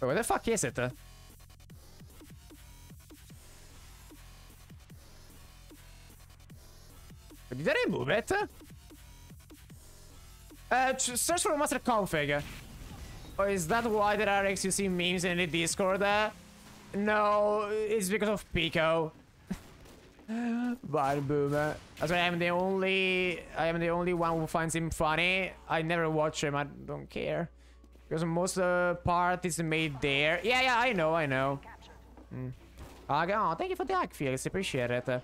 Wait, where the fuck is it? uh? Did I remove it? Uh, search for master config. Or is that why there are XQC memes in the Discord? Uh, no, it's because of Pico. Bad boomer. That's why I'm the only I am the only one who finds him funny. I never watch him, I don't care. Because most uh, part is made there. Yeah, yeah, I know, I know. Mm. Okay, oh, thank you for the like, Felix. Appreciate it. Uh,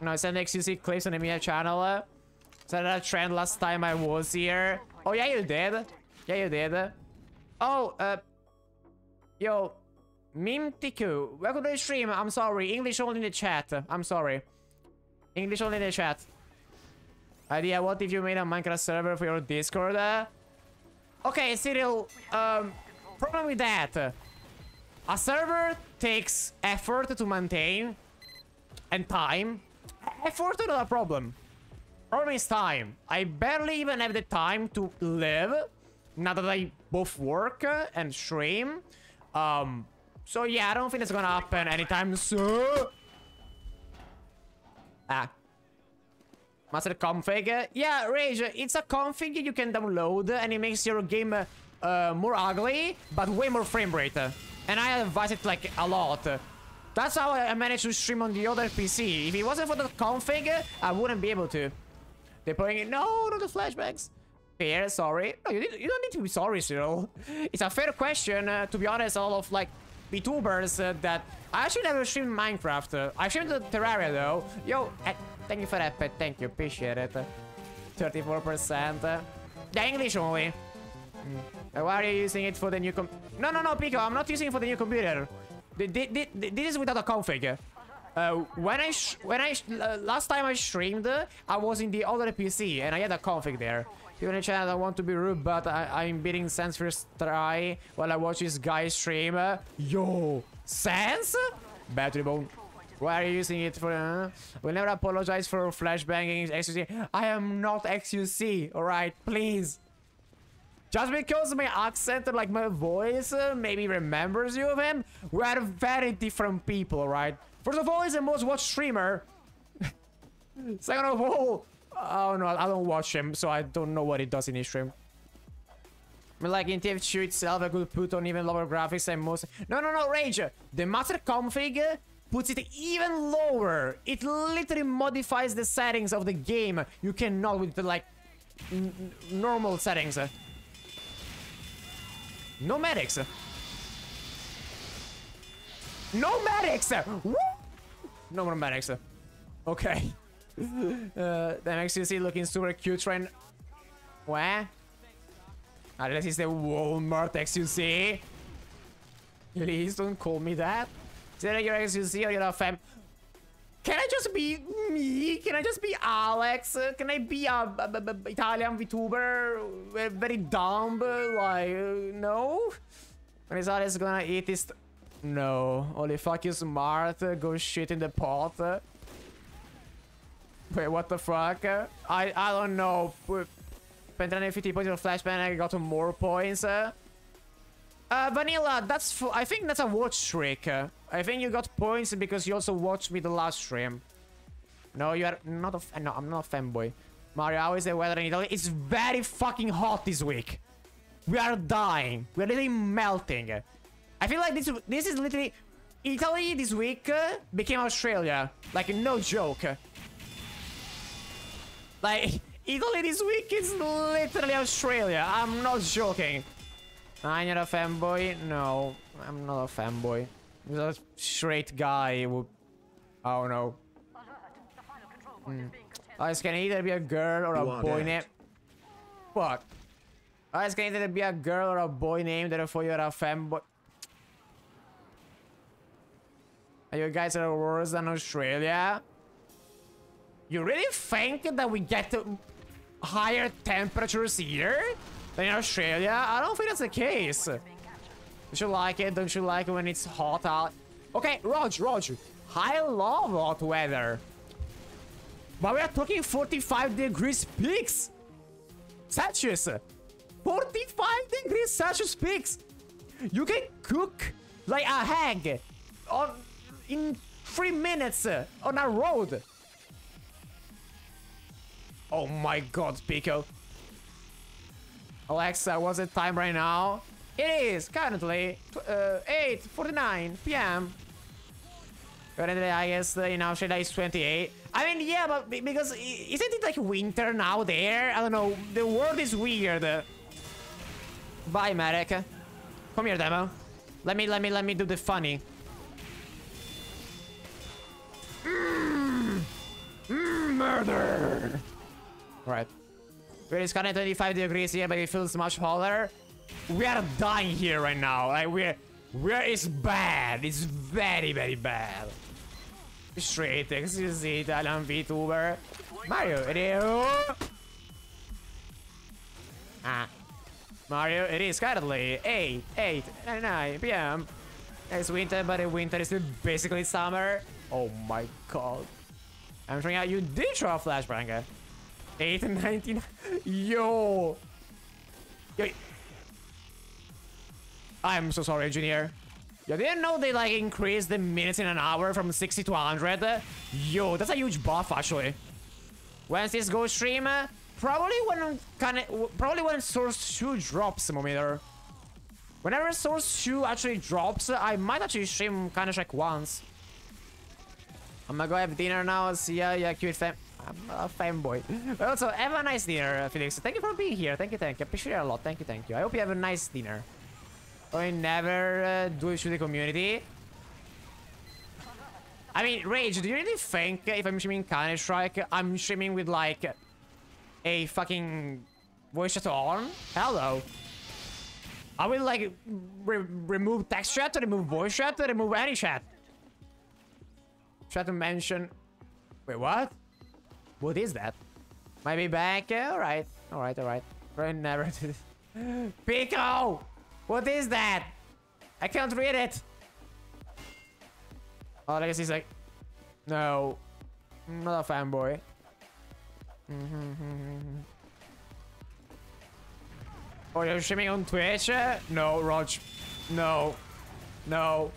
no, I sent XQC clips on the Mia channel. Uh, said that trend last time I was here. Oh, yeah, you did. Yeah, you did. Oh, uh... Yo, Mimtiku, welcome to the stream. I'm sorry, English only in the chat. I'm sorry. English only in the chat. Idea, what if you made a Minecraft server for your Discord? Uh, okay, Cyril, um, problem with that. A server takes effort to maintain and time. Effort is not a problem. Problem is time. I barely even have the time to live. Now that I both work and stream. Um, so yeah, I don't think it's gonna happen anytime soon. Ah. Master config. Yeah, Rage, it's a config you can download and it makes your game uh, uh, more ugly, but way more frame rate. And I advise it like a lot. That's how I managed to stream on the other PC. If it wasn't for the config, I wouldn't be able to. They're putting it. No, not the flashbacks. Fair, sorry. No, you, you don't need to be sorry, Cyril. It's a fair question. Uh, to be honest, all of like VTubers uh, that I actually never streamed Minecraft. Uh, I streamed the Terraria though. Yo, thank you for that. Thank you, appreciate it. 34%. Uh, yeah, English only. Mm. Why are you using it for the new com- No, no, no, Pico, I'm not using it for the new computer. Th- th- th- th- This is without a config. Uh, when I when I uh, last time I streamed, I was in the other PC and I had a config there. Even in channel, I want to be rude, but I- I'm beating Sans first try while I watch this guy stream. Yo, Sans? Battery bone. Why are you using it for? Uh, we'll never apologize for flashbanging XQC. I am not XQC. All right, please. Just because my accent or like my voice uh, maybe remembers you of him, we are very different people, right? First of all, he's the most watched streamer. Second of all, oh no, I don't watch him, so I don't know what he does in his stream. Like in TF2 itself, I could put on even lower graphics and most. No, no, no, Rage. The master config puts it even lower. It literally modifies the settings of the game. You cannot with the like normal settings. No medics. No medics. Woo! No more medics. Okay. Uh, the XQC looking super cute right. Where? This is the Walmart XQC. Please don't call me that. That your or you're a fam? Can I just be me? Can I just be Alex? Can I be a, a- a- a Italian VTuber? Very dumb? Like, no? When is Alex gonna eat this? No. Holy fuck, you smart. Go shit in the pot. Wait, what the fuck? I I don't know. With 50 points of flashbang, I got more points. Uh. Vanilla, that's I think that's a watch trick. Uh, I think you got points because you also watched me the last stream. No, you are not a no, I'm not a fanboy. Mario, how is the weather in Italy? It's very fucking hot this week. We are dying. We are literally melting. I feel like this this is literally Italy this week uh, became Australia. Like no joke. Like Italy this week is literally Australia. I'm not joking. I'm not a fanboy. No, I'm not a fanboy. He's a straight guy who... Oh no. Mm. Oh, this can either be a girl or a You are boy dead. name. Fuck. Oh, this can either be a girl or a boy name, therefore you're a fanboy. Are you guys are worse than Australia? You really think that we get to higher temperatures here than in Australia? I don't think that's the case. Don't you like it? Don't you like it when it's hot out? Okay, Roger, Roger. I love hot weather. But we are talking 45 degrees peaks. Celsius. 45 degrees Celsius peaks. You can cook like a hag on in three minutes uh, on a road. Oh my god, Pico. Alexa, what's the time right now? It is currently uh, 8.49 p.m. Currently, I guess uh, in Australia it's 28. I mean, yeah, but because isn't it like winter now there? I don't know. The world is weird. Bye, Marek. Come here, demo. Let me, let me, let me do the funny. Mmm, mm, murder. Right. It's kind of 25 degrees here, but it feels much hotter. We are dying here right now. Like we're, we're, it's bad. It's very, very bad. Straight excuse Italian VTuber. Mario, it is. Ah. Mario, it is currently 8, 8, 9 p.m. It's winter, but the winter is basically summer. Oh my god. I'm trying out. You did throw a flashbang. 8 and 19. Yo. Yo. I'm so sorry, engineer. You didn't know they like increased the minutes in an hour from 60 to 100? Yo, that's a huge buff actually. When's this go stream? Uh, Probably when kind of probably when Source 2 drops, Mometer. Whenever Source 2 actually drops, I might actually stream like once. I'm gonna go have dinner now. See ya. Yeah, cute fam. I'm a fanboy. also, have a nice dinner, Felix. Thank you for being here. Thank you, thank you. Appreciate it a lot. Thank you, thank you. I hope you have a nice dinner. I never uh, do it to the community. I mean, Rage, do you really think if I'm streaming Counter Strike, I'm streaming with like a fucking voice chat on? Hello. I will like re remove text chat, remove voice chat, to remove any chat. Try to mention. Wait, what? What is that? Might be back. Yeah, all right, all right, all right. Probably never did. Pico, what is that? I can't read it. Oh, I guess he's like, no, not a fanboy. Mm-hmm. oh, you're streaming on Twitch? No, Rog. No. No.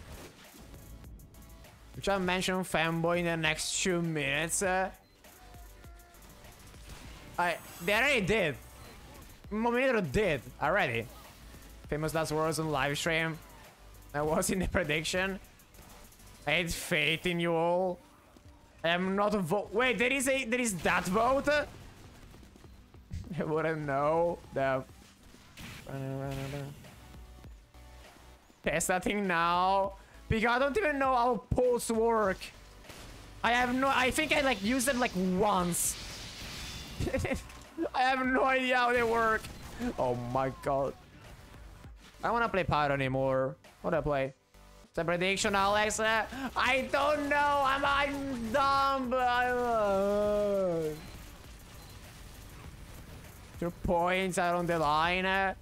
Which I mention fanboy in the next two minutes. I they already did. Momento did already. Famous last words on live stream. I was in the prediction. I had faith in you all. I am not a vote. Wait, there is a there is that vote. I wouldn't know. The test that thing now because I don't even know how polls work. I have no. I think I like used them like once. I have no idea how they work. Oh my god. I don't want to play Pyro anymore. What do I play? The prediction, Alex? Uh, I don't know. I'm, I'm dumb. I'm, uh... Your points are on the line.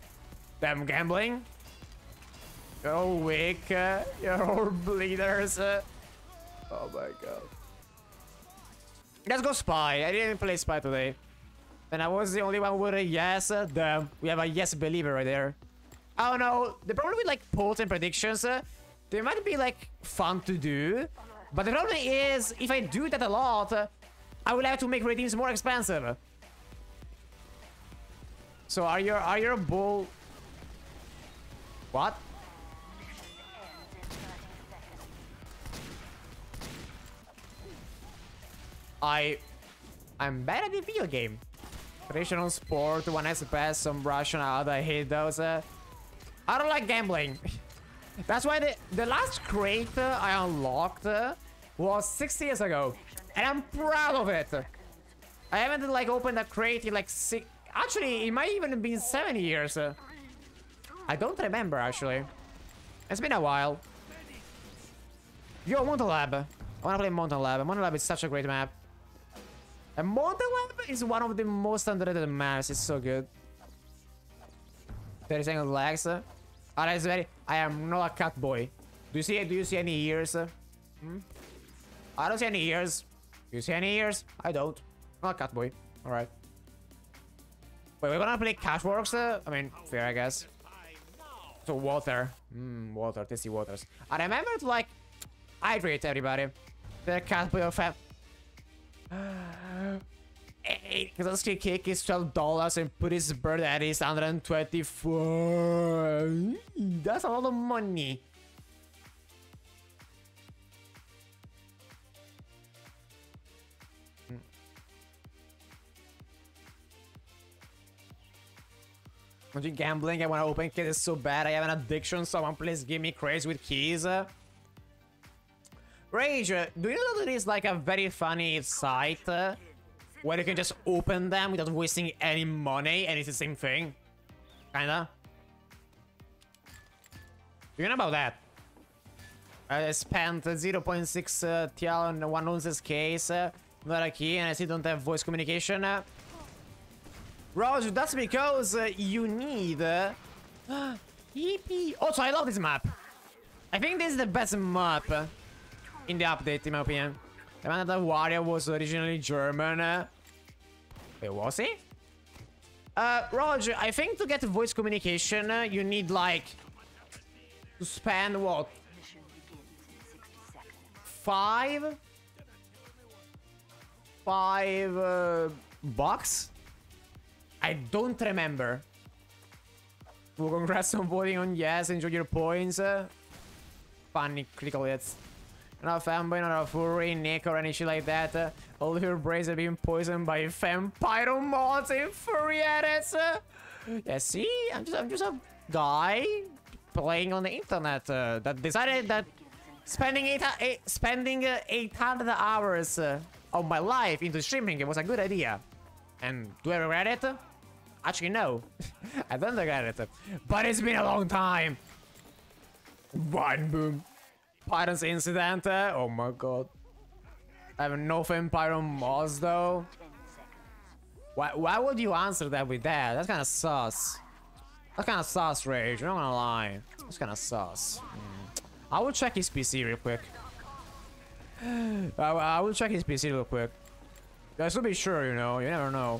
Them gambling. You're all weak. You're all bleeders. Oh my god. Let's go spy. I didn't play spy today. And I was the only one with a yes. Uh, damn. We have a yes believer right there. I don't know. The problem with like polls and predictions, uh, they might be like fun to do. But the problem is, if I do that a lot, uh, I will have to make redeems more expensive. So are your are your bull? What? I I'm bad at the video game. Traditional sport, one best, some Russian. I hate those. Uh, I don't like gambling. That's why the the last crate uh, I unlocked uh, was six years ago, and I'm proud of it. I haven't like opened a crate in like six. Actually, it might even have been seven years. Uh, I don't remember actually. It's been a while. Yo, Mountain Lab. I wanna play Mountain Lab. Mountain Lab is such a great map. And Mountain Lab is one of the most underrated maps. It's so good. 30 seconds lags. Uh, oh, very. I am not a cat boy. Do you see? Do you see any ears? Hmm? I don't see any ears. Do you see any ears? I don't. Not a cat boy. All right. Wait, we're gonna play Cashworks? Uh? I mean, fair, I guess. So water. Mmm, water. Tasty waters. I remember to like hydrate everybody. The cat boy of Kazansky kick is $12 and put his bird at his 124. That's a lot of money. Imagine gambling, I wanna open kit is so bad, I have an addiction, someone please give me crazy with keys. Rage, do you know that is like a very funny site uh, where you can just open them without wasting any money and it's the same thing? Kinda. You know about that? I spent 0.6 uh, TL on one ounces case, uh, not a key, and I still don't have voice communication. Uh. That's because uh, you need... Uh! Also, I love this map. I think this is the best map uh, in the update, in my opinion. The man that Wario was originally German. Uh, Wait, was he? Uh, Roger, I think to get voice communication, uh, you need like to spend what Mission begins in 60 seconds. five, five uh, bucks. I don't remember. Well, congrats on voting on yes. Enjoy your points. Uh, funny critical hits. Not fanboy, not a furry, Nick, or any shit like that. Uh, all your brains have been poisoned by vampire mods and furry edits. Uh, yeah, see, I'm just, I'm just a guy playing on the internet uh, that decided that spending eight, eight spending uh, 800 hours uh, of my life into streaming was a good idea. And do I regret it? Actually, no. I don't regret it. But it's been a long time. One boom. Pirates incident. uh, oh my god. I have no vampire mods though. Why, why would you answer that with that? That's kind of sus. That's kind of sus, Rage. I'm not gonna lie. That's kind of sus. Mm. I will check his PC real quick. I, I will check his PC real quick. Just to be sure, you know. You never know.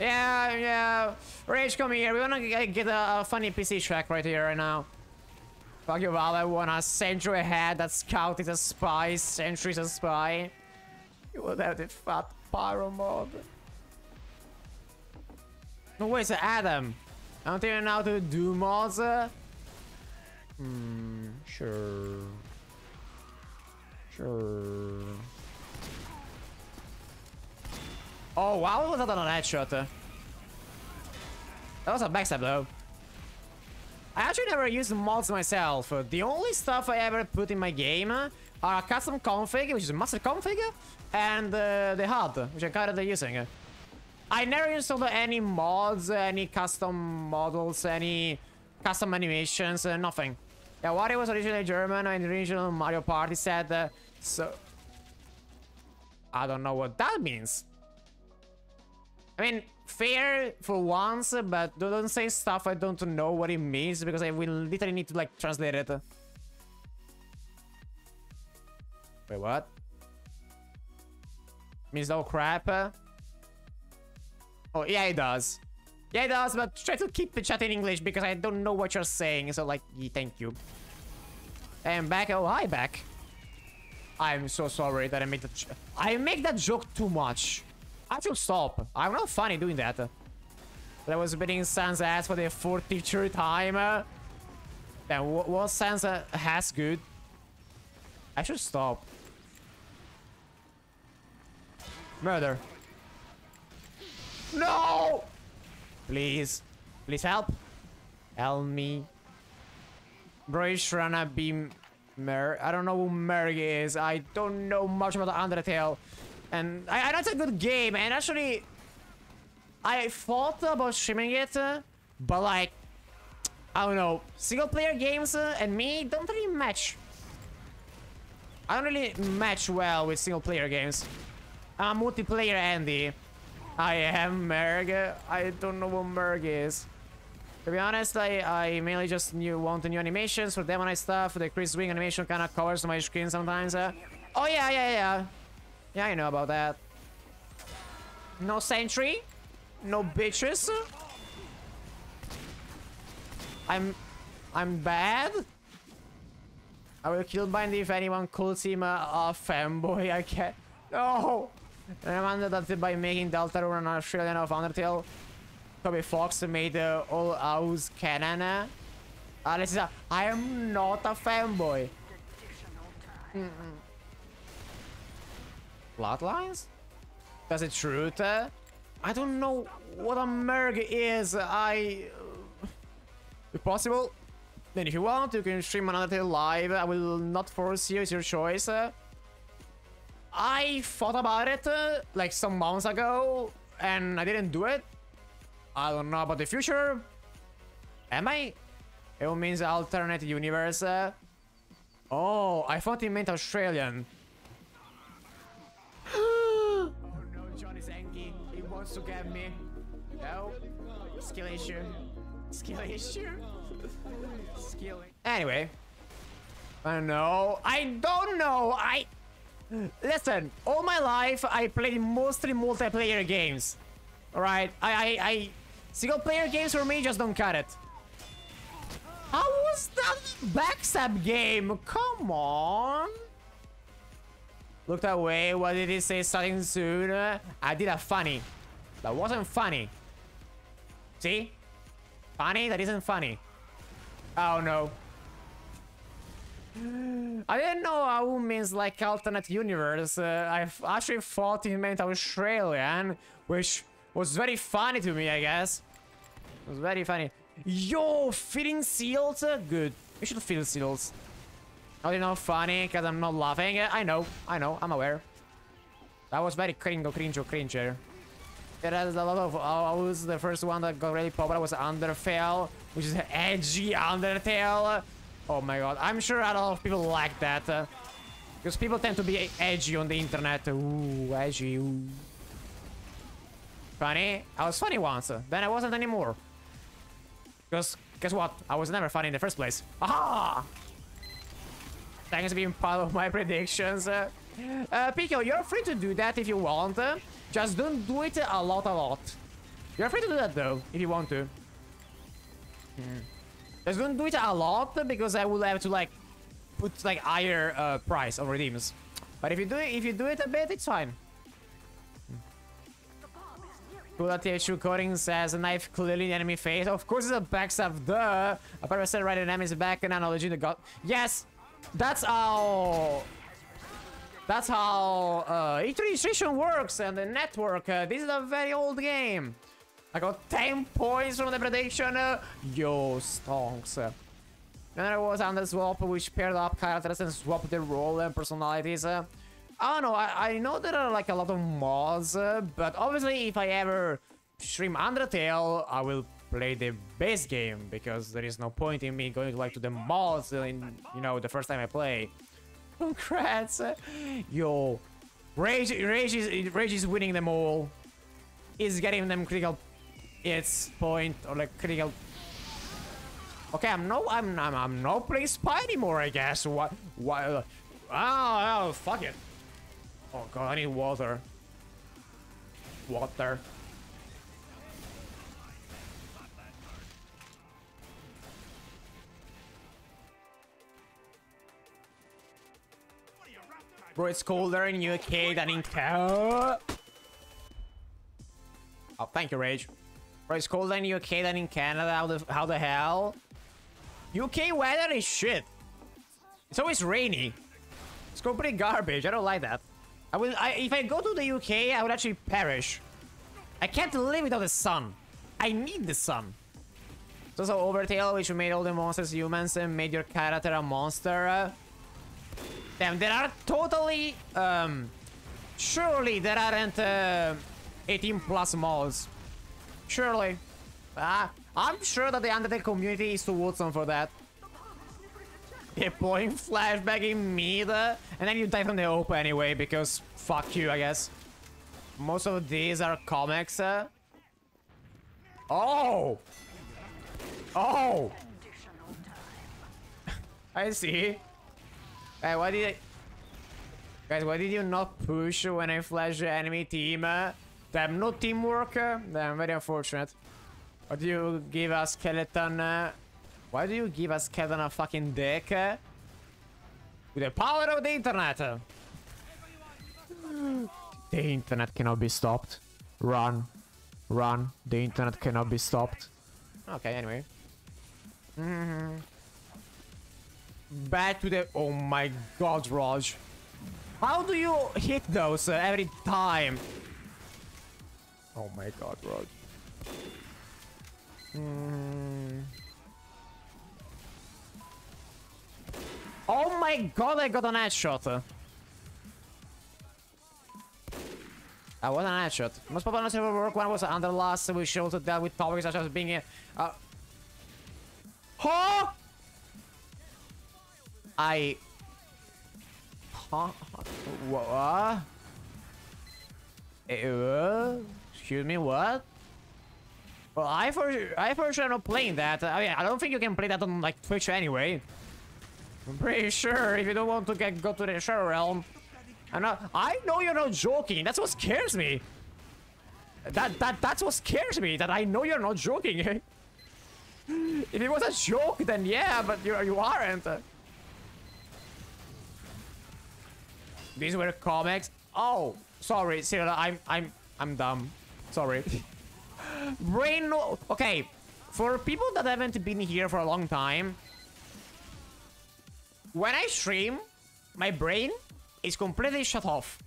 Yeah, yeah. Rage, come here. We wanna get a, a funny PC check right here, right now. Fuck you, Val. I want a century ahead that Scout is a spy, Sentry's a spy. You would have the fat pyro mod. No, wait, it's Adam. I don't even know how to do mods. Hmm, sure. Sure. Oh, wow, was that on a headshot? That was a backstab, though. I actually never used mods myself. The only stuff I ever put in my game are a custom config, which is a master config, and uh, the HUD, which I'm currently using. I never installed any mods, any custom models, any custom animations, uh, nothing. Yeah, Wario was originally German and the original Mario Party said, uh, so... I don't know what that means. I mean, fair for once, but don't say stuff I don't know what it means because I will literally need to like translate it. Wait, what? Means no crap? Oh, yeah, it does. Yeah, it does, but try to keep the chat in English because I don't know what you're saying. So, like, thank you. And back. Oh, hi, back. I'm so sorry that I made that. I make that joke too much. I should stop. I'm not funny doing that. I was beating Sans ass for the 43rd time. Then what, what has good? I should stop. Murder. No! Please. Please help. Help me. Bro, he's trying to be Mer. I don't know who Merg is. I don't know much about Undertale. And I, I it's a good game. And actually, I thought about streaming it. But like, I don't know. Single player games uh, and me don't really match. I don't really match well with single player games. I'm a multiplayer Andy. I am Merg. I don't know what Merg is. To be honest, I, I mainly just new, want the new animations for demonize stuff. The Chris Wing animation kind of covers my screen sometimes. Uh. Oh, yeah, yeah, yeah. Yeah, I know about that. No sentry. No bitches. I'm... I'm bad. I will kill Bind if anyone calls him a, a fanboy. I can't... No! Reminder that by making Deltarune an Australian of Undertale, Toby Fox made the all house canon. Uh, this is a, I am not a fanboy. Bloodlines? Does it truth? Uh, I don't know what a merg is. I... Uh, if possible, then if you want, you can stream another tale live. I will not force you, it's your choice. Uh, I thought about it uh, like some months ago, and I didn't do it. I don't know about the future. Am I? It means alternate universe. Oh, I thought it meant Australian. Wants to get me. No. Skill issue. Skill issue. Skill. Anyway. I don't know. I don't know. I. Listen, all my life I played mostly multiplayer games. Alright, I, I, I... Single player games for me just don't cut it. How was that backstab game? Come on. Looked away. What did he say? Starting soon. I did a funny. That wasn't funny. See? Funny? That isn't funny. Oh no. I didn't know AU means like alternate universe. Uh, I actually thought it meant Australian, which was very funny to me, I guess. It was very funny. Yo, feeling seals? Good. We should feel seals. Not enough funny, because I'm not laughing. I know, I know, I'm aware. That was very cringo, cringe, or cringer. There is a lot of AUs. The first one that got really popular was Undertale, which is edgy Undertale. Oh my god, I'm sure a lot of people like that. Uh, because people tend to be edgy on the internet. Ooh, edgy, ooh. Funny? I was funny once, then I wasn't anymore. Because, guess what? I was never funny in the first place. Aha! Thanks for being part of my predictions. Uh, uh, Pico, you're free to do that if you want. Just don't do it a lot, a lot. You're free to do that though, if you want to. Hmm. Just don't do it a lot because I will have to like put like higher uh, price of redeems. But if you do it, if you do it a bit, it's fine. That TF2 coding says a knife clearly in enemy face. Of course it's a backstab, duh. A part said right an enemy's back and analogy the god. Yes! That's how that's how uh, registration works and the network. Uh, this is a very old game. I got 10 points from the prediction. Uh, yo, stonks. Then there was under swap, which paired up characters and swapped their role and personalities. Uh, I don't know, I, I know there are like a lot of mods, uh, but obviously if I ever stream Undertale, I will play the base game because there is no point in me going like to the mods in, you know, the first time I play. Congrats! Yo, Rage, Rage is, Rage is winning them all. Is getting them critical hits point or like critical. Okay, I'm no, I'm, I'm, I'm not playing Spy anymore. I guess. What? What? Oh, ah, oh, ah, fuck it. Oh god, I need water. Water. Bro, it's colder in UK than in Canada. Oh, thank you, Rage. Bro, it's colder in UK than in Canada. How the, how the hell? UK weather is shit. It's always rainy. It's complete garbage. I don't like that. I will. I, if I go to the UK, I would actually perish. I can't live without the sun. I need the sun. So, so Overtale, which made all the monsters humans and made your character a monster. Damn, there are totally... Um, surely there aren't uh, 18 plus mods. Surely. Ah, I'm sure that the Undertale community is too them for that. Deploying flashback in mid, and then you die from the open anyway, because fuck you, I guess. Most of these are comics. Uh. Oh! Oh! I see. Hey, why did I... Guys, why did you not push when I flash the enemy team? Uh, damn, no teamwork? Uh, damn, very unfortunate. Why do you give a skeleton... Uh, why do you give a skeleton a fucking dick? With the power of the internet! the internet cannot be stopped. Run. Run. The internet cannot be stopped. Okay, anyway. Mm -hmm. Back to the... Oh my god, Raj. How do you hit those uh, every time? Oh my god, Raj. Mm. Oh my god, I got an headshot. I was an headshot. Most popular server work one was Underlust, we showed dealt with topics such as being a... Uh, huh? I... Huh? What? Uh, excuse me, what? Well, I for I for sure not playing that. I mean, I don't think you can play that on like Twitch anyway. I'm pretty sure if you don't want to get go to the shadow realm. Not, I know you're not joking. That's what scares me. That that that's what scares me. That I know you're not joking. if it was a joke, then yeah, but you you aren't. These were comics. Oh, sorry, Cyril. I'm I'm I'm dumb. Sorry. Brain. No okay, for people that haven't been here for a long time, when I stream, my brain is completely shut off.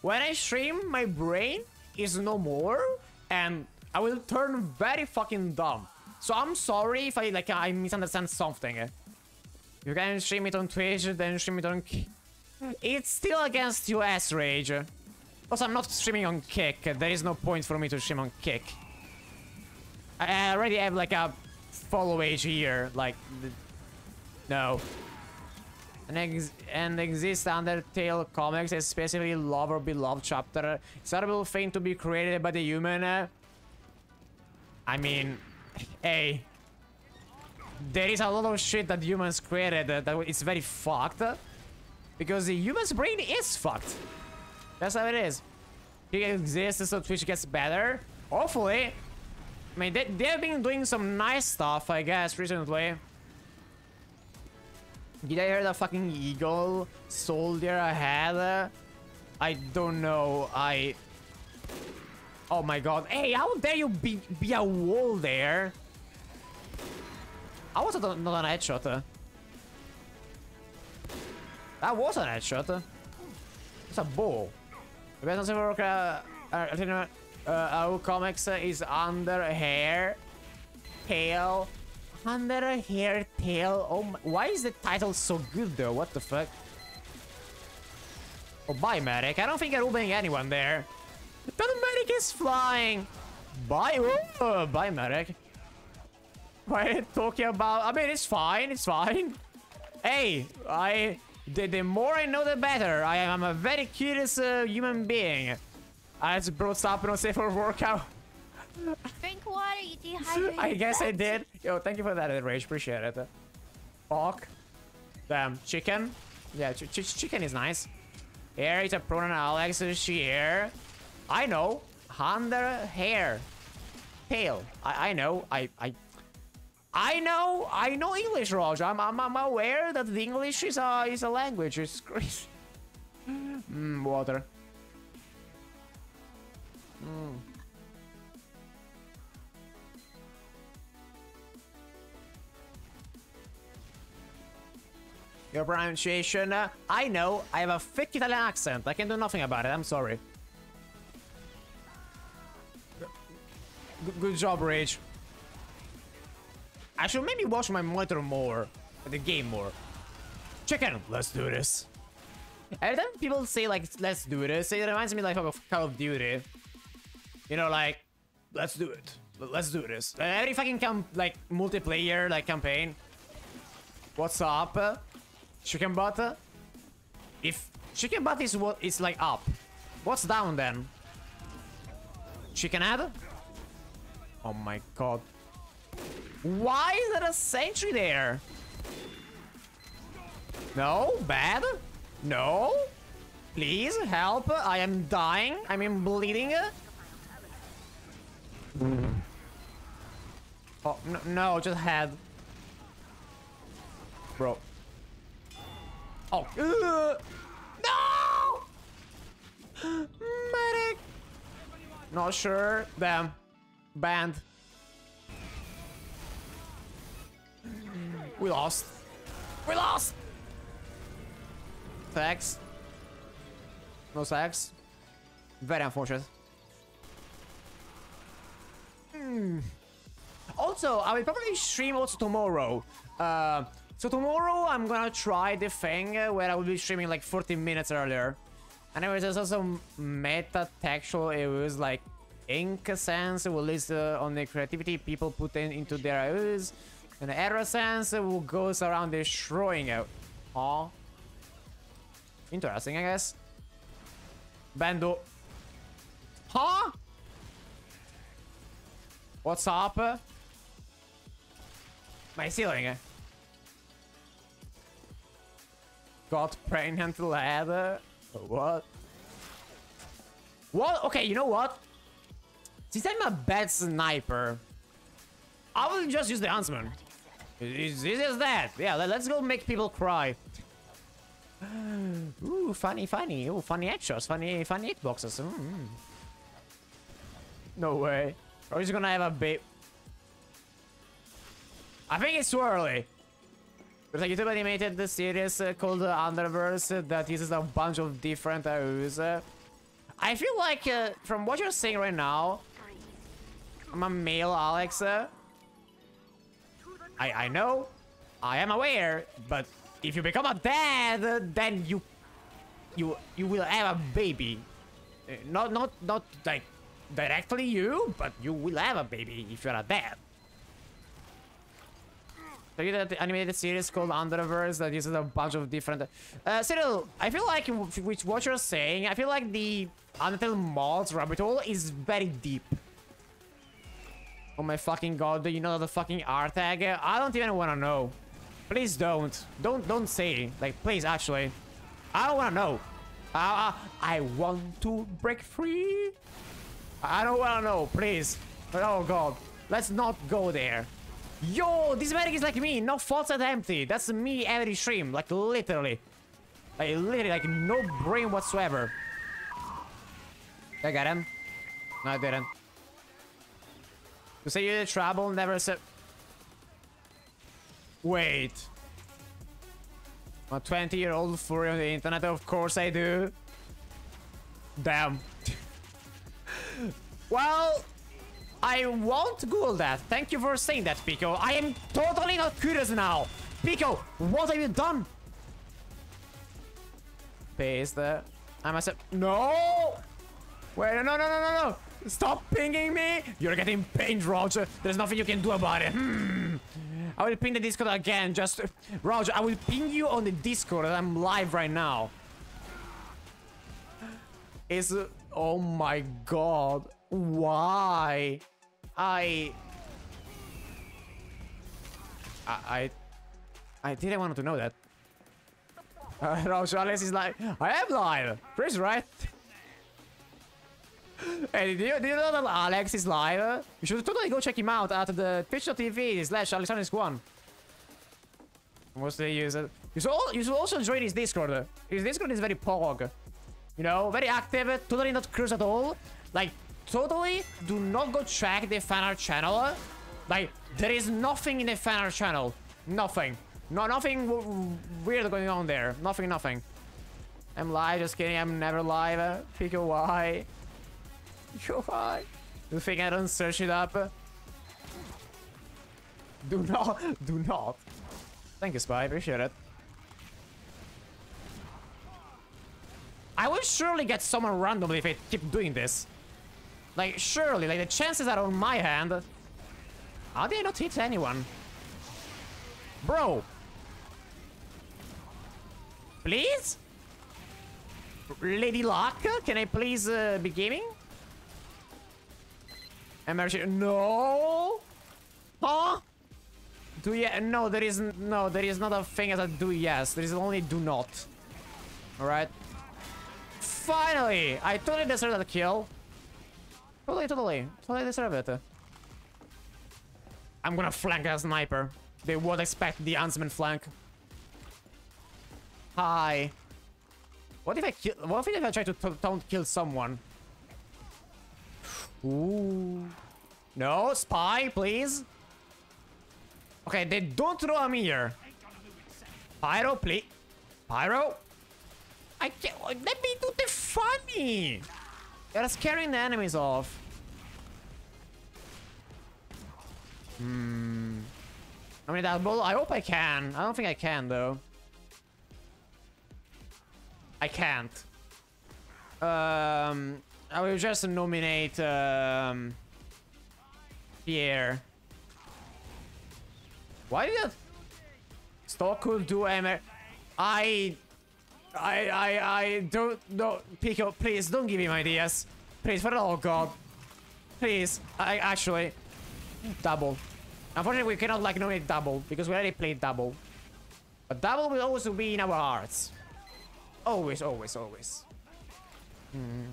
When I stream, my brain is no more, and I will turn very fucking dumb. So I'm sorry if I like I misunderstand something. You can stream it on Twitch, then stream it on. K it's still against US rage. Also, I'm not streaming on Kick. There is no point for me to stream on Kick. I already have like a follow age here. Like, no. And, ex and exists Undertale comics, especially Love or Beloved chapter. It's a horrible thing to be created by the human. Uh, I mean, hey. There is a lot of shit that humans created that it's very fucked. Because the human's brain is fucked. That's how it is. It exists so Twitch gets better. Hopefully. I mean, they, they've been doing some nice stuff, I guess, recently. Did I hear the fucking eagle soldier ahead? I don't know. I... Oh my god. Hey, how dare you be, be a wall there? I was not an headshot. That was an headshot. It's a bow. The best answer for uh, uh, uh, comics is under hair, tail, under hair, tail. Oh, my, why is the title so good though? What the fuck? Oh, bye, medic. I don't think I'm rubbing anyone there. The medic is flying. Bye, oh, bye, medic. Why are you talking about? I mean, it's fine. It's fine. Hey, I. The, the more I know, the better. I am a very curious uh, human being. I just brought stop and say for a workout. Drink water, you dehydrated. I guess I did. Yo, thank you for that, Rage. Appreciate it. Fuck. Damn. Chicken. Yeah, ch ch chicken is nice. Here is a pronoun Alex. She here. I know. Under hair. Tail. I, I know. I, I I know, I know English, Raj. I'm, I'm, I'm aware that the English is a, is a language. It's crazy. Mmm, water. Mm. Your pronunciation, uh, I know, I have a thick Italian accent. I can do nothing about it, I'm sorry. G good job, Rage. I should maybe watch my monitor more. The game more. Chicken, let's do this. Every time people say like, let's do this, it reminds me like of Call of Duty. You know, like, let's do it. Let's do this. Every fucking camp, like, multiplayer, like, campaign. What's up? Chicken butt? If chicken butt is what is like up, what's down then? Chicken head? Oh my god. Why is there a sentry there? No? Bad? No? Please, help. I am dying. I mean, bleeding. Oh, no, no just head. Bro. Oh. Ugh. No! Medic! Not sure. Damn. Banned. We lost. We lost! Thanks. No sex. Very unfortunate. Hmm. Also, I will probably stream also tomorrow. Uh, so tomorrow I'm gonna try the thing where I will be streaming like 14 minutes earlier. And anyways, there's also meta textual. It was like ink sense will list uh, on the creativity people put in into their ideas. And sense will goes around destroying it. Huh? Interesting, I guess. Bando. Huh? What's up? My ceiling. Got pregnant lad. What? What? okay, you know what? Since I'm a bad sniper, I will just use the huntsman. Easy as that. Yeah, let- let's go make people cry. Ooh, funny, funny. Ooh, funny headshots, funny, funny hitboxes. Mm. No way. Are we gonna have a babe? I think it's too early. There's a YouTube animated series uh, called uh, Underverse uh, that uses a bunch of different AUs. Uh, I feel like, from what you're saying right now, I'm a male Alex. I, I know, I am aware, but if you become a dad, then you, you, you will have a baby. Uh, not, not, not like directly you, but you will have a baby if you're a dad. So you did the animated series called Underverse that uses a bunch of different... Uh, Cyril, I feel like with what you're saying, I feel like the Undertale mods rabbit hole is very deep. Oh my fucking god, do you know the fucking R tag? I don't even wanna know. Please don't. Don't don't say. Like, please, actually. I don't wanna know. Uh, I want to break free. I don't wanna know, please. Oh god. Let's not go there. Yo, this medic is like me, no faults at empty. That's me every stream, like literally. Like literally, like no brain whatsoever. I got him. No, I didn't. You say you did trouble, never said. Wait. I'm a 20 year old furry on the internet, of course I do. Damn. well, I won't Google that. Thank you for saying that, Pico. I am totally not curious now. Pico, what have you done? Paste the... I must have... No! Wait, no, no, no, no, no! Stop pinging me! You're getting pinged, Roger. There's nothing you can do about it. Hmm. I will ping the Discord again. Just... Roger, I will ping you on the Discord. I'm live right now. Is... Oh my god. Why? I... I... I, didn't want to know that. Uh, Roger, Alex is like, I am live. Chris, right? Hey, do you, do you know that Alex is live? You should totally go check him out at the twitch.tv slash alexandrix1. What's the user? You should, al- you should also join his Discord. His Discord is very pog. You know, very active, totally not cruise at all. Like, totally do not go check the fan art channel. Like, there is nothing in the fan art channel. Nothing. No, nothing weird going on there. Nothing, nothing. I'm live, just kidding. I'm never live. Uh, Pico, why? Yo, why? You think I don't search it up? Do not, do not. Thank you, Spy. Appreciate it. I will surely get someone randomly if I keep doing this. Like, surely, like, the chances are on my hand. How did I not hit anyone? Bro. Please? Lady Luck, can I please uh, be gaming? Emergency. No. Huh? Do yeah? No, there is n- no. There is not a thing as a do yes. There is only do not. All right. Finally, I totally deserve that kill. Totally, totally, totally deserve it. I'm gonna flank a sniper. They would expect the ansman flank. Hi. What if I kill? What if I try to don't kill someone? Ooh. No, spy, please. Okay, they don't throw a mirror. Pyro, please. Pyro. I can't. Let me do the funny. They're scaring the enemies off. Hmm. I mean, that bull. I hope I can. I don't think I can though. I can't. Um, I will just nominate um, Pierre. Why did that? Stock could do MR. I, I, I, I don't know. Pico, please don't give him ideas. Please, for the love of God. Please, I actually double. Unfortunately, we cannot like nominate double because we already played double. But double will always be in our hearts. Always, always, always. Hmm.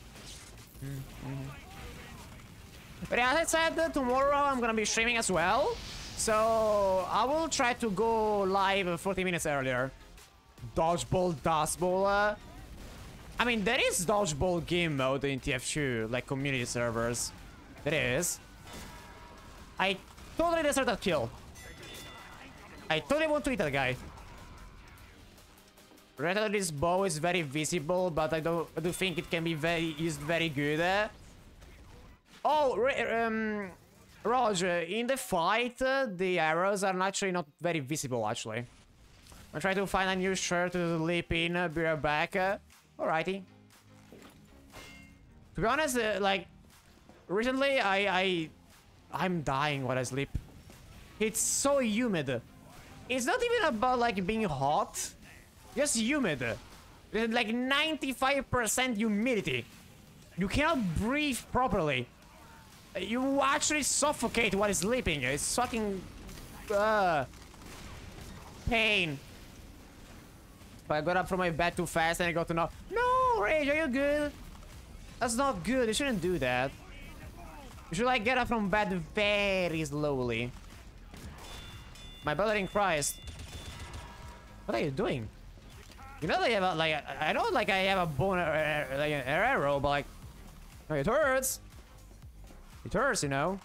But yeah, as I said, uh, tomorrow I'm gonna be streaming as well. So I will try to go live 40 minutes earlier. Dodgeball, dodgeball. Uh, I mean, there is dodgeball game mode in TF2, like community servers. There is. I totally deserve that kill. I totally want to eat that guy. Rather, this bow is very visible, but I don't I do think it can be very used very good. Oh, um, Roger, in the fight, uh, the arrows are actually not very visible, actually. I'm trying to find a new shirt to leap in, uh, be right back. Uh, alrighty. To be honest, uh, like, recently I, I, I'm dying when I sleep. It's so humid. It's not even about, like, being hot. Just humid. There's, like, 95% humidity. You cannot breathe properly. You actually suffocate while sleeping. It's fucking... Uh, pain. But I got up from my bed too fast and I got to know... No, Rage, are you good? That's not good. You shouldn't do that. You should, like, get up from bed very slowly. My brother in Christ. What are you doing? You know they have a, like, I know, like, I have a bone, uh, like, an arrow, but, like... It hurts. It hurts, you know.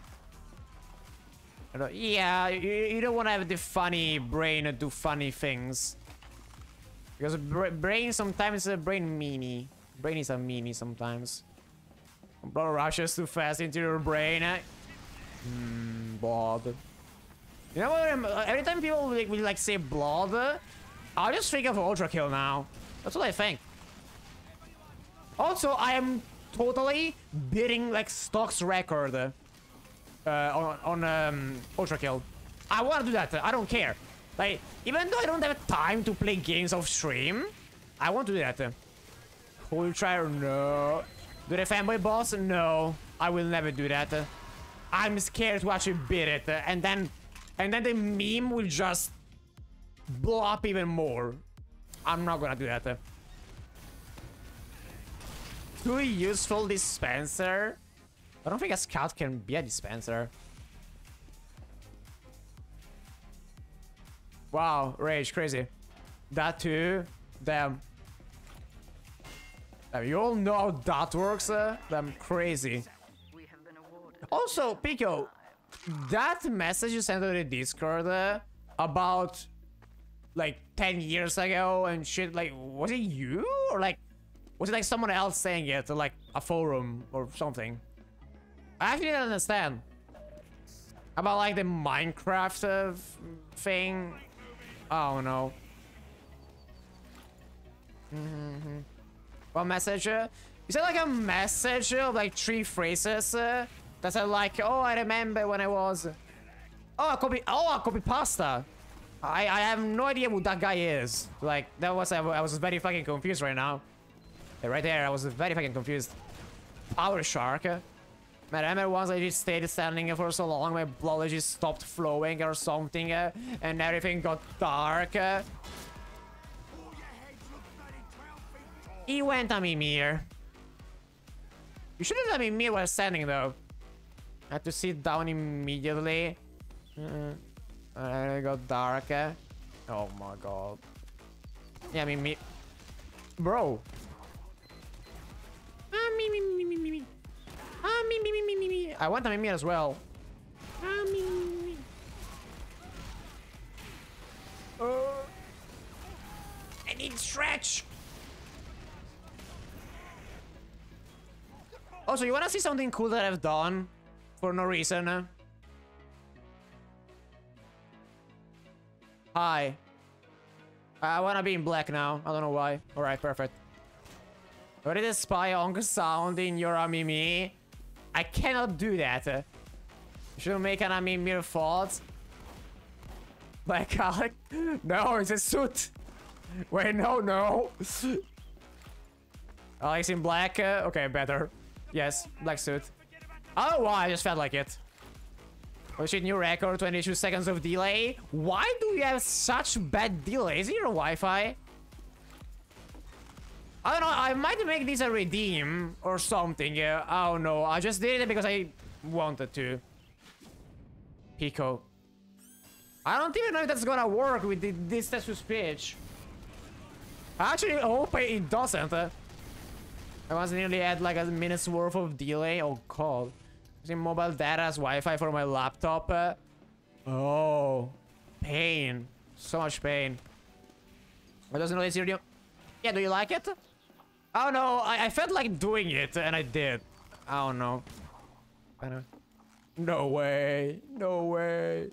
Yeah, you, you don't want to have the funny brain do funny things. Because bra brain sometimes a brain meanie. Brain is a meanie sometimes. Blood rushes too fast into your brain. eh? Hmm, blood. You know what? I'm- uh, Every time people like, will like say blood, I'll just think of ULTRAKILL now. That's what I think. Also, I am totally beating like Stock's record uh, on on um, ULTRAKILL. I want to do that. I don't care. Like, even though I don't have time to play games off stream, I want to do that. Ultra, no. Do the fanboy boss? No. I will never do that. I'm scared to actually beat it, and then, and then the meme will just blow up even more. I'm not gonna do that. Too useful dispenser? I don't think a scout can be a dispenser. Wow, rage, crazy. That too? Damn. Uh, You all know how that works? Uh? Damn crazy. Also, Pico, that message you sent to the Discord uh, about like 10 years ago and shit, like, was it you? Or like, was it like someone else saying it, or like a forum or something? I actually didn't understand. About like the Minecraft uh, thing. Oh no. Mm-hmm. What message? Is that like a message of like three phrases uh, that said like, oh, I remember when I was. Oh, a copy. Oh, a copy pasta. I I have no idea who that guy is. Like that was I, I was very fucking confused right now. Right there, I was very fucking confused. Power Shark. Man, I remember once I just stayed standing for so long, my blood just stopped flowing or something, uh, and everything got dark. Uh. He went a Mimir. You shouldn't let Mimir while standing though. I had to sit down immediately. Uh, and it got dark. uh. Oh my god. Yeah, Mimir. Bro, Ah, me, me, me, me, me, me. Ah, me, me, me, me, me, me. I want a Mimir as well. Ah, me, me, me, me. Oh. I need stretch. Also, you wanna see something cool that I've done for no reason? Hi. I wanna be in black now. I don't know why. Alright, perfect. What is a spy on sound in your Amimi? I cannot do that. Should make an Amimir fault. Like Alec? No, it's a suit. Wait, no, no. Alex in black. Uh, okay, better. Yes, black suit. Oh, why? I just felt like it. Oh shit, new record, 22 seconds of delay. Why do you have such bad delay? Is it your Wi-Fi? I don't know. I might make this a redeem or something. Uh, I don't know. I just did it because I wanted to. Pico. I don't even know if that's gonna work with the, this text to speech. I Actually, hope it doesn't. I was nearly at like a minute's worth of delay. Oh god. Using mobile data as Wi-Fi for my laptop. Uh, oh, pain. So much pain. What doesn't really serious? Yeah, do you like it? Oh no, I, I felt like doing it and I did. I don't know. I don't. No way. No way.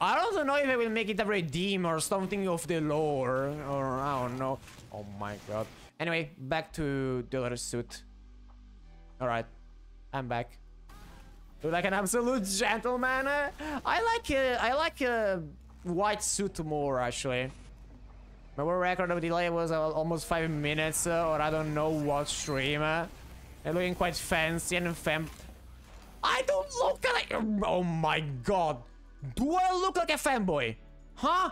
I don't know if I will make it a redeem or something of the lore or I don't know. Oh my god. Anyway, back to the other suit. Alright. I'm back. Like an absolute gentleman. Uh, I like uh, I like uh, white suit more actually. My world record of delay was uh, almost five minutes, uh, or I don't know what stream. Uh, looking quite fancy and fem. I don't look like. Oh my god. Do I look like a fanboy? Huh?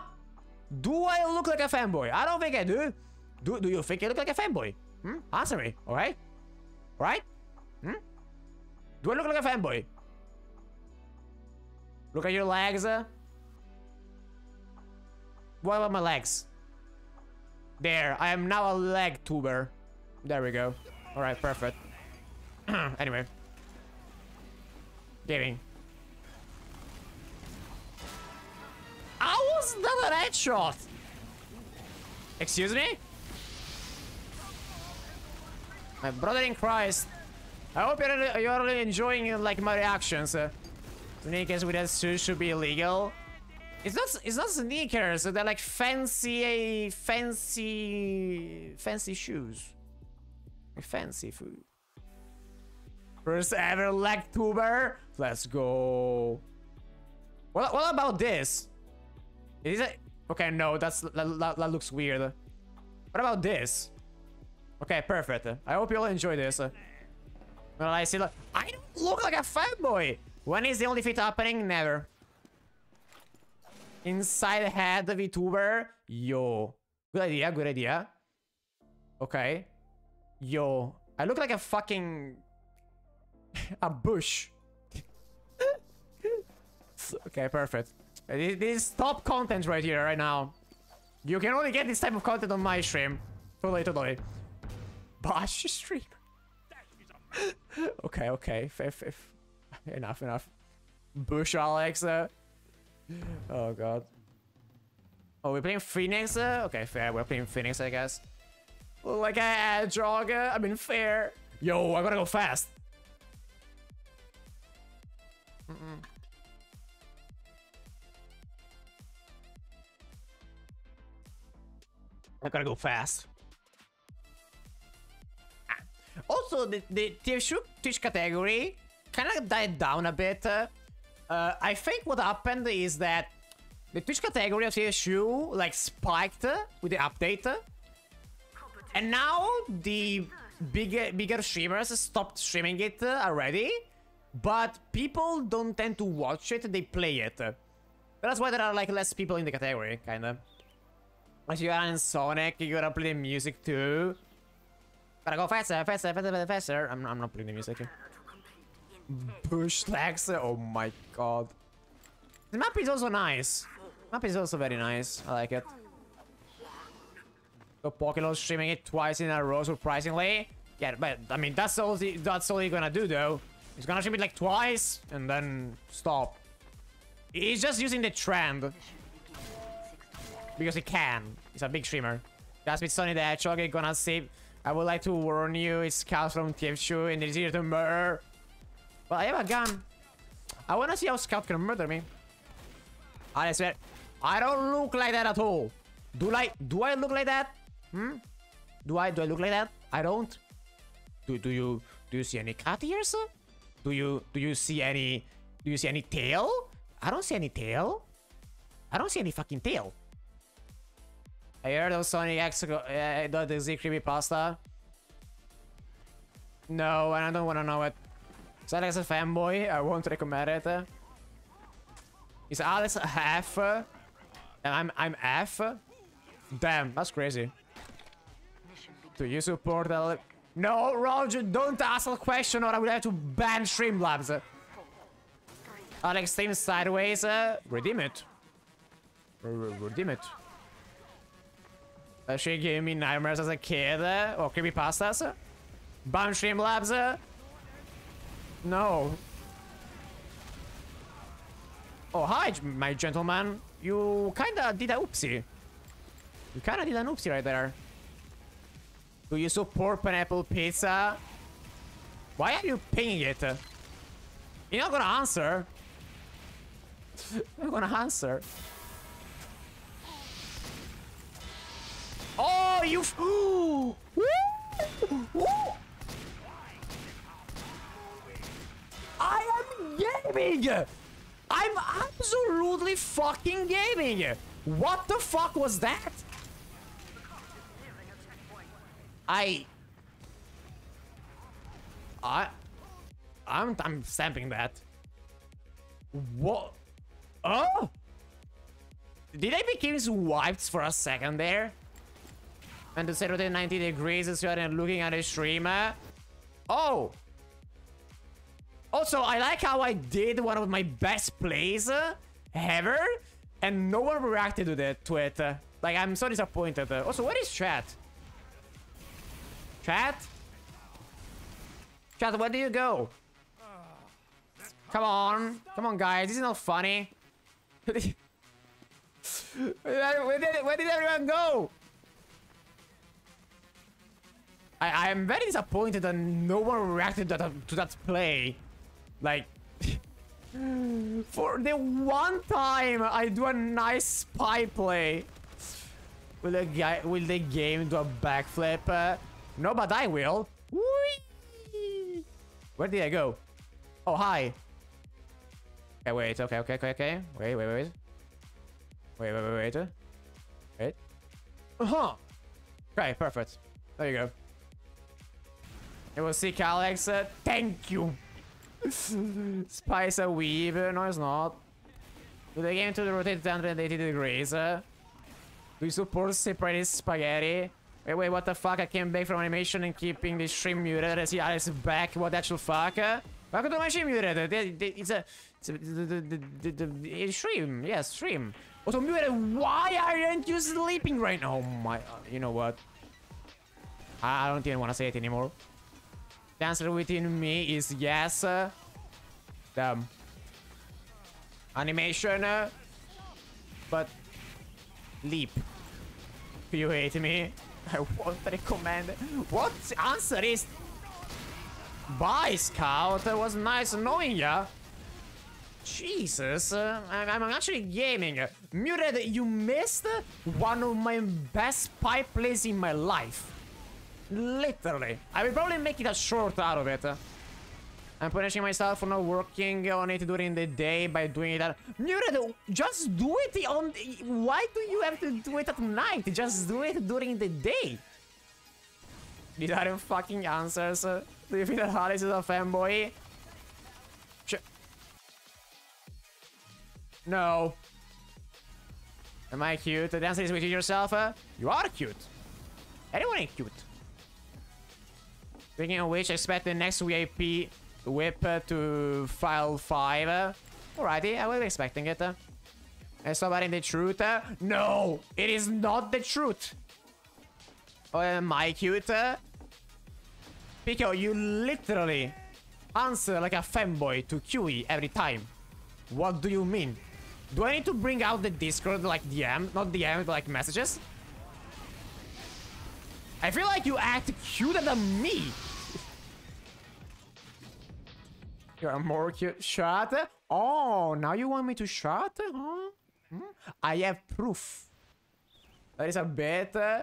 Do I look like a fanboy? I don't think I do. Do, do you think I look like a fanboy? Hmm? Answer me, alright? Right? Hmm? Do I look like a fanboy? Look at your legs. Uh. What about my legs? There, I am now a leg tuber. There we go. Alright, perfect. anyway. Gaming. I was that an headshot? Excuse me? My brother in Christ. I hope you're, you're enjoying like my reactions. Sneakers with that shoe should be illegal. It's not it's not sneakers, they're like fancy fancy fancy shoes. Fancy food. First ever leg tuber. Let's go. What, what about this? Is it? Okay, no, that's that, that, that looks weird. What about this? Okay, perfect. I hope you all enjoy this. Well, I see. Look, I don't look like a fanboy. When is the only fit happening? Never. Inside head VTuber. Yo. Good idea, good idea. Okay. Yo. I look like a fucking... a bush. okay, perfect. Uh, this, this is top content right here, right now. You can only get this type of content on my stream. Totally, totally. Bash stream. okay, okay. F -f -f enough, enough. Bush Alex. Uh, oh god. Oh, we're playing Phoenix? Okay, fair. We're playing Phoenix, I guess. Like a hedgehog. I mean, fair. Yo, I gotta go fast. Mm -mm. I gotta go fast. Ah. Also, the, the TF Twitch category kind of died down a bit. Uh, I think what happened is that the Twitch category of TSU like spiked with the update. And now the bigger bigger streamers stopped streaming it already. But people don't tend to watch it, they play it. That's why there are like less people in the category, kinda. If you are in Sonic, you gotta play the music too. Gotta go faster, faster, faster, faster. I'm, I'm not playing the music. Bush legs. Oh my god. The map is also nice. Map is also very nice. I like it. The Pokemon streaming it twice in a row, surprisingly. Yeah, but I mean that's all the, that's all he's gonna do though. He's gonna stream it like twice and then stop. He's just using the trend. Because he can. He's a big streamer. That's with Sonic the Hedgehog, he's gonna save. I would like to warn you, it's Scout from TF2 and it's here to murder. Well, I have a gun. I wanna see how Scout can murder me. I swear, I don't look like that at all. Do I do I look like that? Hmm? Do I do I look like that? I don't. Do do you do you see any cat ears? Do you do you see any do you see any tail? I don't see any tail. I don't see any fucking tail. I heard of Sonic X uh, the Z creepypasta. No, and I don't want to know it. Sonic is a fanboy. I won't recommend it. Is Alice F? And I'm I'm F? Damn, that's crazy. Do you support the... No, Roger, don't ask a question or I will have to ban Streamlabs. Alex Team Sideways, uh, redeem it. -r redeem it. Uh, she gave me nightmares as a kid, uh, or creepypastas. Ban Streamlabs. Uh, no. Oh, hi, my gentleman. You kinda did a oopsie. You kinda did an oopsie right there. Do you support pineapple pizza? Why are you pinging it? You're not gonna answer. You're not gonna answer. Oh, you. f- Ooh. Woo! Woo! I am gaming! I'm absolutely fucking gaming! What the fuck was that? I... I... I'm, I'm stamping that. What? Oh? Did I become wiped for a second there? And to Saturday 90 degrees is and looking at a streamer. Oh! Also, I like how I did one of my best plays ever, and no one reacted to it. To it. Like, I'm so disappointed. Also, where is chat? Chat? Chat, where do you go? Come on. Come on, guys. This is not funny. where, did, where did everyone go? I, I am very disappointed that no one reacted to that, to that play. Like, for the one time I do a nice spy play, will the guy, will the game do a backflip? Uh, no, but I will. Whee! Where did I go? Oh, hi. Okay, wait. Okay, okay, okay, okay. Wait, wait, wait. Wait, wait, wait, wait. Wait. Uh huh. Okay, perfect. There you go. It was sick, Alex. Uh, thank you. Spice a weave. No, it's not. Do the game to the rotate 180 degrees? Uh, do you support separated spaghetti? Wait, wait, what the fuck? I came back from animation and keeping the stream muted. I see Alex back. What the actual fuck? Uh, welcome to my stream muted. It's a... It's a... The, the stream. Yes, stream. Also muted. Why aren't you sleeping right now? Oh my... You know what? I don't even want to say it anymore. The answer within me is yes. Damn. Animation. But leap. You hate me. I won't recommend. What answer is? Bye, Scout. It was nice knowing ya. Jesus, uh, I'm, I'm actually gaming. Muted, you missed one of my best pipe plays in my life. Literally. I will probably make it a short out of it. I'm punishing myself for not working on it during the day by doing it at... Muted, just do it on... Why do you have to do it at night? Just do it during the day. These aren't fucking answers. Do you think that Alice is a fanboy? Ch no. Am I cute? The answer is with yourself. Uh, you are cute. Anyone ain't cute. Speaking of which, expect the next VIP whip uh, to file 5. Uh, alrighty, I was expecting it. Uh. Is somebody the truth? Uh? No, it is not the truth. Oh, am I cute? Uh? Pico, you literally answer like a fanboy to QE every time. What do you mean? Do I need to bring out the Discord like DM? Not DM, but like messages? I feel like you act cuter than me. You're more cute. Shut. Oh, now you want me to shut? Huh? Hmm? I have proof. That is a uh,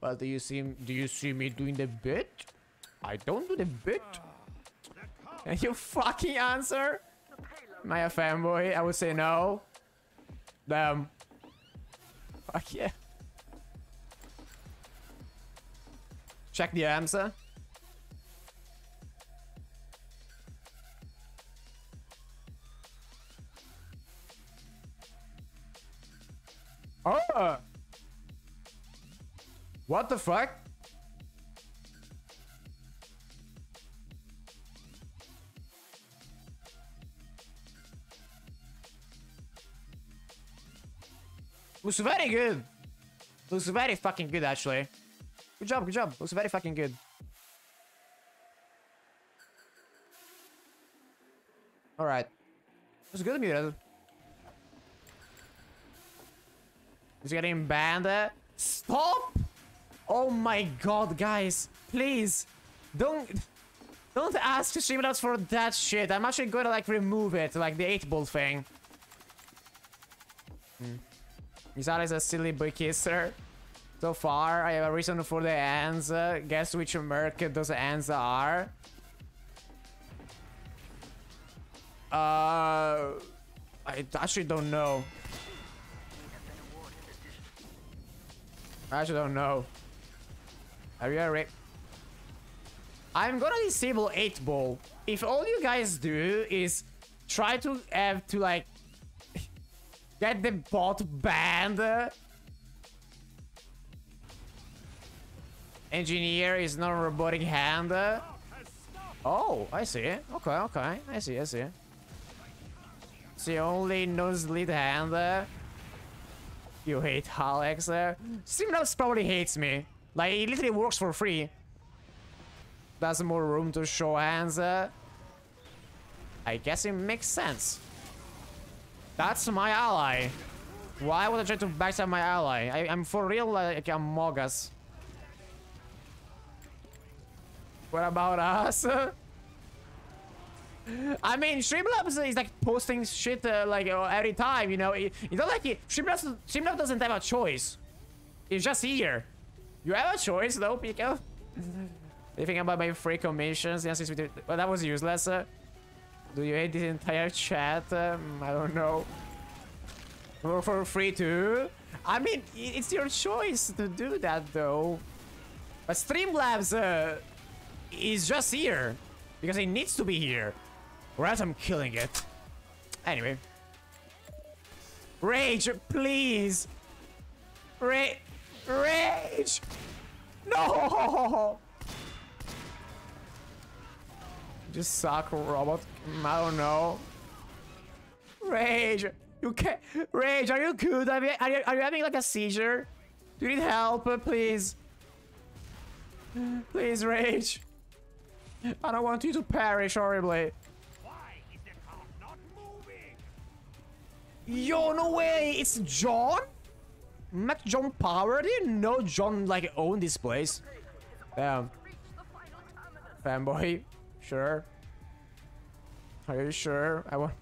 Well, do you see? Do you see me doing the bit? I don't do the bit. Can you fucking answer? Am I a fanboy? I would say no. Damn. Fuck yeah. Check the answer. Oh! What the fuck? Looks very good. Looks very fucking good, actually. Good job, good job. Looks very fucking good. Alright. Looks good, muted. He's getting banned. Stop! Oh my god, guys. Please. Don't... Don't ask Streamlabs for that shit. I'm actually gonna, like, remove it. Like, the 8-ball thing. Hmm. Mizara is a silly boy kisser. So far, I have a reason for the ends. Uh, guess which merc those ends are. Uh, I actually don't know. I actually don't know. Are you alright? I'm gonna disable 8 ball. If all you guys do is try to have to like get the bot banned. Engineer is not a robotic hand. Oh, I see. Okay, okay. I see, I see. It's the only nosebleed hand. You hate Alex. Eh? Simrabs probably hates me. Like, he literally works for free. There's more room to show hands. Eh? I guess it makes sense. That's my ally. Why would I try to backstab my ally? I, am for real like a Mogus. What about us? I mean, Streamlabs is like posting shit uh, like uh, every time, you know. You not like it, Streamlabs, Streamlabs doesn't have a choice. It's just here. You have a choice though, Pico. you think about my free commissions? Yes, well, that was useless. Uh, do you hate this entire chat? Um, I don't know. Or for free too? I mean, it's your choice to do that though. But Streamlabs uh, is just here. Because it needs to be here. Or else I'm killing it. Anyway. Rage, please. Ra Rage. No. Just suck, robot. I don't know. Rage. You can't. Rage, are you good? Are you, are you, are you having like a seizure? Do you need help, please? Please, Rage. I don't want you to perish horribly. Yo, no way! It's John? Met John Power? I didn't know John, like, owned this place. Damn. Fanboy. Sure. Are you sure? I want...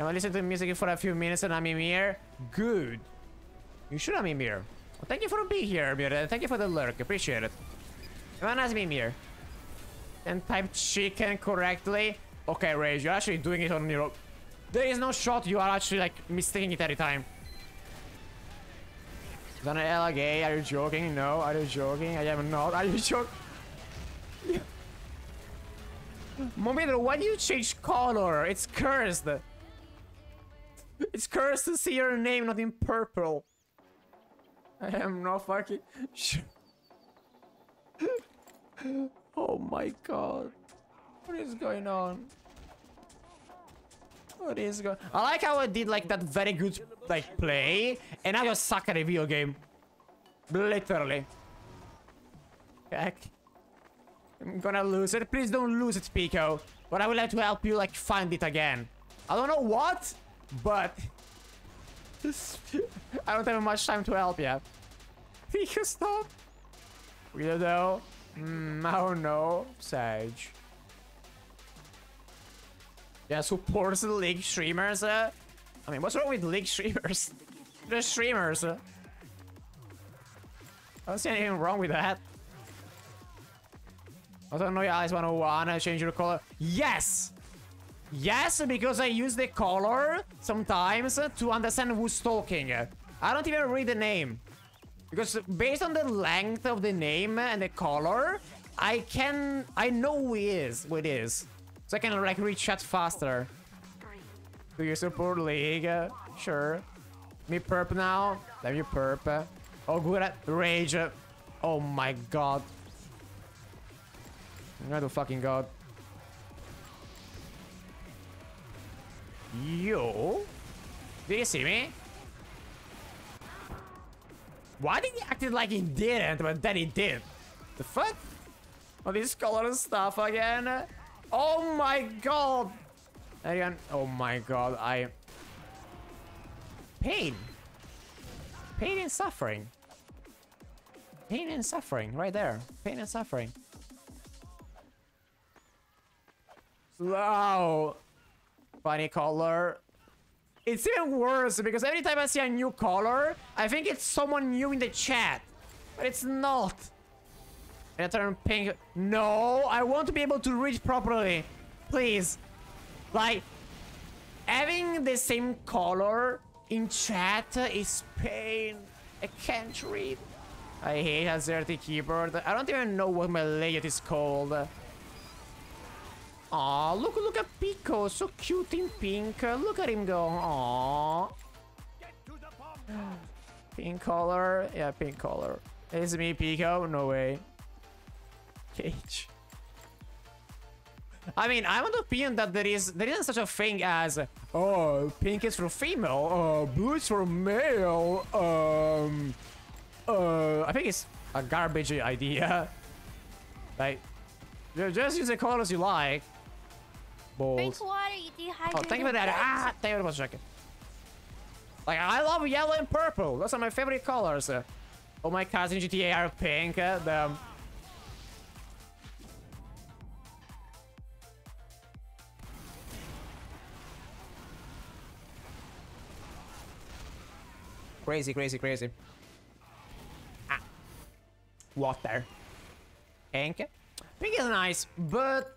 I want to listen to music for a few minutes and I'm in here. Good. You should have Mimir. Well, thank you for being here, Mimir. Thank you for the lurk. Appreciate it. Everyone has Mimir. And type chicken correctly. Okay, Rage, you're actually doing it on your own. There is no shot you are actually like mistaking it every time. An LG? Are you joking? No, are you joking? I am not. Are you joking? Momidro, why do you change color? It's cursed. It's cursed to see your name not in purple. I am not fucking oh my god. What is going on? What is going I like how I did like that very good like play and I just suck at a video game. Literally. Heck. I'm gonna lose it. Please don't lose it, Pico. But I would like to help you like find it again. I don't know what, but I don't have much time to help you. Pico, stop. We don't Mm, I don't know. Sage. Yeah, supports the League streamers. Uh, I mean, what's wrong with League streamers? They're streamers. Uh. I don't see anything wrong with that. I don't know your eyes 101. I change your color. Yes! Yes, because I use the color sometimes to understand who's talking. I don't even read the name. Because based on the length of the name and the color, I can... I know who is, who it is. So I can like reach chat faster. Do you support League? Sure. Me perp now? Let me perp. Oh, good at rage. Oh my god. To fucking god. Yo. Did you see me? Why did he act like he didn't, but then he did? The fuck? All this color stuff again. Oh my god. Again. Oh my god. I. Pain. Pain and suffering. Pain and suffering, right there. Pain and suffering. Wow. Funny color. It's even worse because every time I see a new color, I think it's someone new in the chat. But it's not. I turn pink. No, I want to be able to read properly. Please. Like, having the same color in chat is pain. I can't read. I hate Azerty keyboard. I don't even know what my layout is called. Aw, look, look at Pico, so cute in pink. Look at him go. Aw. Pink color, yeah, pink color. Is me, Pico? No way. Cage. I mean, I'm of the opinion that there is there isn't such a thing as oh, pink is for female, uh, blue is for male. Um, uh, I think it's a garbage idea. Like, just use the colors you like. Balls. Drink water, you dehydrated. Oh, thank you for that. Ah, thank you much, Jackie. Like, I love yellow and purple. Those are my favorite colors. Uh, all my cars in GTA are pink. Uh, the, Crazy, crazy, crazy. Ah. Water. Pink. Pink is nice, but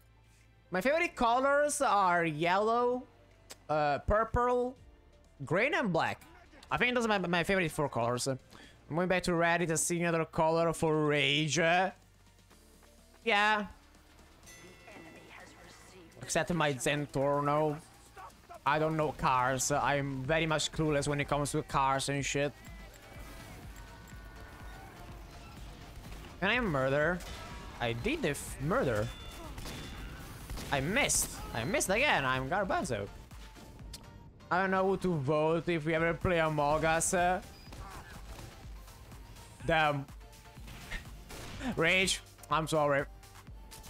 my favorite colors are yellow, uh, purple, green, and black. I think those are my, my favorite four colors. I'm going back to Reddit to see another color for Rage. Yeah. Except my Zentorno. I don't know cars. I'm very much clueless when it comes to cars and shit. Can I murder? I did the murder. I missed. I missed again. I'm Garbanzo. I don't know who to vote if we ever play Among Us. Uh, damn. Rage. I'm sorry.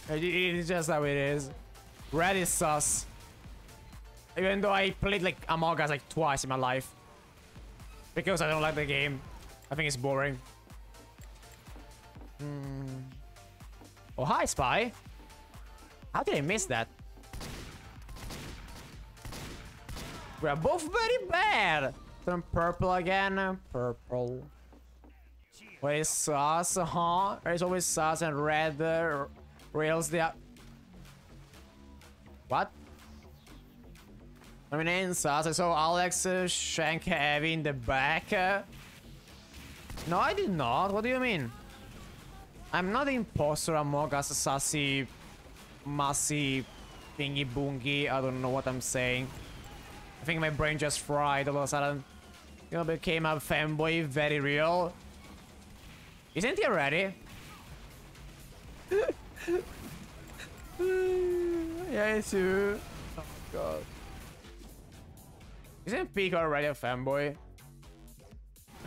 It- It's just how it is. Red is sus. Even though I played like Among Us like twice in my life. Because I don't like the game. I think it's boring. Hmm. Oh, hi, Spy. How did I miss that? We're both very bad. Turn purple again. Purple. Wait, sauce, huh? There's always sauce and red uh, rails there. What? I mean, in sauce. I saw Alex uh, shank heavy in the back. Uh, no, I did not. What do you mean? I'm not the imposter among us, sassy, massy, thingy boongy. I don't know what I'm saying. I think my brain just fried all of a sudden. You know, became a fanboy, very real. Isn't he ready? yeah, too. Oh god. Isn't Pico already a fanboy?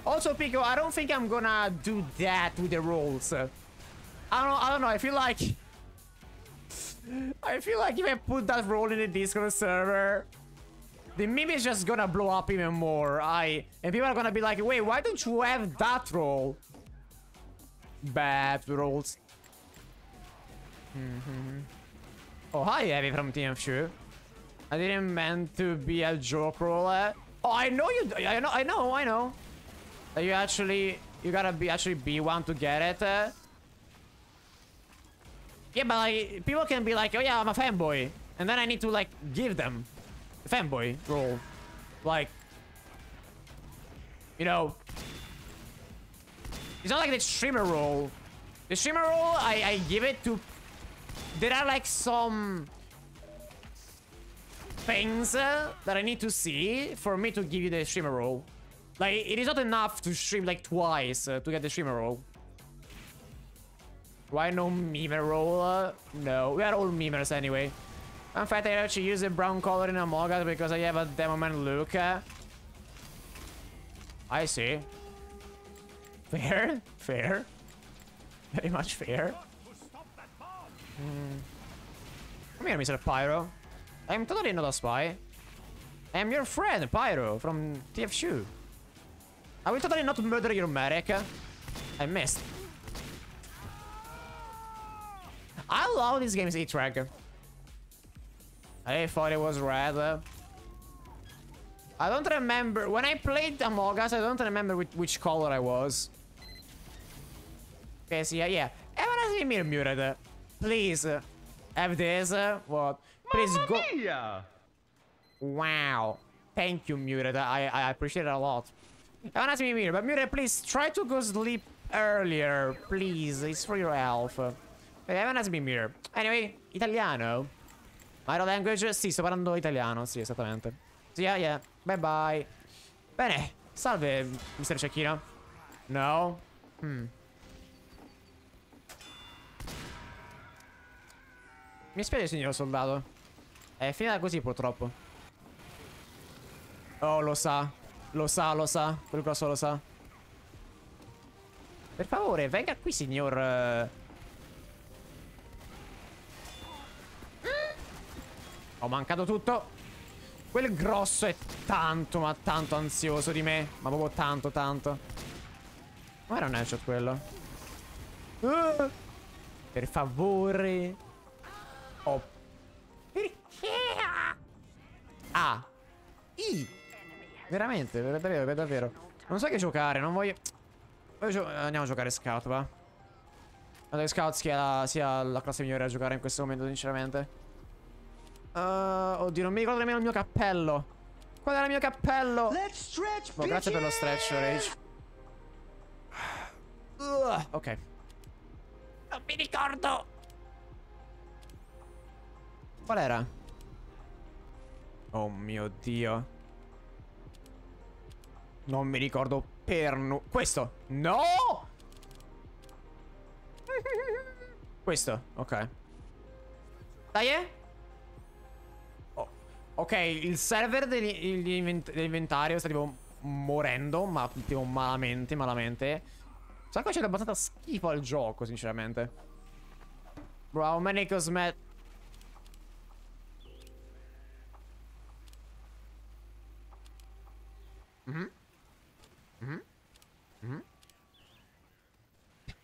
Also, Pico, I don't think I'm gonna do that with the rolls. I don't know, I don't know, I feel like... I feel like if I put that roll in the Discord server, the meme is just gonna blow up even more. I And people are gonna be like, wait, why don't you have that roll? Bad rolls. Mhm. Oh, hi, Abby from TMF2. I didn't meant to be a joke roller. Oh, I know you. I know. I know. I know. That you actually, you gotta be actually be one to get it. uh. Yeah, but like people can be like, oh yeah, I'm a fanboy, and then I need to like give them the fanboy role, like, you know, it's not like the streamer role. The streamer role, I I give it to. There are like some things uh, that I need to see for me to give you the streamer role. Like, it is not enough to stream like twice uh, to get the streamer roll. Why no meme roll? Uh, no, we are all memers anyway. In fact, I actually use the brown color in Among Us because I have a demo man look. Uh, I see. Fair, fair. Very much fair. Mm. Come here, Mr. Pyro. I'm totally not a spy. I am your friend, Pyro, from TF2. I will totally not murder your medic. I missed. I love this game's E-track. I thought it was red. I don't remember. When I played Among Us, I don't remember which, which color I was. Okay, so yeah, yeah. Everyone has been muted. Please, uh, have this. Uh, what? Please go. Yeah. Wow. Thank you, Muted. I, I appreciate it a lot. Everyone has been muted, but Muted, please try to go sleep earlier. Please, it's for your health. Has been muted. Anyway, italiano. My language? Sì, sto parlando italiano. Sì, esattamente. Sì, yeah, yeah. Bye bye. Bene. Salve, Mr. Cecchino. No? Hmm. Mi spiace, signor soldato. È finita così, purtroppo. Oh, lo sa. Lo sa, lo sa. Quel grosso lo sa. Per favore, venga qui, signor... eh. Ho mancato tutto. Quel grosso è tanto, ma tanto ansioso di me. Ma proprio tanto, tanto. Ma era un headshot quello. Ah! per favore. Ah. I. Veramente, per davvero, per davvero. Non so che giocare, non voglio... voglio gio- Andiamo a giocare scout, va. Guarda che scout sia, sia la classe migliore a giocare in questo momento, sinceramente. Uh, oddio, non mi ricordo nemmeno il mio cappello. Qual era il mio cappello? Let's stretch, Oh, grazie per lo stretch, Rage. Ugh, ok. Non mi ricordo. Qual era? Oh mio dio. Non mi ricordo per nu... Questo! No! Questo, ok. Dai, eh? Oh, ok, il server dell'inventario sta tipo morendo, ma tipo malamente, malamente. Sa che c'è abbastanza schifo al gioco, sinceramente. Bro, how many cosmet... Mhm. Mhm. Mhm.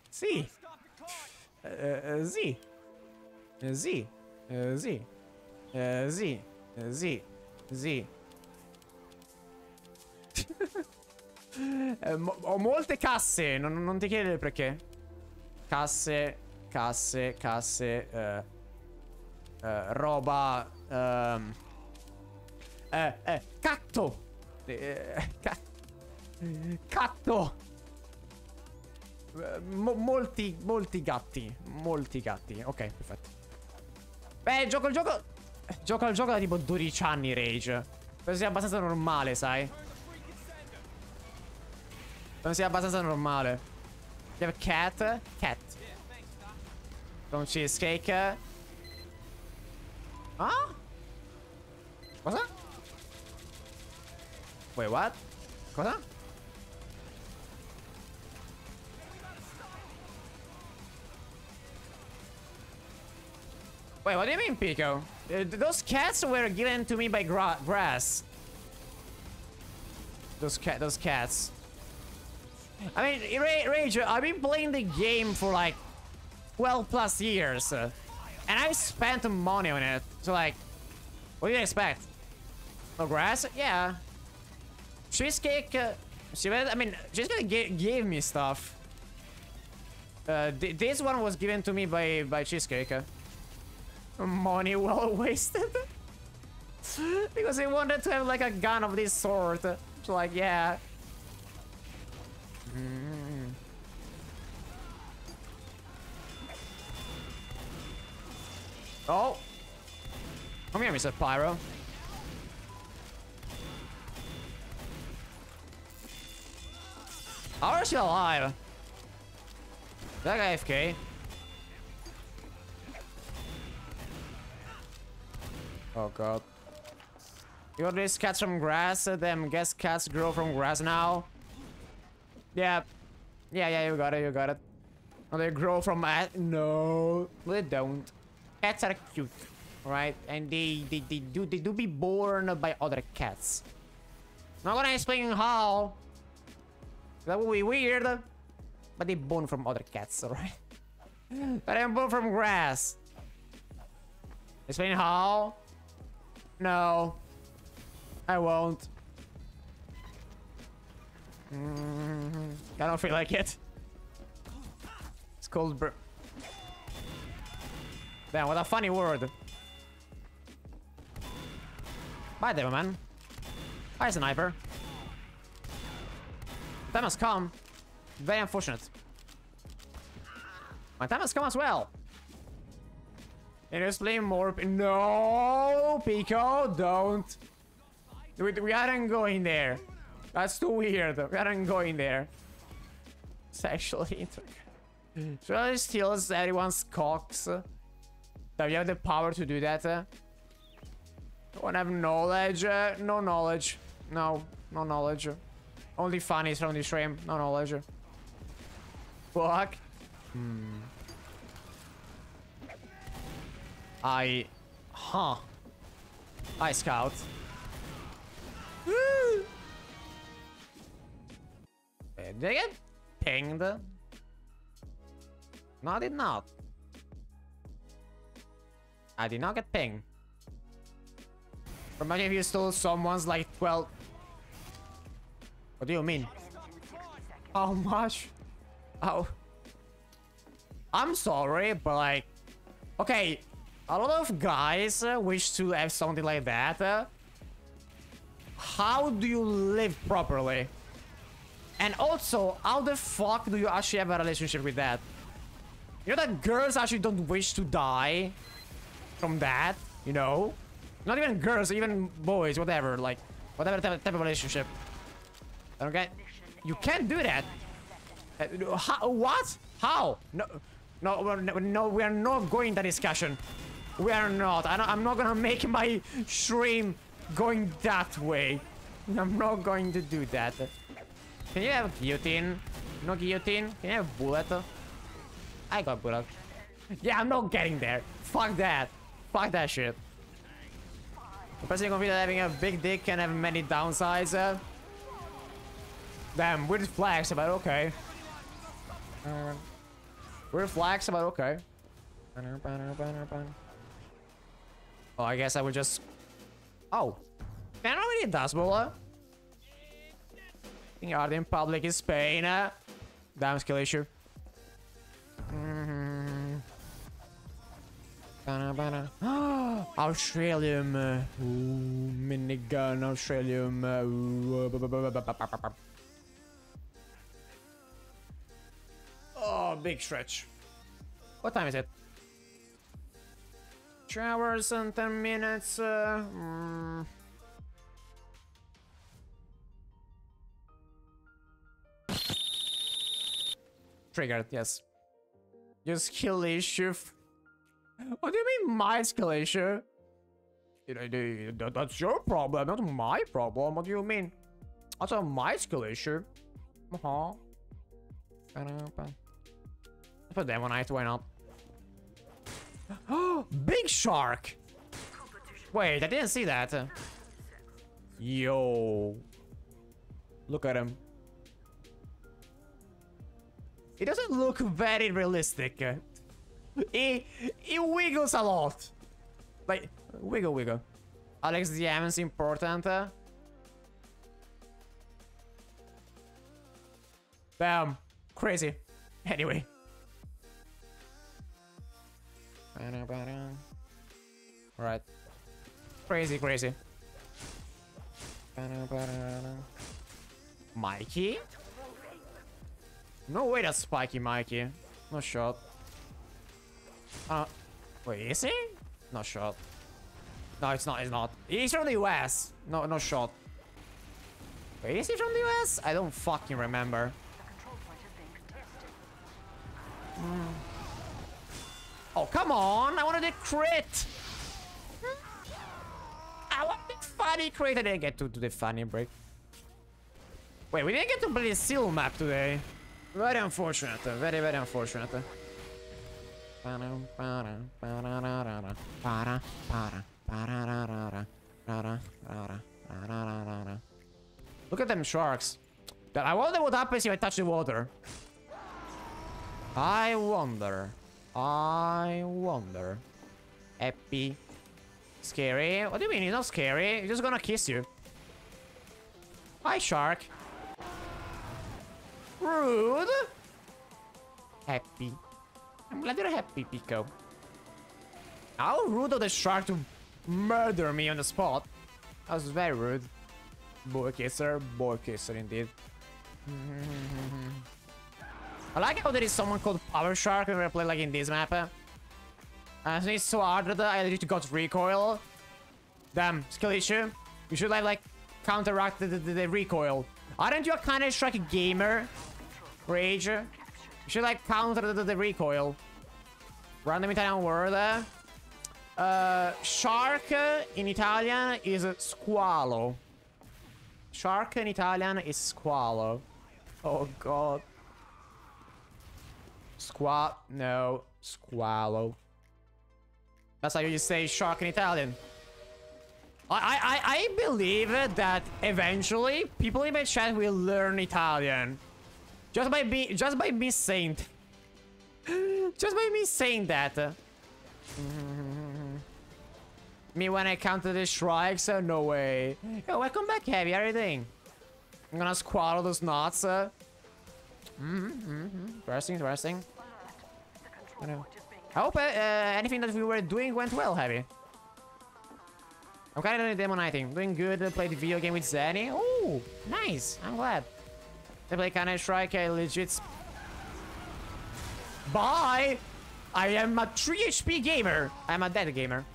Sì. Eh, eh, sì. Eh, sì. Eh, sì. Eh, sì. Eh, sì. Sì. Eh, ho molte casse, non, non ti chiedere perché. Casse, casse, casse, eh, eh, roba, ehm, eh, eh, catto, eh, ca- catto, Eh, mo- molti, molti gatti, molti gatti, ok, perfetto. Beh, gioco il gioco, gioco al gioco da tipo 12 anni, Rage. Penso sia abbastanza normale, sai? Non sia abbastanza normale. You have a cat? Cat. From cheesecake. Ah? Cosa? Wait, what? Cosa? Wait, what do you mean, Pico? Uh, those cats were given to me by gra grass. Those cat, those cats. I mean, Ra- Rage, I've been playing the game for like 12 plus years. uh, and I spent money on it. So like, what do you expect? No grass? Yeah. Cheesecake, uh, she, I mean, Cheesecake ga- gave me stuff. Uh, th- this one was given to me by, by Cheesecake. Money well wasted. because he wanted to have like a gun of this sort. So like, yeah. Mm. Oh. Come here, Mr. Pyro. How are still alive? That guy FK. Oh god. You got these cats from grass, uh, them guess cats grow from grass now. Yeah. Yeah, yeah, you got it, you got it. Oh, they grow from uh, no, they don't. Cats are cute, right? And they, they, they do they do be born by other cats. Not gonna explain how. That would be weird. But they born from other cats, alright? but I'm born from grass. Explain how? No. I won't. Mm, I don't feel like it. It's called br- Damn, what a funny word. Bye, Devilman. Hi, Sniper. Time has come. Very unfortunate. My time has come as well. It is playing more. No, Pico, don't. We, we aren't going there. That's too weird. We aren't going there. Sexually Should steals everyone's cocks? Do you have the power to do that? Don't have knowledge. No knowledge. No, no knowledge. Only funnies from the stream. No knowledge. Fuck. Hmm. I... Huh. I scout. Did I get pinged? No, I did not. I did not get pinged. Imagine if you stole someone's like 12... What do you mean? How much? Oh. I'm sorry, but like... Okay, a lot of guys uh, wish to have something like that. Uh, how do you live properly? And also, how the fuck do you actually have a relationship with that? You know that girls actually don't wish to die from that, you know? Not even girls, even boys, whatever, like, whatever type of relationship. Get... You can't do that. Uh, how, what? How? No, no, we're, no, we are not going that discussion. We are not. I am not gonna make my stream going that way. I'm not going to do that. Can you have guillotine? No guillotine? Can you have bullet? I got bullet. Yeah, I'm not getting there. Fuck that. Fuck that shit. The person confident having a big dick can have many downsides. Uh, damn, weird flags, but okay. Uh, weird flags, but okay. Oh, I guess I would just... Oh. Can I really does, Bola? Art in public is Spain. Uh. Damn skill issue. Mm -hmm. Minigun Australium. Ooh. Big stretch. What time is it? Two hours and 10 minutes. Uh, mm. Triggered, yes. Your skill issue. What do you mean my skill issue? That's your problem, not my problem. What do you mean? That's my skill issue. Uh-huh. Put out, why not? Oh, big shark! Wait, I didn't see that. Yo. Look at him. It doesn't look very realistic. He, he wiggles a lot. Like, wiggle, wiggle. Alex Diamond's important. Bam. Crazy. Anyway. Right. Crazy, crazy. Mikey? No way that's spiky Mikey. No shot. Uh, wait, is he? No shot. No, it's not, it's not. He's from the US. No, no shot. Wait, is he from the US? I don't fucking remember. Oh, come on! I wanted a crit! I want the funny crit. I didn't get to do the funny break. Wait, we didn't get to play the seal map today. Very unfortunate. Very, very unfortunate. Look at them sharks. I wonder what happens if I touch the water. I wonder. I wonder. Happy. Scary. What do you mean? He's not scary. He's just gonna kiss you. Hi, shark. Rude. Happy. I'm glad you're happy, Pico. How rude of the shark to murder me on the spot. That was very rude. Boy kisser, boy kisser indeed. I like how there is someone called Power Shark when I play like in this map. Uh, it's so hard that I literally got recoil. Damn, skill issue. You should like counteract the, the, the recoil. Aren't you a kind of strike gamer? Rage. You should like counter the, the recoil. Random Italian word. Uh, shark in Italian is squalo. Shark in Italian is squalo. Oh god. Squat, no, squalo. That's how you say shark in Italian. I, I, I believe that eventually people in my chat will learn Italian. Just by me, just by me saying, just by me saying that. me when I counter the strikes, uh, no way. Yo, welcome back, Heavy. How are you doing? I'm gonna squaddle those knots. Uh. Mm -hmm, mm -hmm. Interesting, interesting. I. I hope uh, uh, anything that we were doing went well, Heavy. I'm kind of demoknighting. Doing good. Uh, played the video game with Zanny. Oh, nice. I'm glad. They play Counter Strike. I legit. Bye. I am a 3 HP gamer. I'm a dead gamer.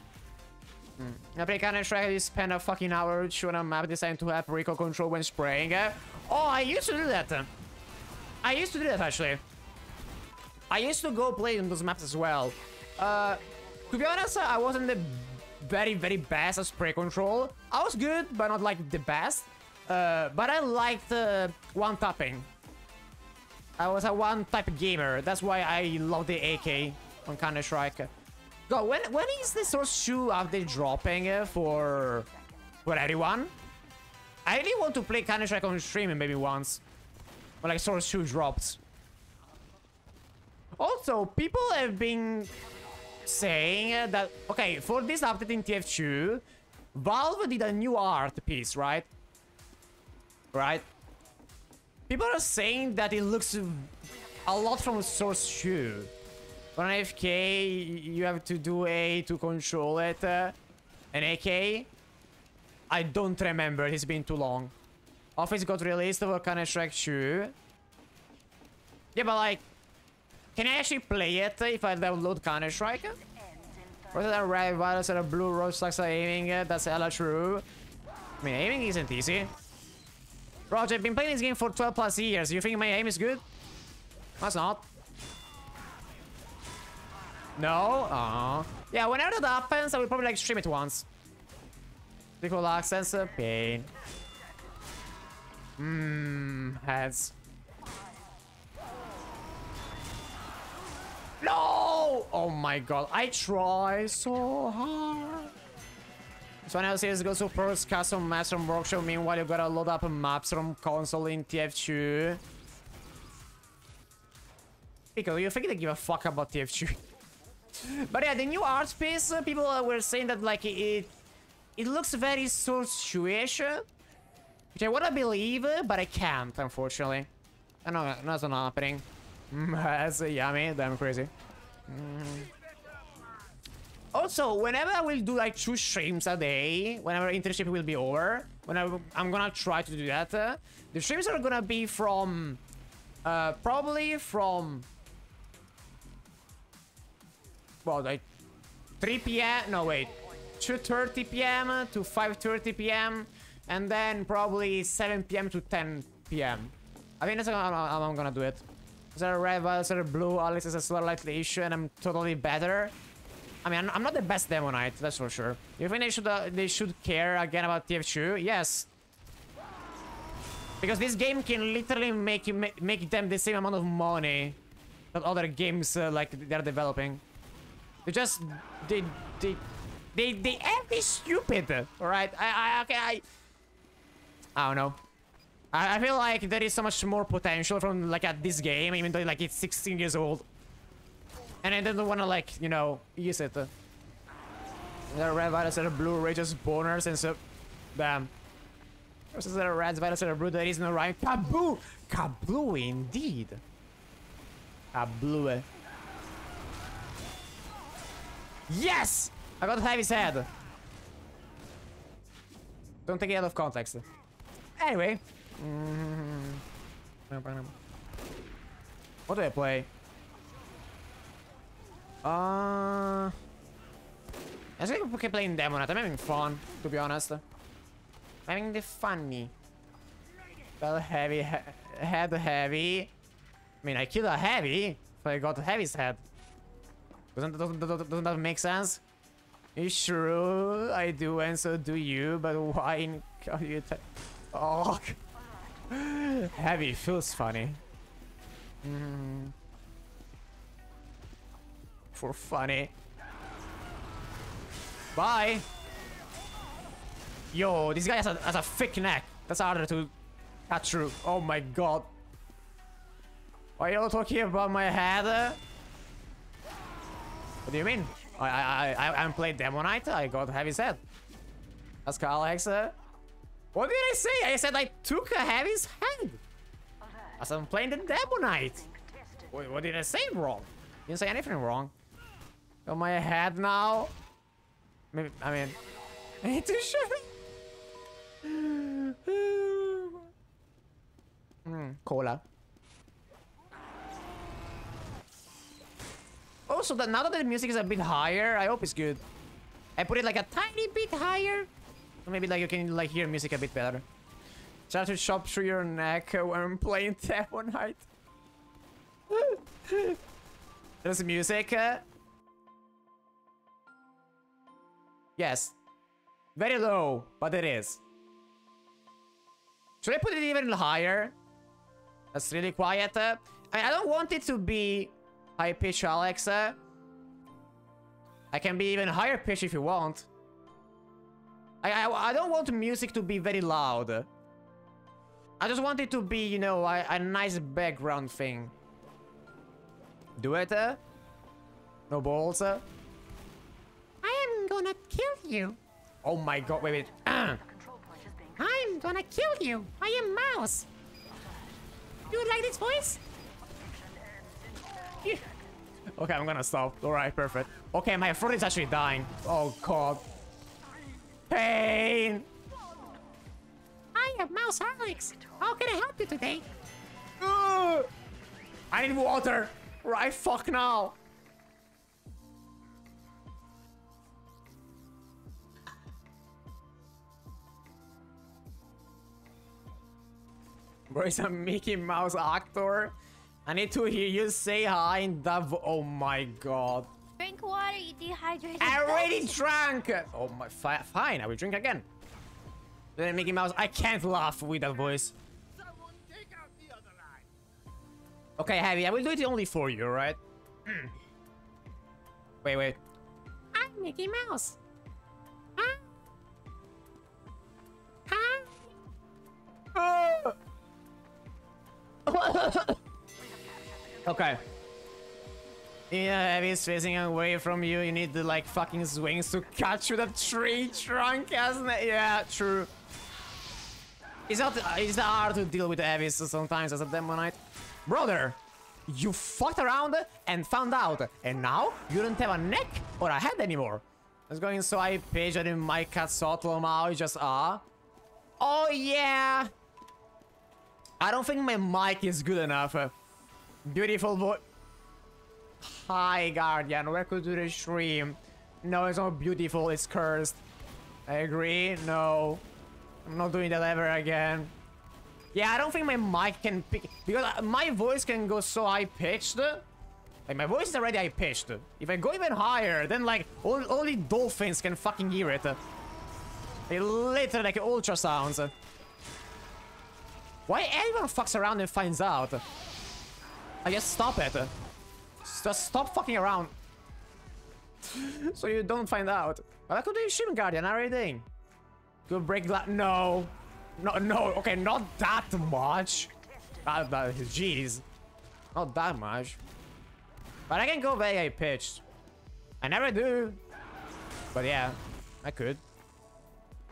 Mm. I play Counter Strike. I spend a fucking hour shooting a map designed to have recoil control when spraying. Uh, oh, I used to do that. I used to do that actually. I used to go play on those maps as well. Uh, to be honest, I wasn't the very, very best at spray control. I was good, but not like the best. Uh, but I liked uh, one tapping. I was a one type gamer. That's why I love the AK on Counter Strike. God, when when is the Source 2 update dropping uh, for for anyone? I really want to play Counter Strike on stream maybe once. When like Source 2 drops. Also, people have been saying that okay for this update in TF2, Valve did a new art piece, right? Right? People are saying that it looks a lot from Source 2. For an AFK, you have to do A to control it. Uh, an AK? I don't remember, it's been too long. Office got released for Counter Strike 2. Yeah, but like, can I actually play it if I download Counter Strike? Whether that red virus and a blue rose sucks at aiming, uh, that's hella true. I mean, aiming isn't easy. Roger, I've been playing this game for 12 plus years. You think my aim is good? That's not. No? Aww. Yeah, whenever that happens, I will probably like stream it once. Equal accents, uh, pain. Mmm, heads. No! Oh my god, I try so hard. So now CSGO supports custom maps from Workshop, meanwhile you gotta load up maps from console in TF2. Pico, you think they give a fuck about TF2? but yeah, the new art space, uh, people were saying that like it it looks very source ish Which I wanna believe, uh, but I can't, unfortunately. I know, that's not happening. that's yummy, damn crazy. Mm. Also, whenever I will do like two streams a day, whenever internship will be over, when I, am gonna try to do that, uh, the streams are gonna be from, uh, probably from, well, like 3 p.m. No, wait, 2:30 p.m. to 5:30 p.m. and then probably 7 p.m. to 10 p.m. I think that's how I'm, I'm gonna do it. Is there a red, is there a blue? Alex is a slightly issue, and I'm totally better. I mean, I'm, not the best Demoknight, that's for sure. You think they should uh, they should care again about TF2? Yes. Because this game can literally make you make, them the same amount of money that other games uh, like they're developing. They just they they they they this stupid. All right, I I okay I I don't know. I, I feel like there is so much more potential from like at this game, even though like it's 16 years old. And I don't want to like you know use it. Are red violets, there are blue rages, boners, and so damn. Versus are reds, violets, there are blue. There is no rhyme. Kaboo, kaboo, indeed. Kaboo. Yes! I got Heavy's head. Don't take it out of context. Anyway. What do I play? Uh... I think we can play in Demoknight. I'm having fun, to be honest. having the funny. Well, heavy, he head heavy. I mean, I killed a heavy, but I got heavy's head. Doesn't, doesn't, doesn't that make sense? It's true, I do, and so do you, but why in Oh, heavy feels funny. Mm. For funny. Bye. Yo, this guy has a, has a thick neck. That's harder to cut through. Oh my god. Are you talking about my head? What do you mean? I I I I haven't played Demoknight. I got heavy set. Ask Alex. Uh, what did I say? I said I took a heavy's. I said I'm playing the Demoknight. Wait, what did I say wrong? Didn't say anything wrong. Got my head now. Maybe I mean, I need to show. mm, cola. Also, that now that the music is a bit higher, I hope it's good. I put it like a tiny bit higher. Maybe like you can like hear music a bit better. Try to chop through your neck when I'm playing Demoknight. There's music. Uh... Yes. Very low, but it is. Should I put it even higher? That's really quiet. Uh, I, I don't want it to be high pitch, Alexa. I can be even higher pitch if you want. I, I, I don't want music to be very loud. I just want it to be, you know, a, a nice background thing. Do it. Uh? No balls. Uh? I am gonna kill you. Oh my god, wait, wait. I'm gonna kill you. I am Mouse. You like this voice? Yeah. Okay, I'm gonna stop. Alright, perfect. Okay, my throat is actually dying. Oh god. Pain! I am Mouse Alex. How can I help you today? Ugh. I need water. Right fuck now. Bro, is a Mickey Mouse actor? I need to hear you say hi in that Oh my god. Drink water, you dehydrated. I already drank! Oh my, fi fine, I will drink again. Then Mickey Mouse, I can't laugh with that voice. Okay, Heavy, I will do it only for you, right? wait, wait. I'm Mickey Mouse. Huh? Huh? okay. Yeah, he's facing away from you, you need the like fucking swings to catch with a tree trunk, hasn't it? Yeah, true. It's not it's hard to deal with Avis sometimes as a Demoknight. Brother, you fucked around and found out, and now you don't have a neck or a head anymore. It's going so I page in my cat Sotlo now, just ah. Oh yeah! I don't think my mic is good enough. Beautiful voice. Hi, Guardian. Welcome to the stream. No, it's not beautiful. It's cursed. I agree. No. I'm not doing that ever again. Yeah, I don't think my mic can pick because uh, my voice can go so high pitched. Like my voice is already high pitched. If I go even higher, then like all, only dolphins can fucking hear it. They literally like ultrasounds. Why everyone fucks around and finds out? I just stop it. Just stop fucking around. so you don't find out. But I could do Shim Guardian already. Could break glass. No. No, no. Okay, not that much. Uh, jeez. Not that much. But I can go very high pitched. I never do. But yeah, I could.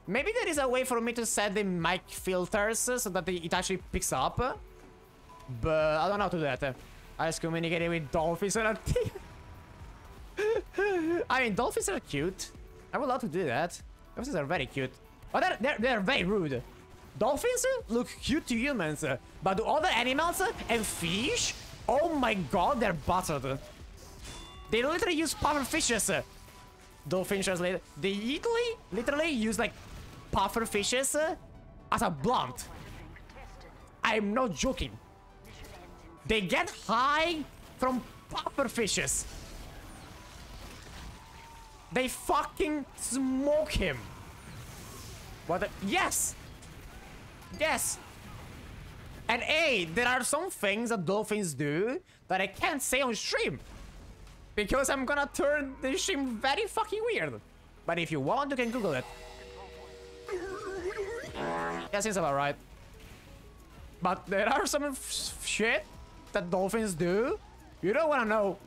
Maybe there is a way for me to set the mic filters so that it actually picks up. But I don't know how to do that. I just communicated with dolphins on a team. I mean, dolphins are cute. I would love to do that. Dolphins are very cute. But they're, they're, they're very rude. Dolphins look cute to humans, but other animals and fish, oh my god, they're buttered. They literally use puffer fishes. Dolphin translated. They literally, literally use like puffer fishes as a blunt. I'm not joking. They get high from popper fishes. They fucking smoke him. What? The yes. Yes. And A, there are some things that dolphins do that I can't say on stream. Because I'm gonna turn the stream very fucking weird. But if you want, you can Google it. Yeah, seems about right. But there are some shit that dolphins do. You don't wanna know.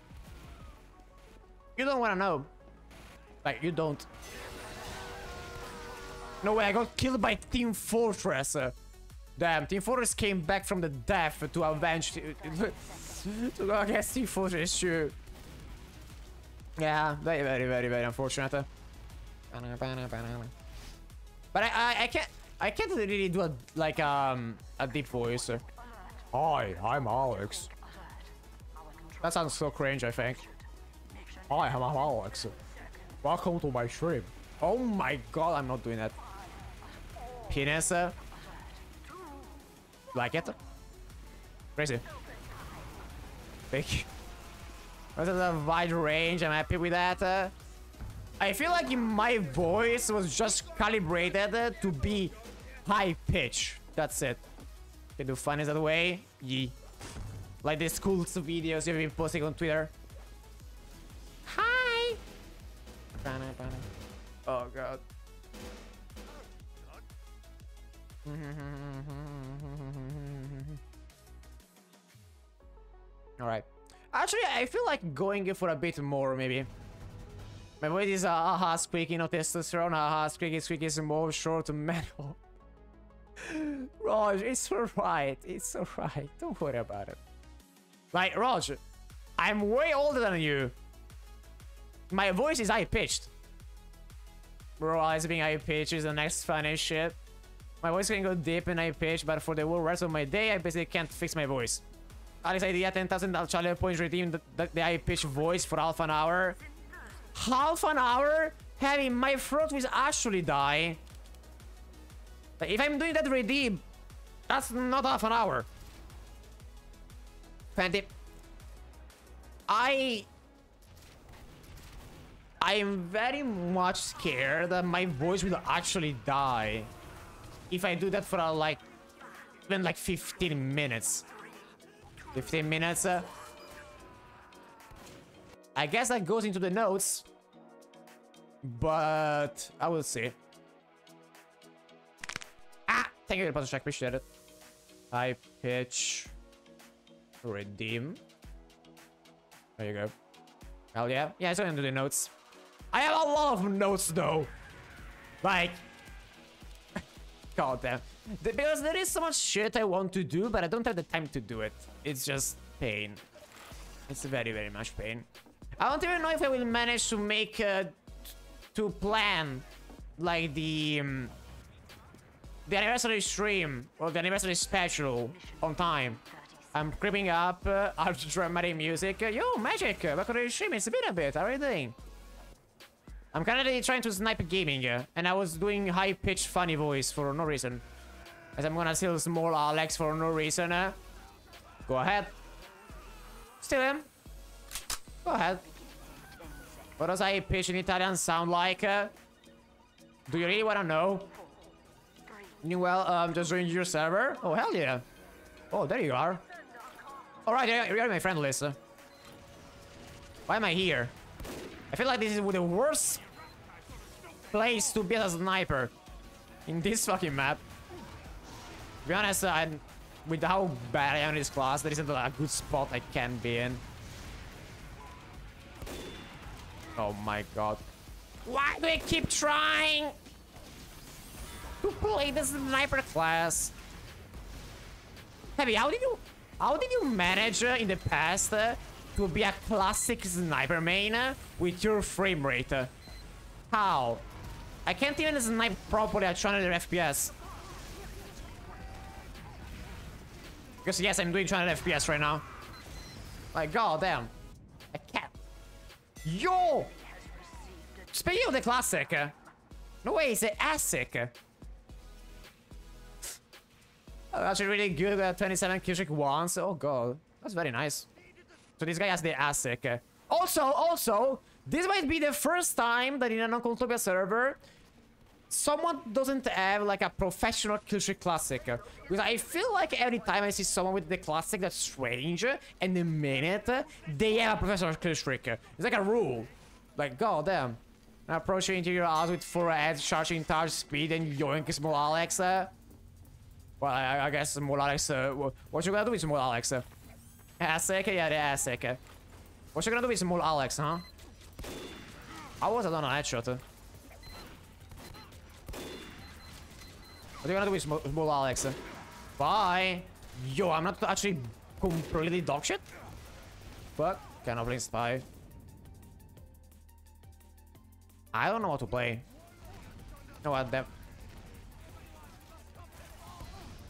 You don't wanna know. Like, you don't. No way, I got killed by Team Fortress. Damn, Team Fortress came back from the death to avenge... to go against Team Fortress. Yeah, very, very, very, very unfortunate. But I, I, I can't... I can't really do a, like, um, a deep voice. Hi, I'm Alex. That sounds so cringe, I think. Hi, I'm Alex. Welcome to my stream. Oh my god, I'm not doing that. Penis. uh, Like it? Crazy. Thank you. That's a wide range. I'm happy with that. uh. I feel like my voice was just calibrated uh, to be high pitch. That's it. Can do funnies that way. Yee. Like the schools videos you've been posting on Twitter. Hi. Oh god. Alright. Actually, I feel like going for a bit more, maybe. My voice is uh, aha squeaky, no testosterone, aha squeaky, squeaky is more short metal. Raj, it's alright, it's alright, don't worry about it. Like, Raj, I'm way older than you. My voice is high pitched. Bro, eyes being high pitched is the next funny shit. My voice can go deep and high pitched, but for the whole rest of my day, I basically can't fix my voice. Alex idea 10,000 challenge points redeem the, the, the high pitched voice for half an hour. Half an hour? Having my throat will actually die. If I'm doing that redeem, that's not half an hour. Fanti. I... I am very much scared that my voice will actually die. If I do that for uh, like... Even like 15 minutes. 15 minutes. Uh, I guess that goes into the notes. But I will see. Ah! Thank you for the check. Appreciate it. High pitch. Redeem. There you go. Hell yeah. Yeah, it's going into the notes. I have a lot of notes though. Like. God damn. Because there is so much shit I want to do, but I don't have the time to do it. It's just pain. It's very, very much pain. I don't even know if I will manage to make, uh, to plan, like, the, um, the anniversary stream, or the anniversary special, on time. I'm creeping up, uh, out dramatic music. Yo, Magic, welcome to the stream, it's been a bit, how are you doing? I'm currently trying to snipe gaming, and I was doing high-pitched funny voice for no reason. As I'm gonna steal small Alex for no reason. Uh. Go ahead. Steal him. Go ahead. What does I pitch in Italian sound like? Uh? Do you really wanna know? Well, um, just joined your server? Oh, hell yeah. Oh, there you are. Alright, you're my friend list. Why am I here? I feel like this is the worst place to be a sniper in this fucking map. To be honest, I'm, with how bad I am in this class, there isn't a good spot I can be in. Oh my god. Why do I keep trying to play the sniper class? Heavy, how did you how did you manage uh, in the past uh, to be a classic sniper main uh, with your frame rate? How? I can't even snipe properly at 200 FPS. Because yes, I'm doing 200 FPS right now. Like, god damn. I can't. Yo! Speaking of the classic. No way, it's a ASIC. Oh, actually really good at 27 killstreak once. Oh god, that's very nice. So this guy has the ASIC. Also, also, this might be the first time that in a non-Uncletopia server, someone doesn't have like a professional killstreak classic. Because I feel like every time I see someone with the classic that's strange, and the minute they have a professional killstreak. It's like a rule. Like, god damn. Approaching into your house with four heads, charging touch speed, and yoink small Alex. Uh, well, I, I guess small Alex. Uh, wha- what you gonna do with small Alex? Uh? ASIC? Yeah, the ASIC. Uh. What you gonna do with small Alex, huh? I done a headshot? What are you gonna do with small, Alex? Bye! Yo, I'm not actually completely dog shit. But, cannot play spy. I don't know what to play. No, what the...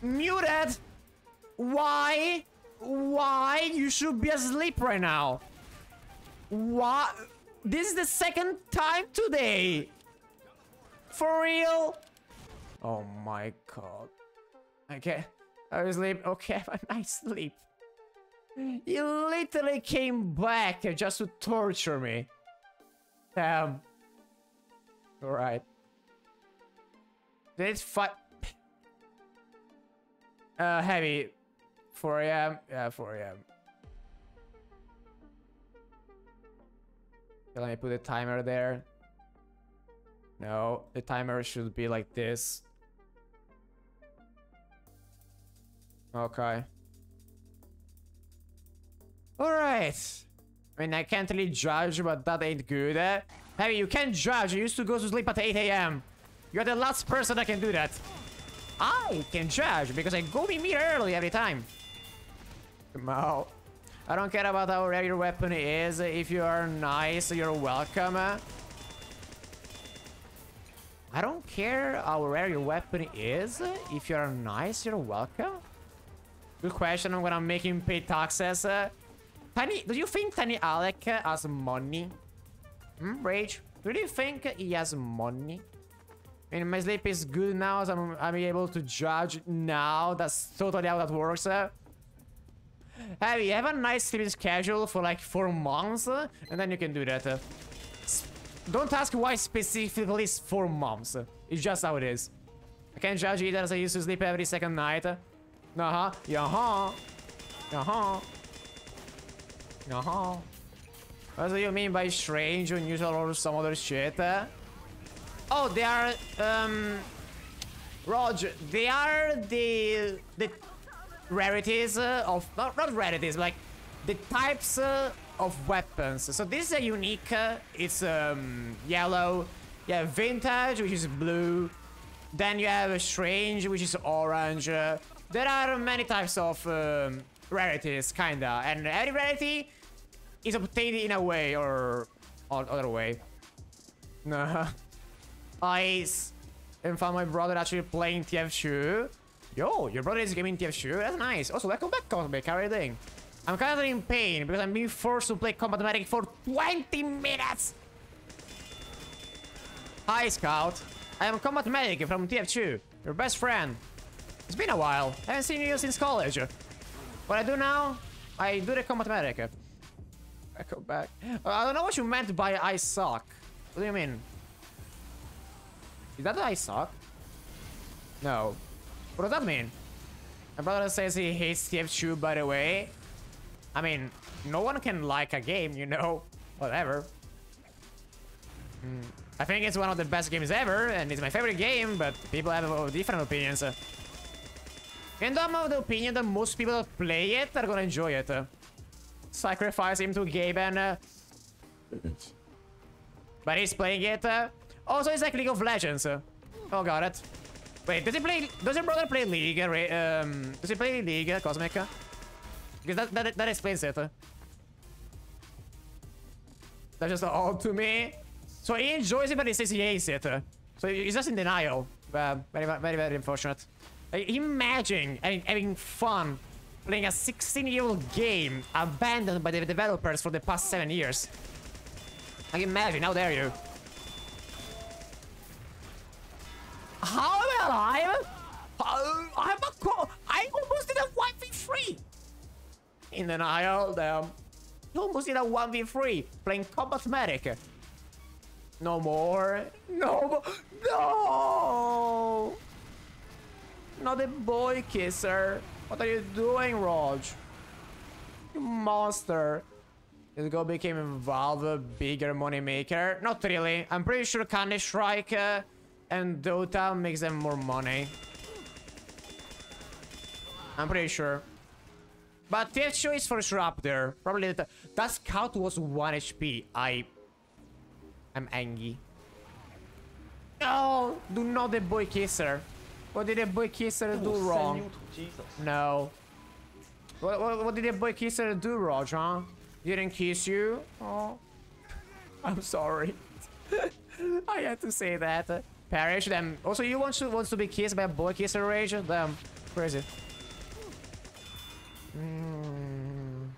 Muted! Why? Why? You should be asleep right now. Why? This is the second time today. For real? Oh my god. Okay. I was sleep. Okay, have a nice sleep. You literally came back just to torture me. Damn. Alright. It's fun. Uh, heavy. 4 a.m. Yeah, 4 a.m. Let me put a timer there. No, the timer should be like this. Okay. Alright. I mean, I can't really judge, but that ain't good. Eh? Hey, you can't judge. You used to go to sleep at 8 a.m. You're the last person that can do that. I can judge because I go to meet early every time. Come out. I don't care about how rare your weapon is. If you are nice, you're welcome. I don't care how rare your weapon is. If you're nice, you're welcome. Good question. I'm gonna make him pay taxes. Tiny, do you think Tiny Alec has money? Hmm, Rage? Do you think he has money? Mean, my sleep is good now, so I'm, I'm able to judge now. That's totally how that works. Uh. Hey, you have a nice sleeping schedule for like four months, and then you can do that. Don't ask why specifically it's four months. It's just how it is. I can't judge either as I used to sleep every second night. Uh-huh. Yeah-huh. Uh-huh. Uh-huh. What do you mean by strange, unusual, or some other shit? Oh, they are, um... Roger, they are the... the rarities uh, of... Not, not rarities, like... The types uh, of weapons. So this is a unique, uh, it's um, yellow. Have vintage, which is blue. Then you have a strange, which is orange. There are many types of um, rarities, kinda. And every rarity is obtained in a way or o- other way. Nah. Ice. And found my brother actually playing TF2. Yo, your brother is gaming TF2? That's nice. Also, welcome back, Cosmic. How are you doing? I'm kind of in pain because I'm being forced to play Combat Medic for 20 minutes. Hi, Scout. I am Combat Medic from TF2. Your best friend. It's been a while. I haven't seen you since college. What I do now, I do the combat medic. I go back. I don't know what you meant by I suck. What do you mean? Is that I suck? No. What does that mean? My brother says he hates TF2, by the way. I mean, no one can like a game, you know? Whatever. Mm, I think it's one of the best games ever, and it's my favorite game, but people have uh, different opinions. And I'm of the opinion that most people that play it are gonna enjoy it. Sacrifice him to Gaben. Uh, but he's playing it. Also, it's like League of Legends. Oh, got it. Wait, does he play? Does your brother play League? Um, does he play League, Cosmic? Because that, that that explains it. That's just all to me. So he enjoys it, but he says he hates it. So he's just in denial. Uh, very, very, very unfortunate. Like, imagine having, having fun playing a 16-year-old game abandoned by the developers for the past seven years. Like, imagine, how dare you? How am I alive? Uh, I'm a co- I almost did a 1v3! In denial, damn. You almost did a 1v3 playing Combat Medic. No more. No more. No! Not a boy kisser. What are you doing, Raj? You monster. Is go became Valve a bigger money maker? Not really. I'm pretty sure Candy Strike uh, and Dota makes them more money. I'm pretty sure. But TF2 is for sure up there. Probably the, that scout was 1 HP. I... I'm angry. No! Do not the boy kisser. What did the boy kisser do wrong? No. What, what, what did the boy kisser do, huh? Didn't kiss you? Oh. I'm sorry. I had to say that. Perish them. Also, you want to wants to be kissed by a boy kisser, Rage? Damn. Crazy. Mm.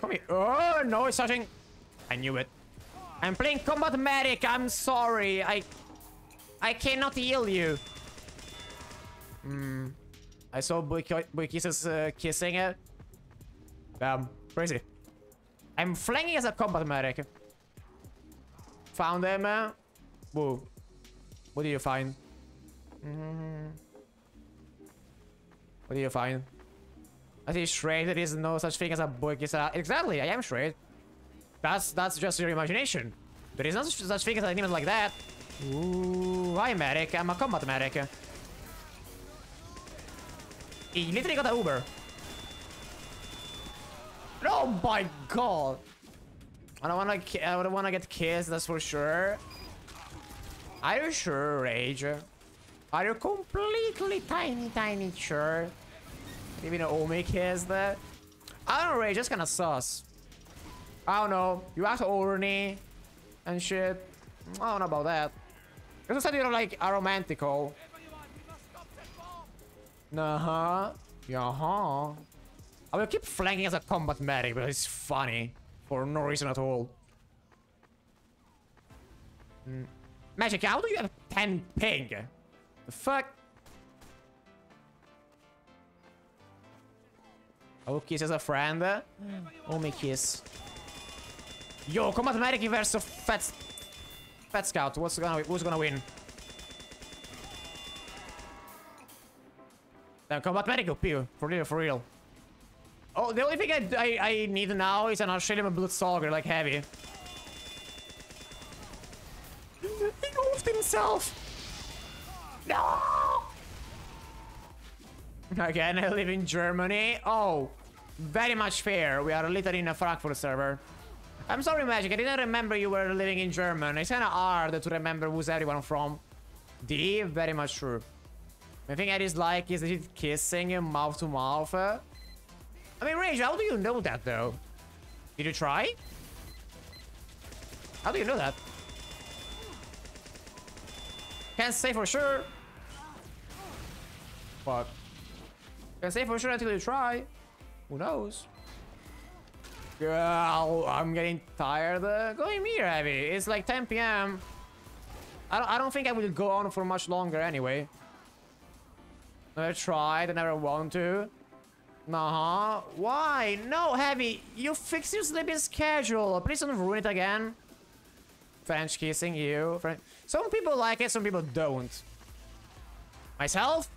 Come here. Oh, no, it's touching. I knew it. I'm playing combat medic. I'm sorry. I I cannot heal you. Hmm. I saw Boykisses uh, kissing it. Damn. Crazy. I'm flanking as a combat medic. Found him. Whoa. What did you find? Mm. What did you find? I see straight. There is no such thing as a Boykisses. Exactly. I am straight. That's that's just your imagination. There is no such thing as an demon like that. Ooh, I'm medic. I'm a combat medic. He literally got an Uber. Oh my god. I don't wanna I don't wanna get kissed, that's for sure. Are you sure, Rage? Are you completely tiny, tiny sure? Even an Omi kissed that? I don't know, Rage, that's kinda sus. I don't know. You asked Orny and shit. I don't know about that. You said you're like a romantical. Uh-huh. Uh-huh. I will keep flanking as a combat medic, but it's funny. For no reason at all. Mm. Magic, how do you have 10 ping? The fuck? Will kiss as a friend. Oh, me kiss. Yo, combat medic versus fat fat scout. What's gonna who's gonna win? Damn, combat medic OP for real, for real. Oh, the only thing I, I, I need now is an Australian Blood Soldier, like heavy. He moved himself. No. Again, I live in Germany. Oh, very much fair. We are literally in a Frankfurt server. I'm sorry, Magic. I didn't remember you were living in Germany. It's kind of hard to remember who's everyone from. D, very much true. The thing I dislike is kissing mouth to mouth. I mean, Rage, how do you know that, though? Did you try? How do you know that? Can't say for sure. But... Can't say for sure until you try. Who knows? Girl, I'm getting tired. Going here, heavy. It's like 10 p.m. I don't, I don't think I will go on for much longer anyway. Never tried, I never want to. Nah, why? No, Heavy, you fix your sleeping schedule. Please don't ruin it again. French kissing you. French. Some people like it, some people don't. Myself?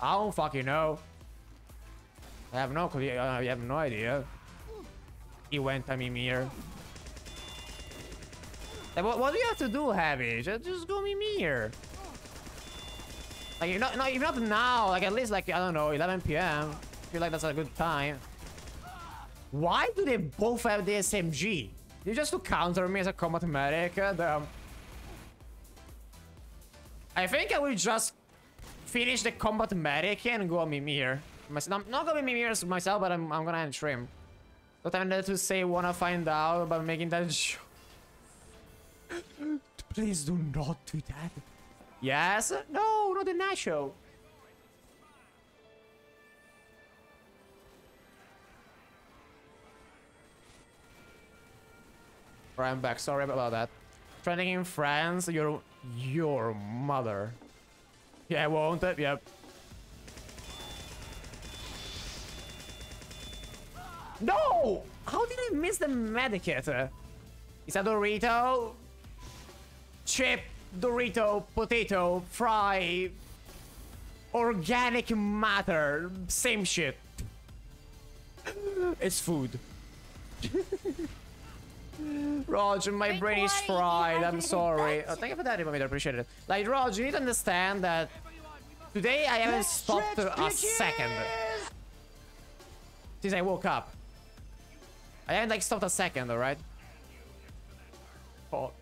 I don't fucking know. I have no clue. I have no idea. He went a Mimir. Like, what, what do you have to do, Heavy? Just, go Mimir. Like, you're not, no, if not now, like at least like, I don't know, 11 p.m. I feel like that's a good time. Why do they both have the SMG? You just to counter me as a combat medic? Damn. I think I will just finish the combat medic and go on Mimir. I'm not gonna be Mimir myself, but I'm, I'm gonna end stream. But I'm to say wanna find out about making that joke. Please do not do that. Yes? No, not the Nacho. Right, I'm back. Sorry about that. Training in France, your your mother. Yeah, won't it? Yep. No! How did I miss the medikit? Is that Dorito? Chip, Dorito, potato, fry, organic matter, same shit. It's food. Roger, my brain is fried. I'm sorry. Oh, thank you for that, Ivan. I appreciate it. Like, Roger, you need to understand that today I haven't Let's stopped a second since I woke up. I haven't like stopped a second, alright? Fuck.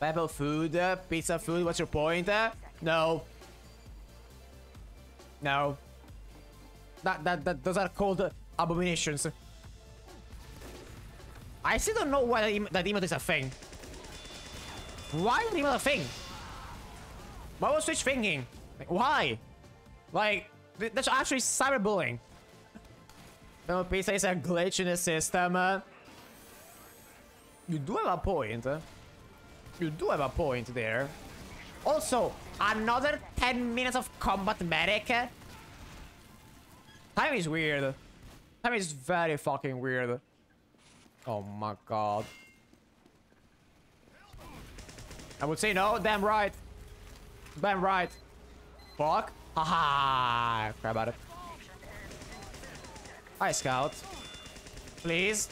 Pebble food, uh, pizza food, what's your point? Uh? No. No. That, that, that, those are called abominations. I still don't know why that, that emote is a thing. Why is emote a thing? What was Twitch thinking? Like, why? Like, th- that's actually cyberbullying. No, pizza is a glitch in the system. uh. You do have a point. uh. You do have a point there. Also, another 10 minutes of combat medic. Time is weird. Time is very fucking weird. Oh my god. I would say no, damn right. Damn right. Fuck. Haha. Crap about it. Hi, Scout. Please.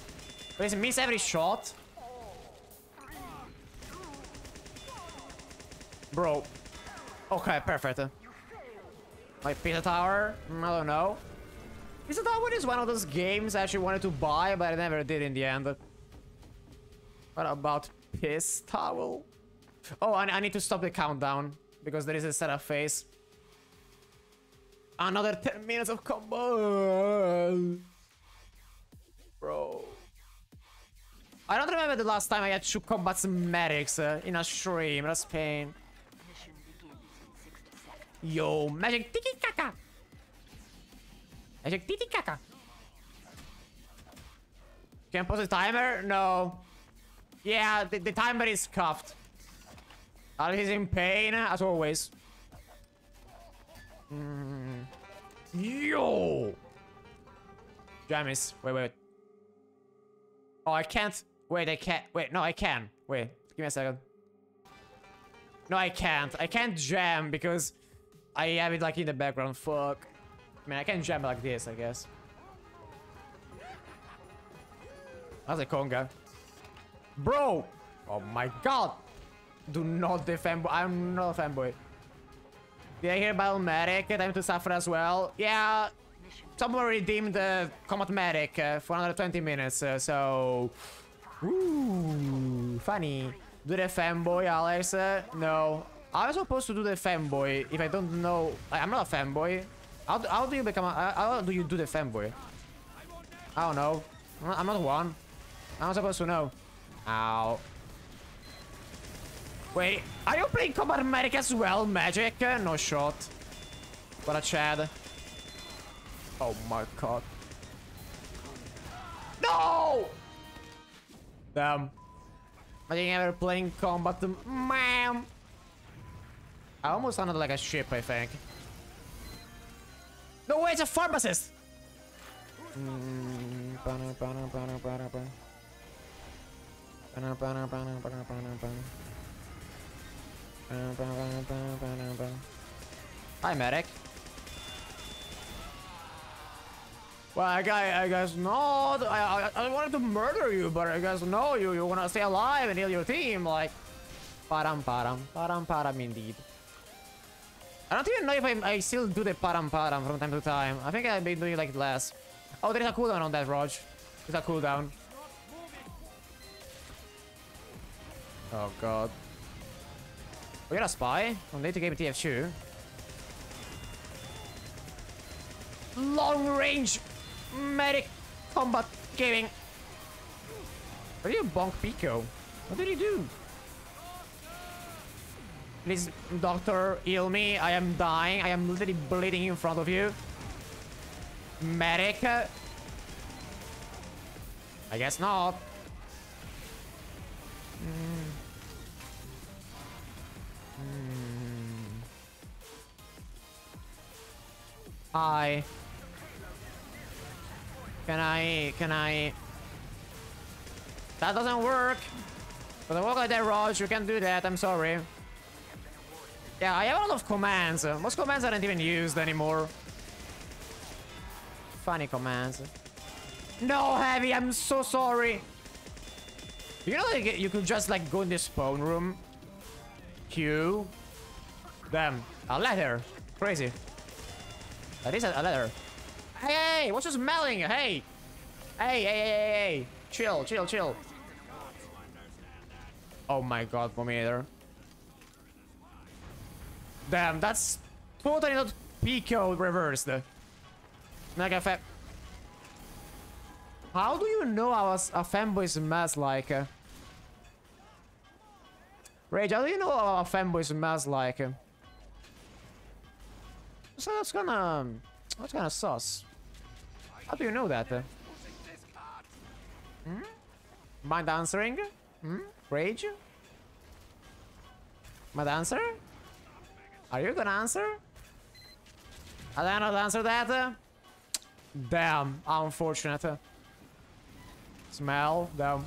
Please miss every shot. Bro. Okay, perfect. My Pizza Tower? Mm, I don't know. Pizza Tower is one of those games I actually wanted to buy, but I never did in the end. What about Piss Towel? Oh, I, I need to stop the countdown because there is a setup phase. Another 10 minutes of combo. Bro. I don't remember the last time I had to combat medics uh, in a stream. That's pain. Yo, magic tiki kaka. Magic tiki kaka. Can I pause the timer? No. Yeah, the, the timer is cuffed. Alice is in pain, as always. Mm. Yo! Jamis, wait, wait. Oh, I can't. Wait, I can't. Wait, no, I can. Wait, give me a second. No, I can't. I can't jam because I have it like in the background. Fuck. Man, I can jam like this, I guess. That's a conga. Bro! Oh my god! Do not defend. I'm not a fanboy. Did I hear about medic? Time to suffer as well. Yeah. Someone redeemed the combat medic uh, for another 20 minutes. Uh, so. Ooh, funny. Do the fanboy, Alex? Uh, no. I was supposed to do the fanboy if I don't know. I, I'm not a fanboy. How, do- how do you become a. How do you do the fanboy? I don't know. I'm not, I'm one. I'm supposed to know. Ow. Wait, are you playing Combat Medic as well, Magic? No shot. What a Chad. Oh my god. No! Damn. I think ever playing combat. Ma'am. I almost sounded like a ship, I think. No way, it's a pharmacist! Hi, medic. Well, I guess, I guess no. I, I, I wanted to murder you, but I guess no. You, you want to stay alive and heal your team, like. Param, param, param, param, indeed. I don't even know if I, I still do the param param from time to time. I think I've been doing like less. Oh, there is a cooldown on that, Rog. There's a cooldown. Oh god. We got a spy on later game TF2. Long range medic combat gaming. Where did you bonk Pico? What did he do? Please, doctor, heal me. I am dying. I am literally bleeding in front of you. Medic. I guess not. Mm. Mm. Hi. Can I... Can I... That doesn't work. But I walk like that, Raj. You can't do that. I'm sorry. Yeah, I have a lot of commands. Most commands aren't even used anymore. Funny commands. No, Heavy, I'm so sorry. You know, like, you could just, like, go in the spawn room. Q. Damn. A letter. Crazy. That is a, a letter. Hey, hey, what's you smelling? Hey. Hey, hey, hey, hey, hey. Chill, chill, chill. Oh my god, Pomator. Damn, that's totally not Pico reversed. Mega fa- How do you know how a, a fanboy smells like? Uh? Rage, how do you know a fanboy smells like? Uh? So that's kinda... That's kinda sus. How do you know that? Uh? Hmm? Mind answering? Hmm? Rage? My answer? Are you gonna answer? I they not answer that? Damn, unfortunate. Smell, damn.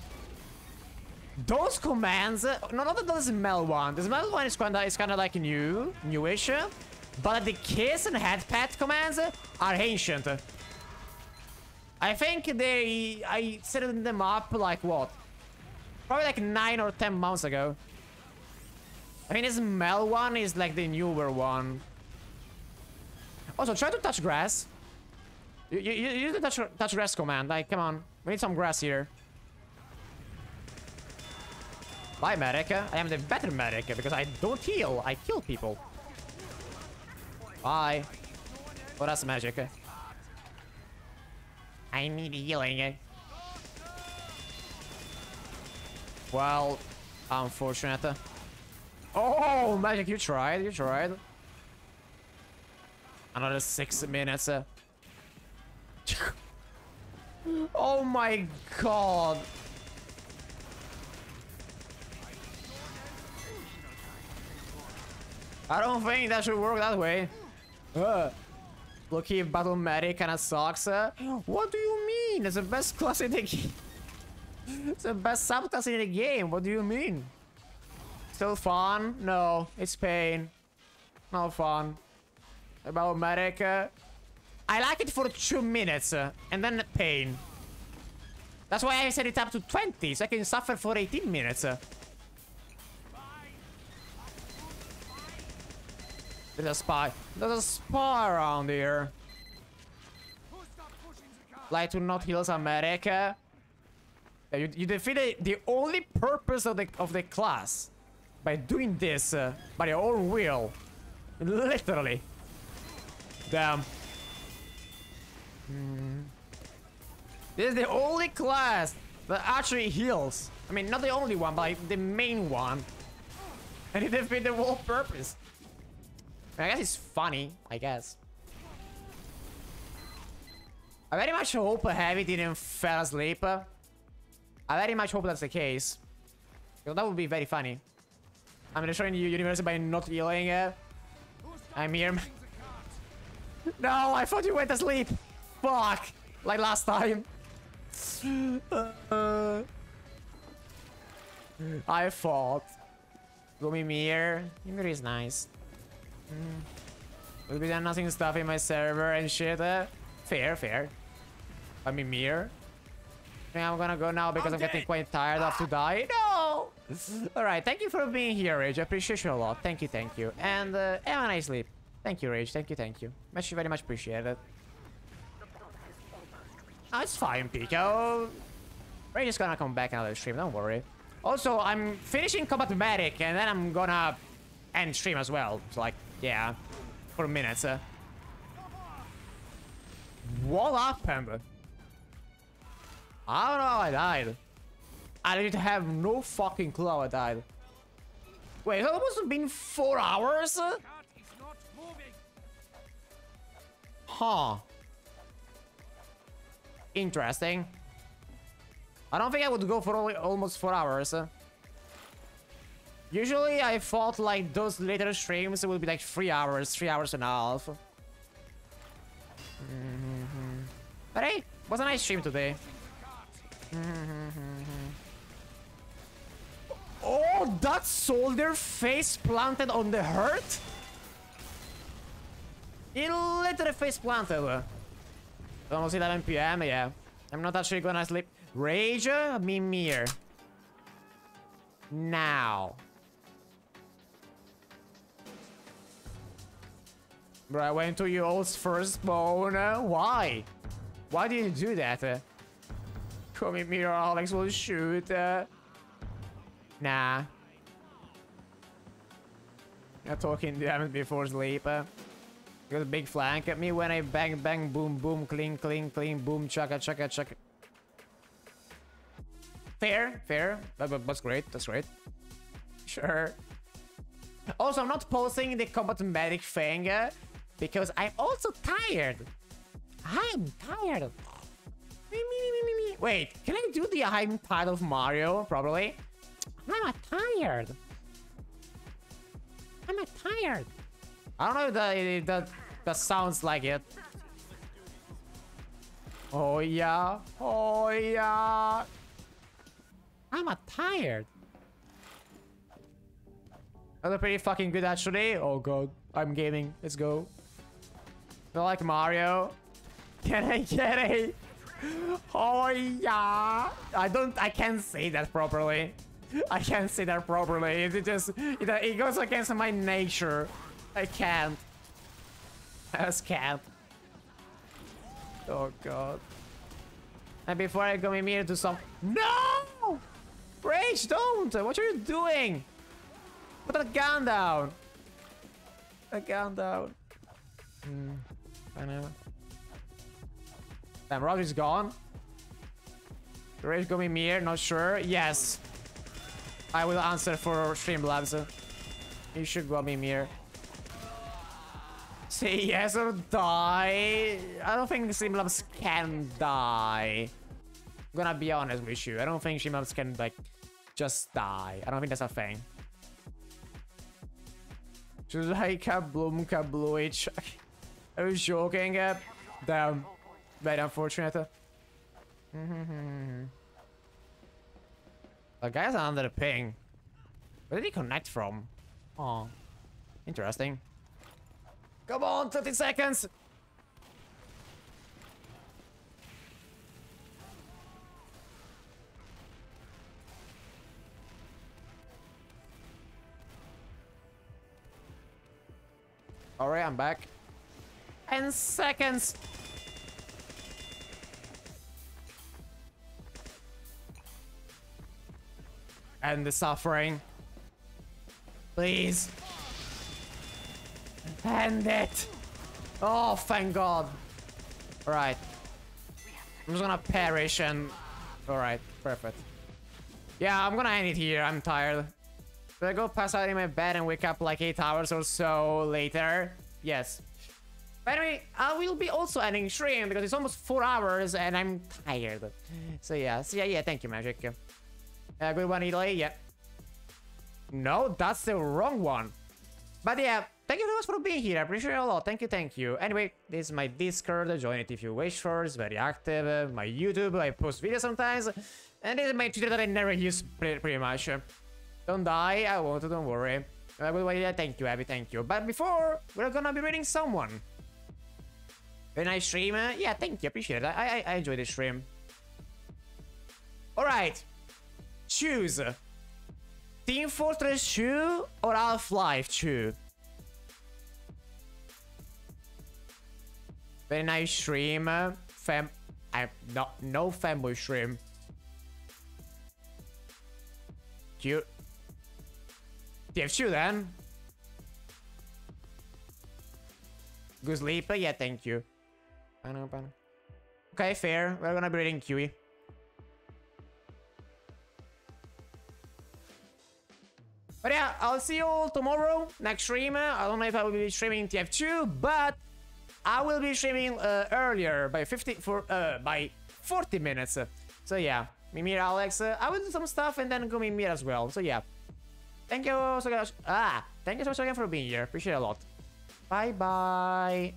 Those commands, no, not the smell one. The smell one is kinda, is kinda like new, newish. But the kiss and head pat commands are ancient. I think they, I set them up like what? Probably like 9 or 10 months ago. I mean, this Mel one is like the newer one. Also, try to touch grass. You, you, you use the touch, touch grass command. Like, come on. We need some grass here. Bye, medic. I am the better medic because I don't heal. I kill people. Bye. Oh, that's magic. I need healing. Well, unfortunate. Oh, Magic, you tried, you tried. Another six minutes. Uh. oh my god. I don't think that should work that way. Uh, Lucky Battle Medic kinda sucks. Uh. What do you mean? It's the best class in the game. it's the best subclass in the game. What do you mean? Still fun? No, it's pain. No fun. About medic. I like it for two minutes uh, and then pain. That's why I set it up to 20, so I can suffer for 18 minutes. Uh. There's a spy. There's a spy around here. Like to not heal some medic. You, you defeated the only purpose of the of the class by doing this uh, by your own will. Literally. Damn. Mm. This is the only class that actually heals. I mean, not the only one, but like the main one. And it defeated the whole purpose. I guess it's funny, I guess. I very much hope Heavy didn't fall asleep. I very much hope that's the case. That would be very funny. I'm gonna destroying the universe by not healing. Uh, I'm here. no, I thought you went to sleep. Fuck. Like last time. Uh, I thought. Mirror. Mirror is nice. Mm. Will be done nothing stuff in my server and shit. Uh, fair, fair. I mean, Mirror. Yeah, I'm gonna go now because I'm, I'm getting quite tired of to die. No! Alright, thank you for being here, Rage. I appreciate you a lot. Thank you, thank you. And uh, have a nice sleep. Thank you, Rage. Thank you, thank you. Much, very much appreciated. Oh, it's fine, Pico. Rage is gonna come back another stream, don't worry. Also, I'm finishing Combat Medic, and then I'm gonna end stream as well. So, like, yeah, for minutes. Uh. What happened? I don't know how I died. I didn't have no fucking clue how I died. Wait, it must have been four hours? Huh. Interesting. I don't think I would go for only almost four hours. Usually I thought like those later streams would be like three hours, three hours and a half. Mm -hmm. But hey, was a nice stream today. Oh, that soldier face planted on the hurt? He literally face planted. Almost 11 p.m. Yeah. I'm not actually gonna sleep. Rage uh, Mimir. Uh. Now. Bro, I went to your first spawn. Uh, why? Why did you do that? Come here, Alex will shoot. Uh, nah. Not talking damage before sleep. Uh. Got a big flank at me when I bang bang boom boom cling cling cling boom chaka chaka chaka. Fair, fair. That, that's great. That's great. Sure. Also, I'm not posting the combat medic thing because I'm also tired. I'm tired. Wait, can I do the I'm tired of Mario properly? I'm tired. I'm tired. I don't know if that, if that, that sounds like it. Oh yeah. Oh yeah. I'm tired. That's pretty fucking good actually. Oh god. I'm gaming. Let's go. I like Mario. Can I get a... Oh yeah. I don't... I can't say that properly. I can't say that properly. It just... It, it goes against my nature. I can't. I just can't. Oh god. And before I go immediately to some... No! Rage, don't! What are you doing? Put that gun down. Put that gun down. Hmm. I know. Damn, Roger's gone. Rage go Mimir, not sure. Yes. I will answer for Streamlabs. You should go Mimir. Say yes or die. I don't think Streamlabs can die. I'm gonna be honest with you. I don't think Streamlabs can, like, just die. I don't think that's a thing. Should I kablum kabluich? I was joking. Damn. Very unfortunate. Mm-hmm. The guy's under the ping. Where did he connect from? Oh, interesting. Come on, 30 seconds! Alright, I'm back. 10 seconds! And the suffering. Please. End it. Oh, thank God. Alright. I'm just gonna perish and... Alright, perfect. Yeah, I'm gonna end it here. I'm tired. Should I go pass out in my bed and wake up like 8 hours or so later? Yes. But anyway, I will be also ending stream because it's almost 4 hours and I'm tired. So yeah, so yeah, yeah, thank you, Magic. Good one, Italy, yeah. No, that's the wrong one. But yeah, thank you very much for being here. I appreciate it a lot. Thank you, thank you. Anyway, this is my Discord. Join it if you wish for. It's very active. Uh, my YouTube, I post videos sometimes. And this is my Twitter that I never use pretty, pretty much. Don't die, I won't, don't worry. Yeah, thank you, Abby, thank you. But before, we're gonna be reading someone. Very nice stream. Uh, yeah, thank you, appreciate it. I, I, I enjoy this stream. Alright. Choose. Team Fortress 2 or Half-Life 2? Very nice stream. Fam... I... No, no fanboy stream. Cute. TF2 then. Good sleep? Yeah, thank you. Okay, fair. We're gonna be reading QE. But yeah, I'll see you all tomorrow, next stream. I don't know if I will be streaming TF2, but I will be streaming uh, earlier by 50 for uh, by 40 minutes. So yeah, Mimir, Alex, uh, I will do some stuff and then go Mimir as well. So yeah, thank you so much. Ah, thank you so much again for being here. Appreciate it a lot. Bye bye.